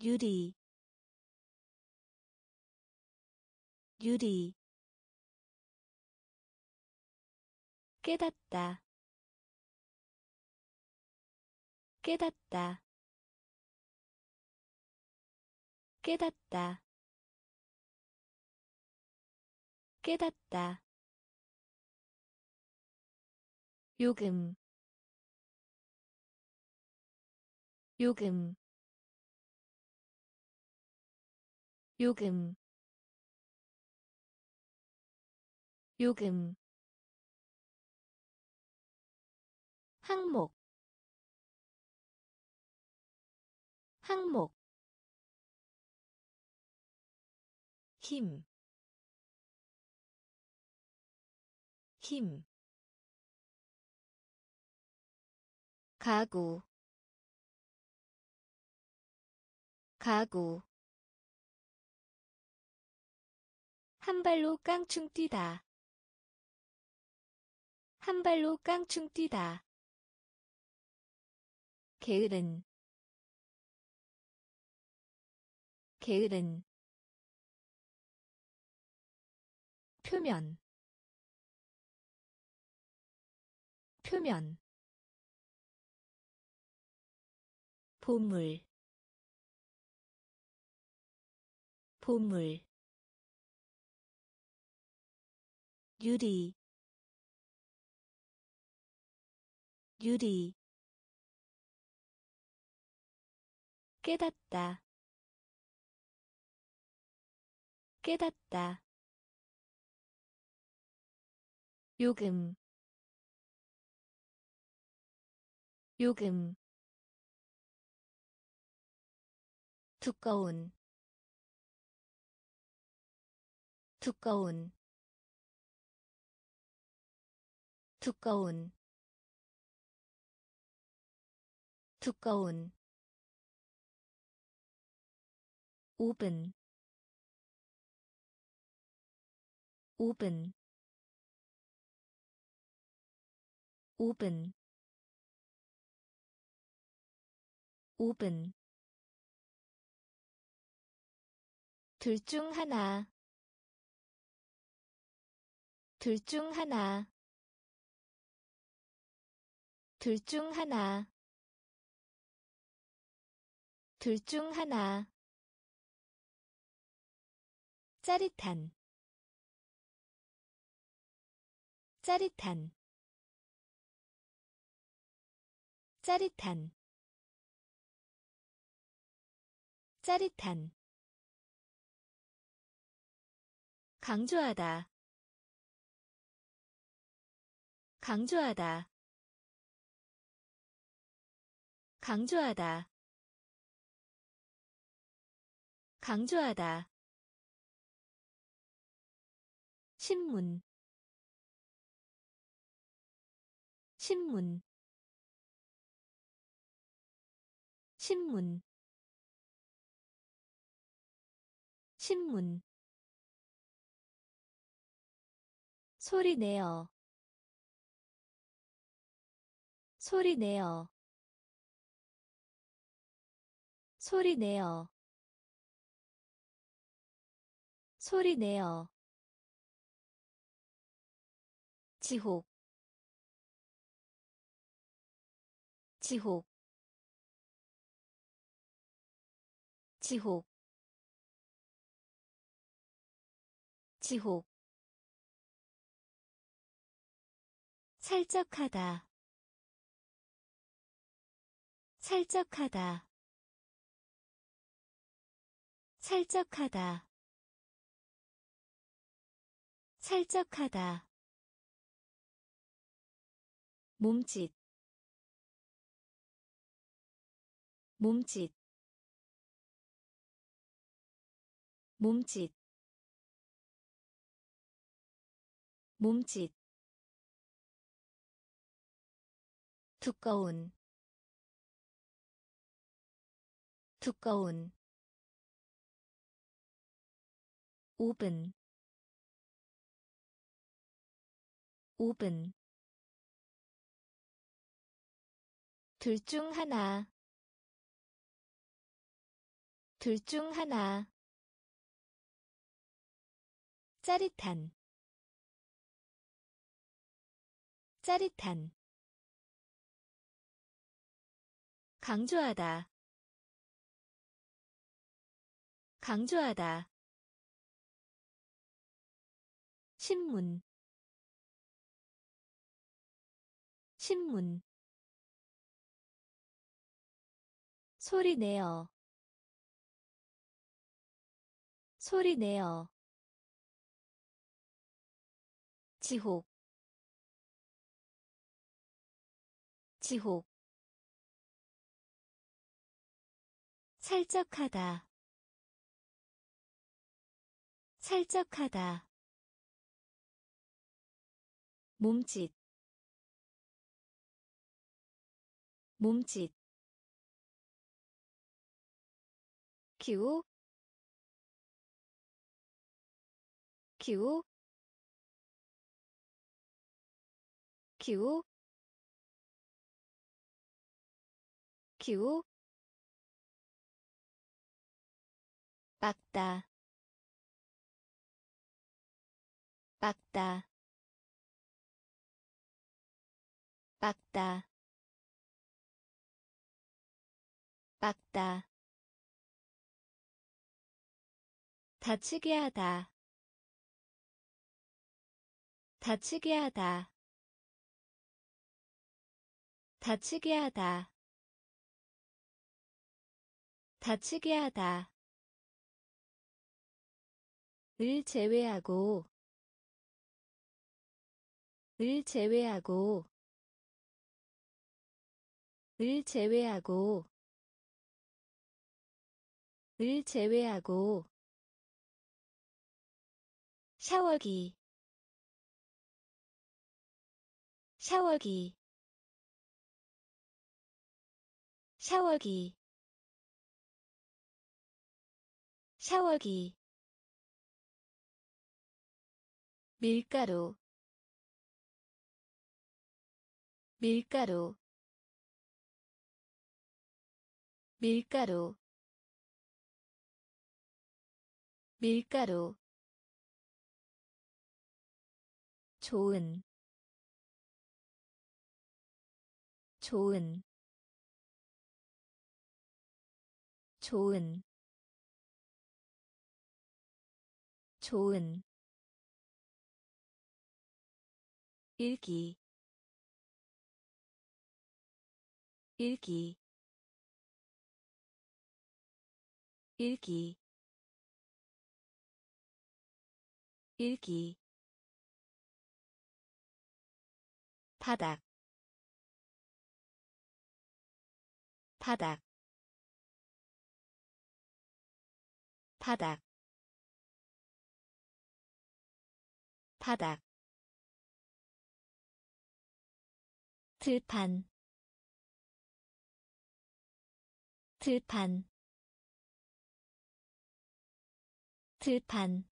유리 유리 깨닫다. 깨닫다. 깨닫다. 깨닫다 요금 요금 요금 요금. 항목 항목. 힘, 힘, 가구, 가구, 한 발로 깡충 뛰다. 한 발로 깡충 뛰다. 게으른. 게으른. 표면. 표면 보물 보물 유리 유리 깨닫다 깨닫다 요금 요금 두꺼운 두꺼운 두꺼운 두꺼운. 5분 5분 5분 5분 둘 중 하나. 둘 중 하나. 둘 중 하나. 둘 중 하나. 짜릿한. 짜릿한. 짜릿한. 짜릿한 강조하다. 강조하다. 강조하다. 강조하다. 신문. 신문. 신문. 신문 소리 내어. 소리 내어. 소리 내어. 소리 내어. 지옥. 지옥. 지옥. 지옥 살짝하다. 살짝하다. 살짝하다. 살짝하다. 몸짓. 몸짓. 몸짓. 몸짓 두꺼운 두꺼운 오븐 오븐. 둘 중 하나 둘 중 하나. 짜릿한 짜릿한 강조하다. 강조하다. 신문. 신문. 소리 내어. 소리 내어. 지옥. 지옥 살짝하다. 살짝하다. 몸짓. 몸짓. 기우 기우 기우 기우 빡다. 빡다. 빡다. 빡다. 다치게 하다. 다치게 하다. 다치게 하다. 다치게 하다 을 제외하고 을 제외하고 을 제외하고 을 제외하고. 샤워기 샤워기 샤워기 샤워기 밀가루 밀가루 밀가루 밀가루. 좋은 좋은 좋은. 좋은 읽기 읽기 읽기 읽기. 바닥 바닥. 바닥 바닥 들판. 들판. 들판.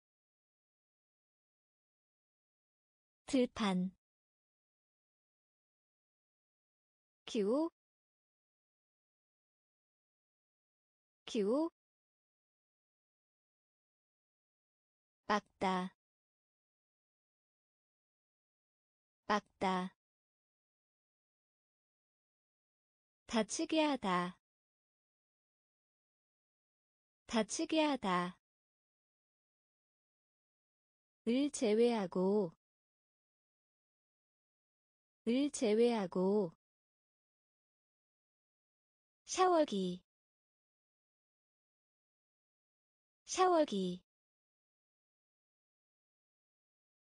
들판. 기우 기우 빡다. 빡다 다치게 하다. 다치게 하다. 을 제외하고 을 제외하고 샤워기 샤워기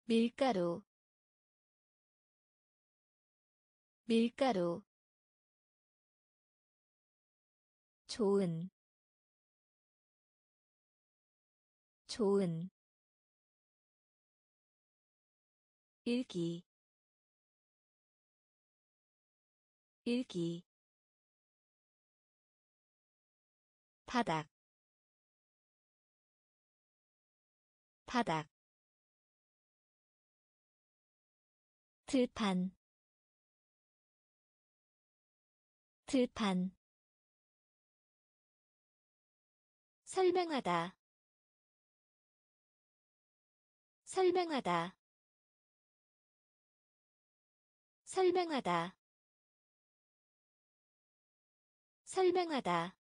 밀가루 밀가루 좋은 좋은 읽기 읽기 바닥 바닥 들판 들판 설명하다. 설명하다. 설명하다. 설명하다.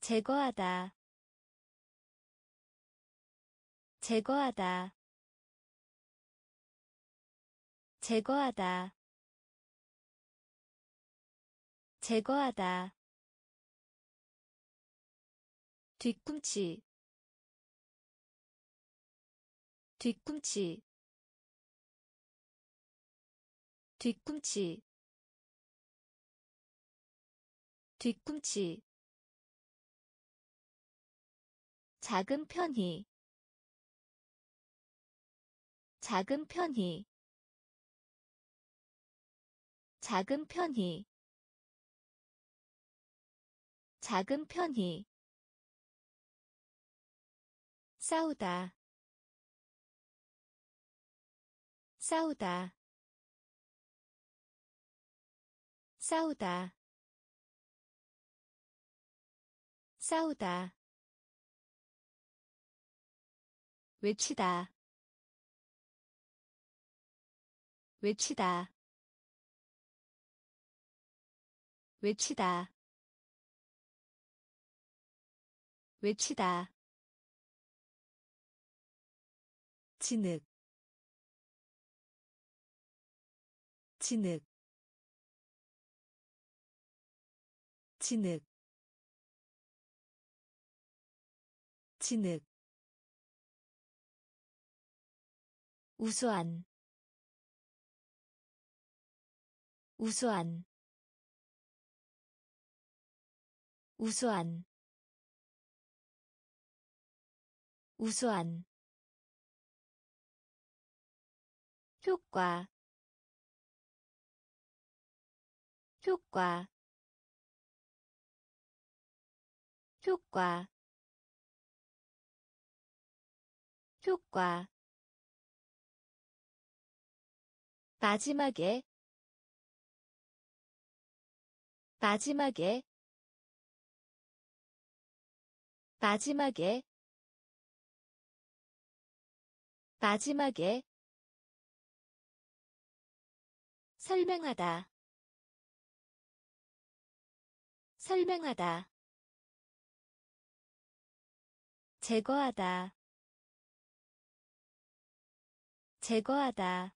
제거하다. 제거하다. 제거하다. 제거하다 뒤꿈치 뒤꿈치 뒤꿈치 뒤꿈치. 작은 편히 작은 편히 작은 편히 작은 편히 싸우다. 싸우다. 싸우다. 싸우다. 외치다. 외치다. 외치다. 외치다 진흙 진흙 진흙 진흙. 우수한 우수한 우수한 우수한 효과 효과 효과 효과. 마지막에 마지막에 마지막에 마지막에 설명하다. 설명하다. 제거하다. 제거하다.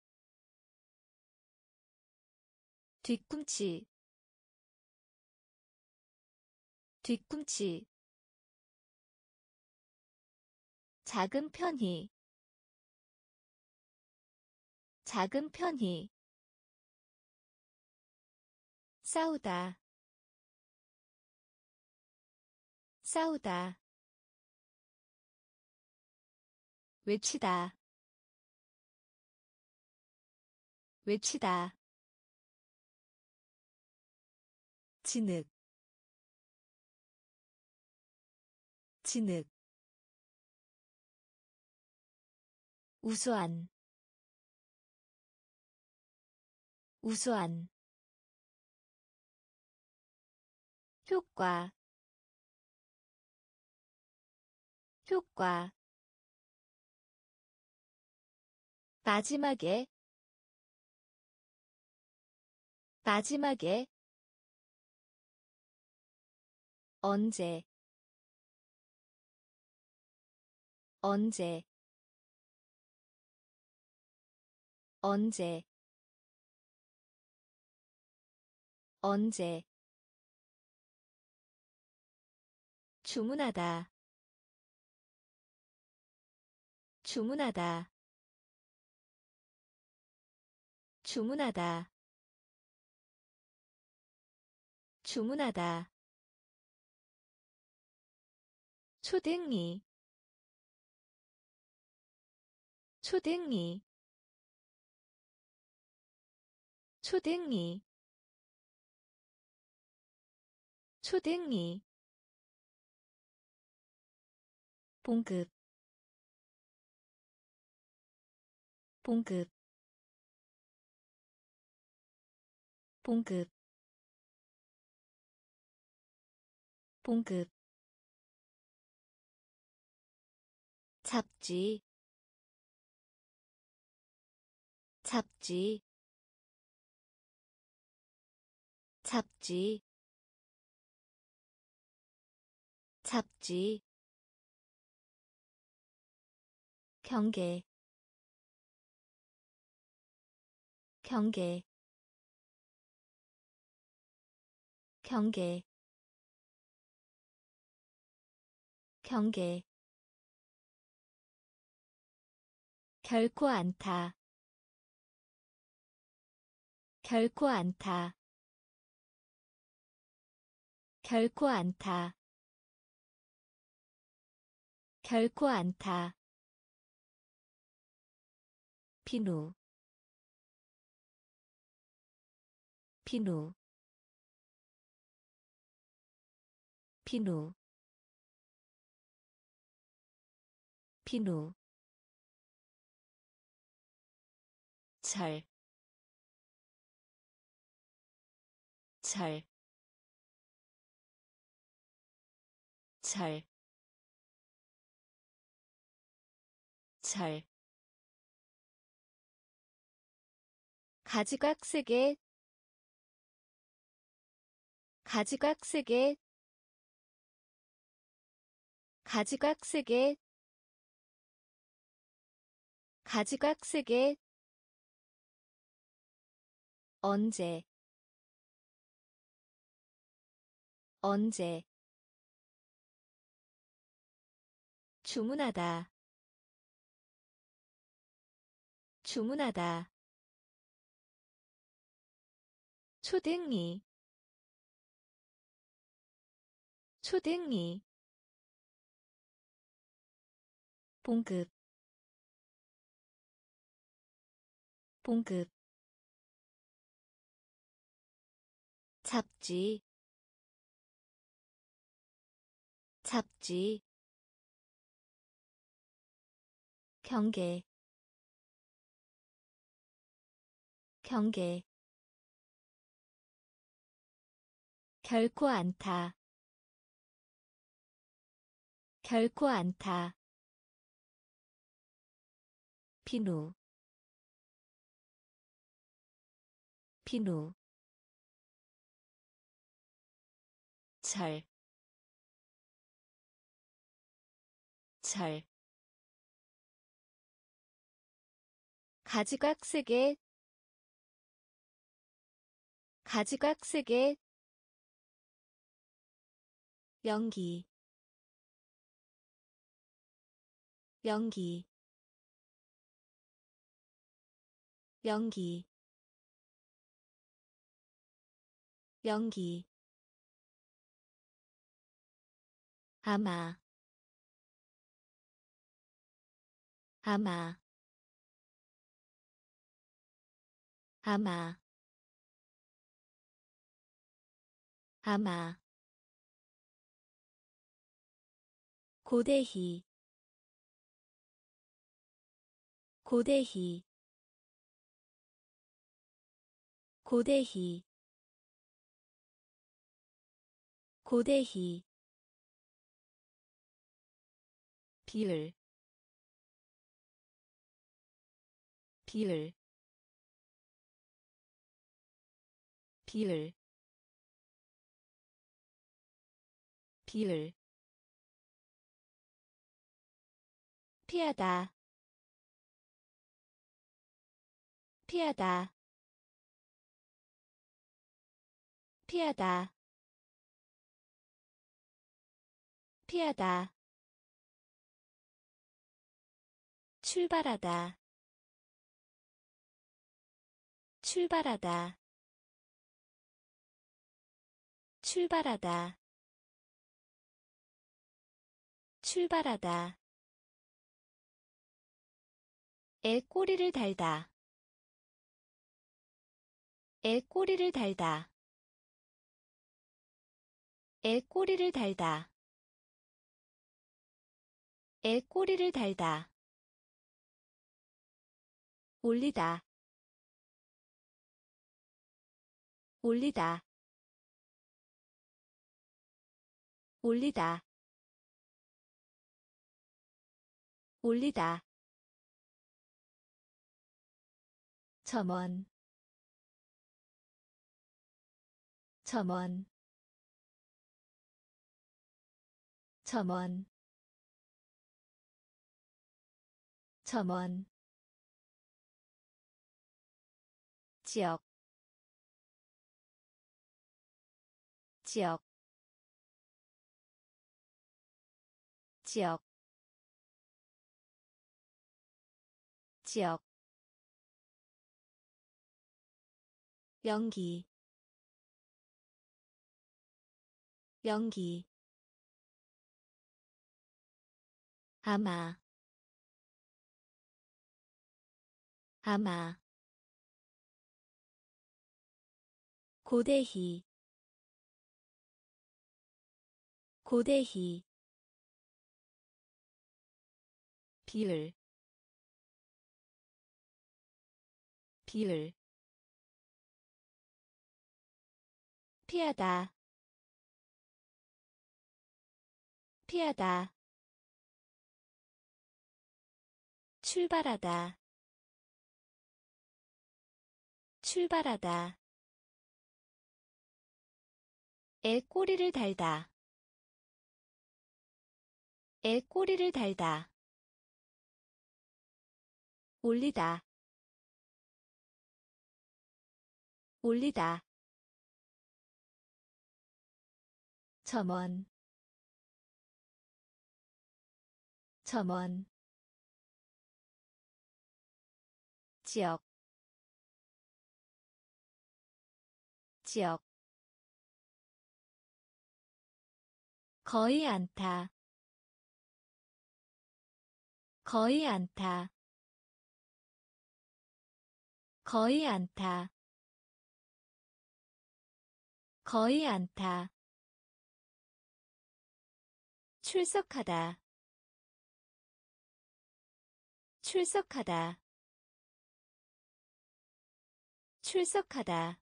뒤꿈치. 뒤꿈치. 작은 편히. 작은 편히 싸우다. 싸우다. 외치다. 외치다. 진흙. 진흙. 우수한. 우수한 효과 효과. 마지막에 마지막에. 언제 언제. 언제 언제 주문하다. 주문하다. 주문하다. 주문하다. 초등이. 초등이. 초등이. 초등이 봉급 봉급 봉급 봉급. 잡지 잡지 잡지 잡지 경계 경계 경계 경계. 결코 않다 결코 않다 결코 않다 결코 않다 비누 비누 비누 비누 잘, 잘, 잘, 잘. 가지각색의 가지각색의 가지각색의 가지각색의 언제? 언제? 주문하다. 주문하다 초등이 초등이 봉급 봉급 잡지 잡지 경계 경계 결코 않다 결코 않다 비누. 비누. 잘, 잘. 가지각색의 가지각색의 연기 연기 연기 연기. 아마 아마 아마. 아마 고대희 고대희 고대희 고대희 비율 비율 비율 비율 피하다. 피하다. 피하다. 피하다. 출발하다. 출발하다. 출발하다. 출발하다 애 꼬리를 달다. 애 꼬리를 달다. 애 꼬리를 달다. 애 꼬리를 달다. 올리다. 올리다. 올리다. 올리다 점원 점원 점원 점원. 지역 지역 지역 지역 연기 연기. 아마 아마. 고대희 고대희. 비율 비율 피하다. 피하다. 출발하다. 출발하다. 애 꼬리를 달다. 애 꼬리를 달다. 올리다. 올리다 점원. 점원. 지역. 지역. 거의 않다 거의 않다 거의 않다 거의 않다 출석하다. 출석하다. 출석하다.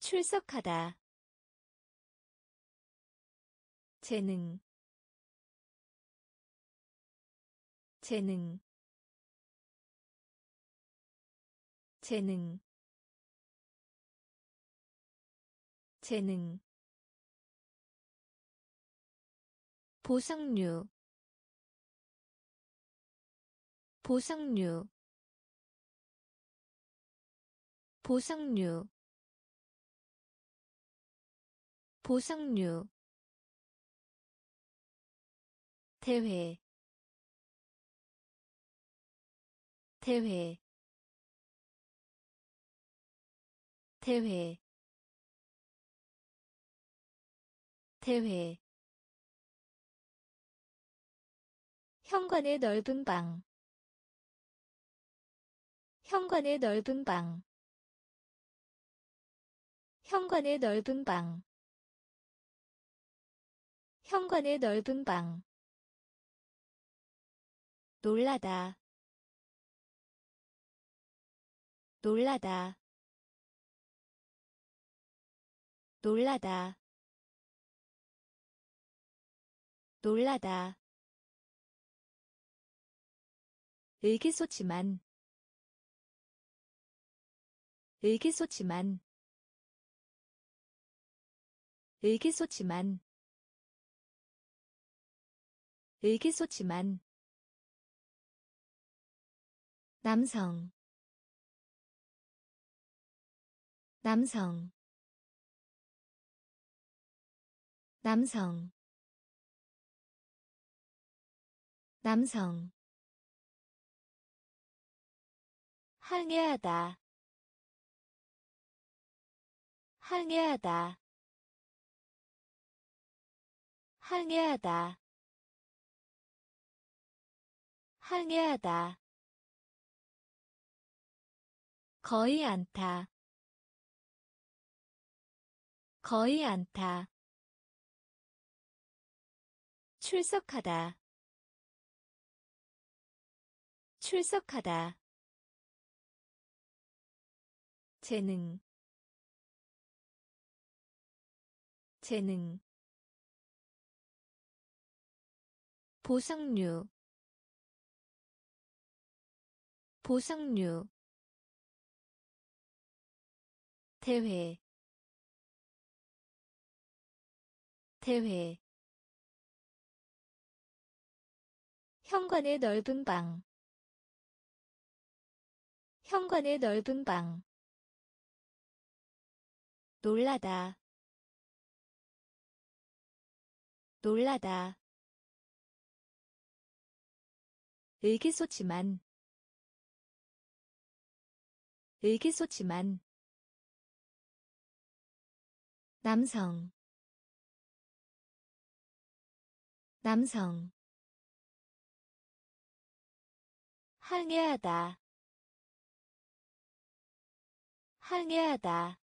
출석하다. 재능. 재능. 재능. 재능 보상류 보상류 보상류 보상류 대회 대회 대회 대회 현관의 넓은 방. 현관의 넓은 방. 현관의 넓은 방. 현관의 넓은 방. 놀라다. 놀라다. 놀라다. 놀라다 의기소침한 의기소침한 의기소침한 의기소침한. 남성 남성 남성 남성 항해하다. 항해하다. 항해하다. 항해하다. 거의 않다 거의 않다 출석하다. 출석하다 재능 재능 보상류 보상류 대회 대회 현관의 넓은 방 현관의 넓은 방 놀라다. 놀라다. 의기소침한. 의기소침한. 남성. 남성. 항해하다. 항해하다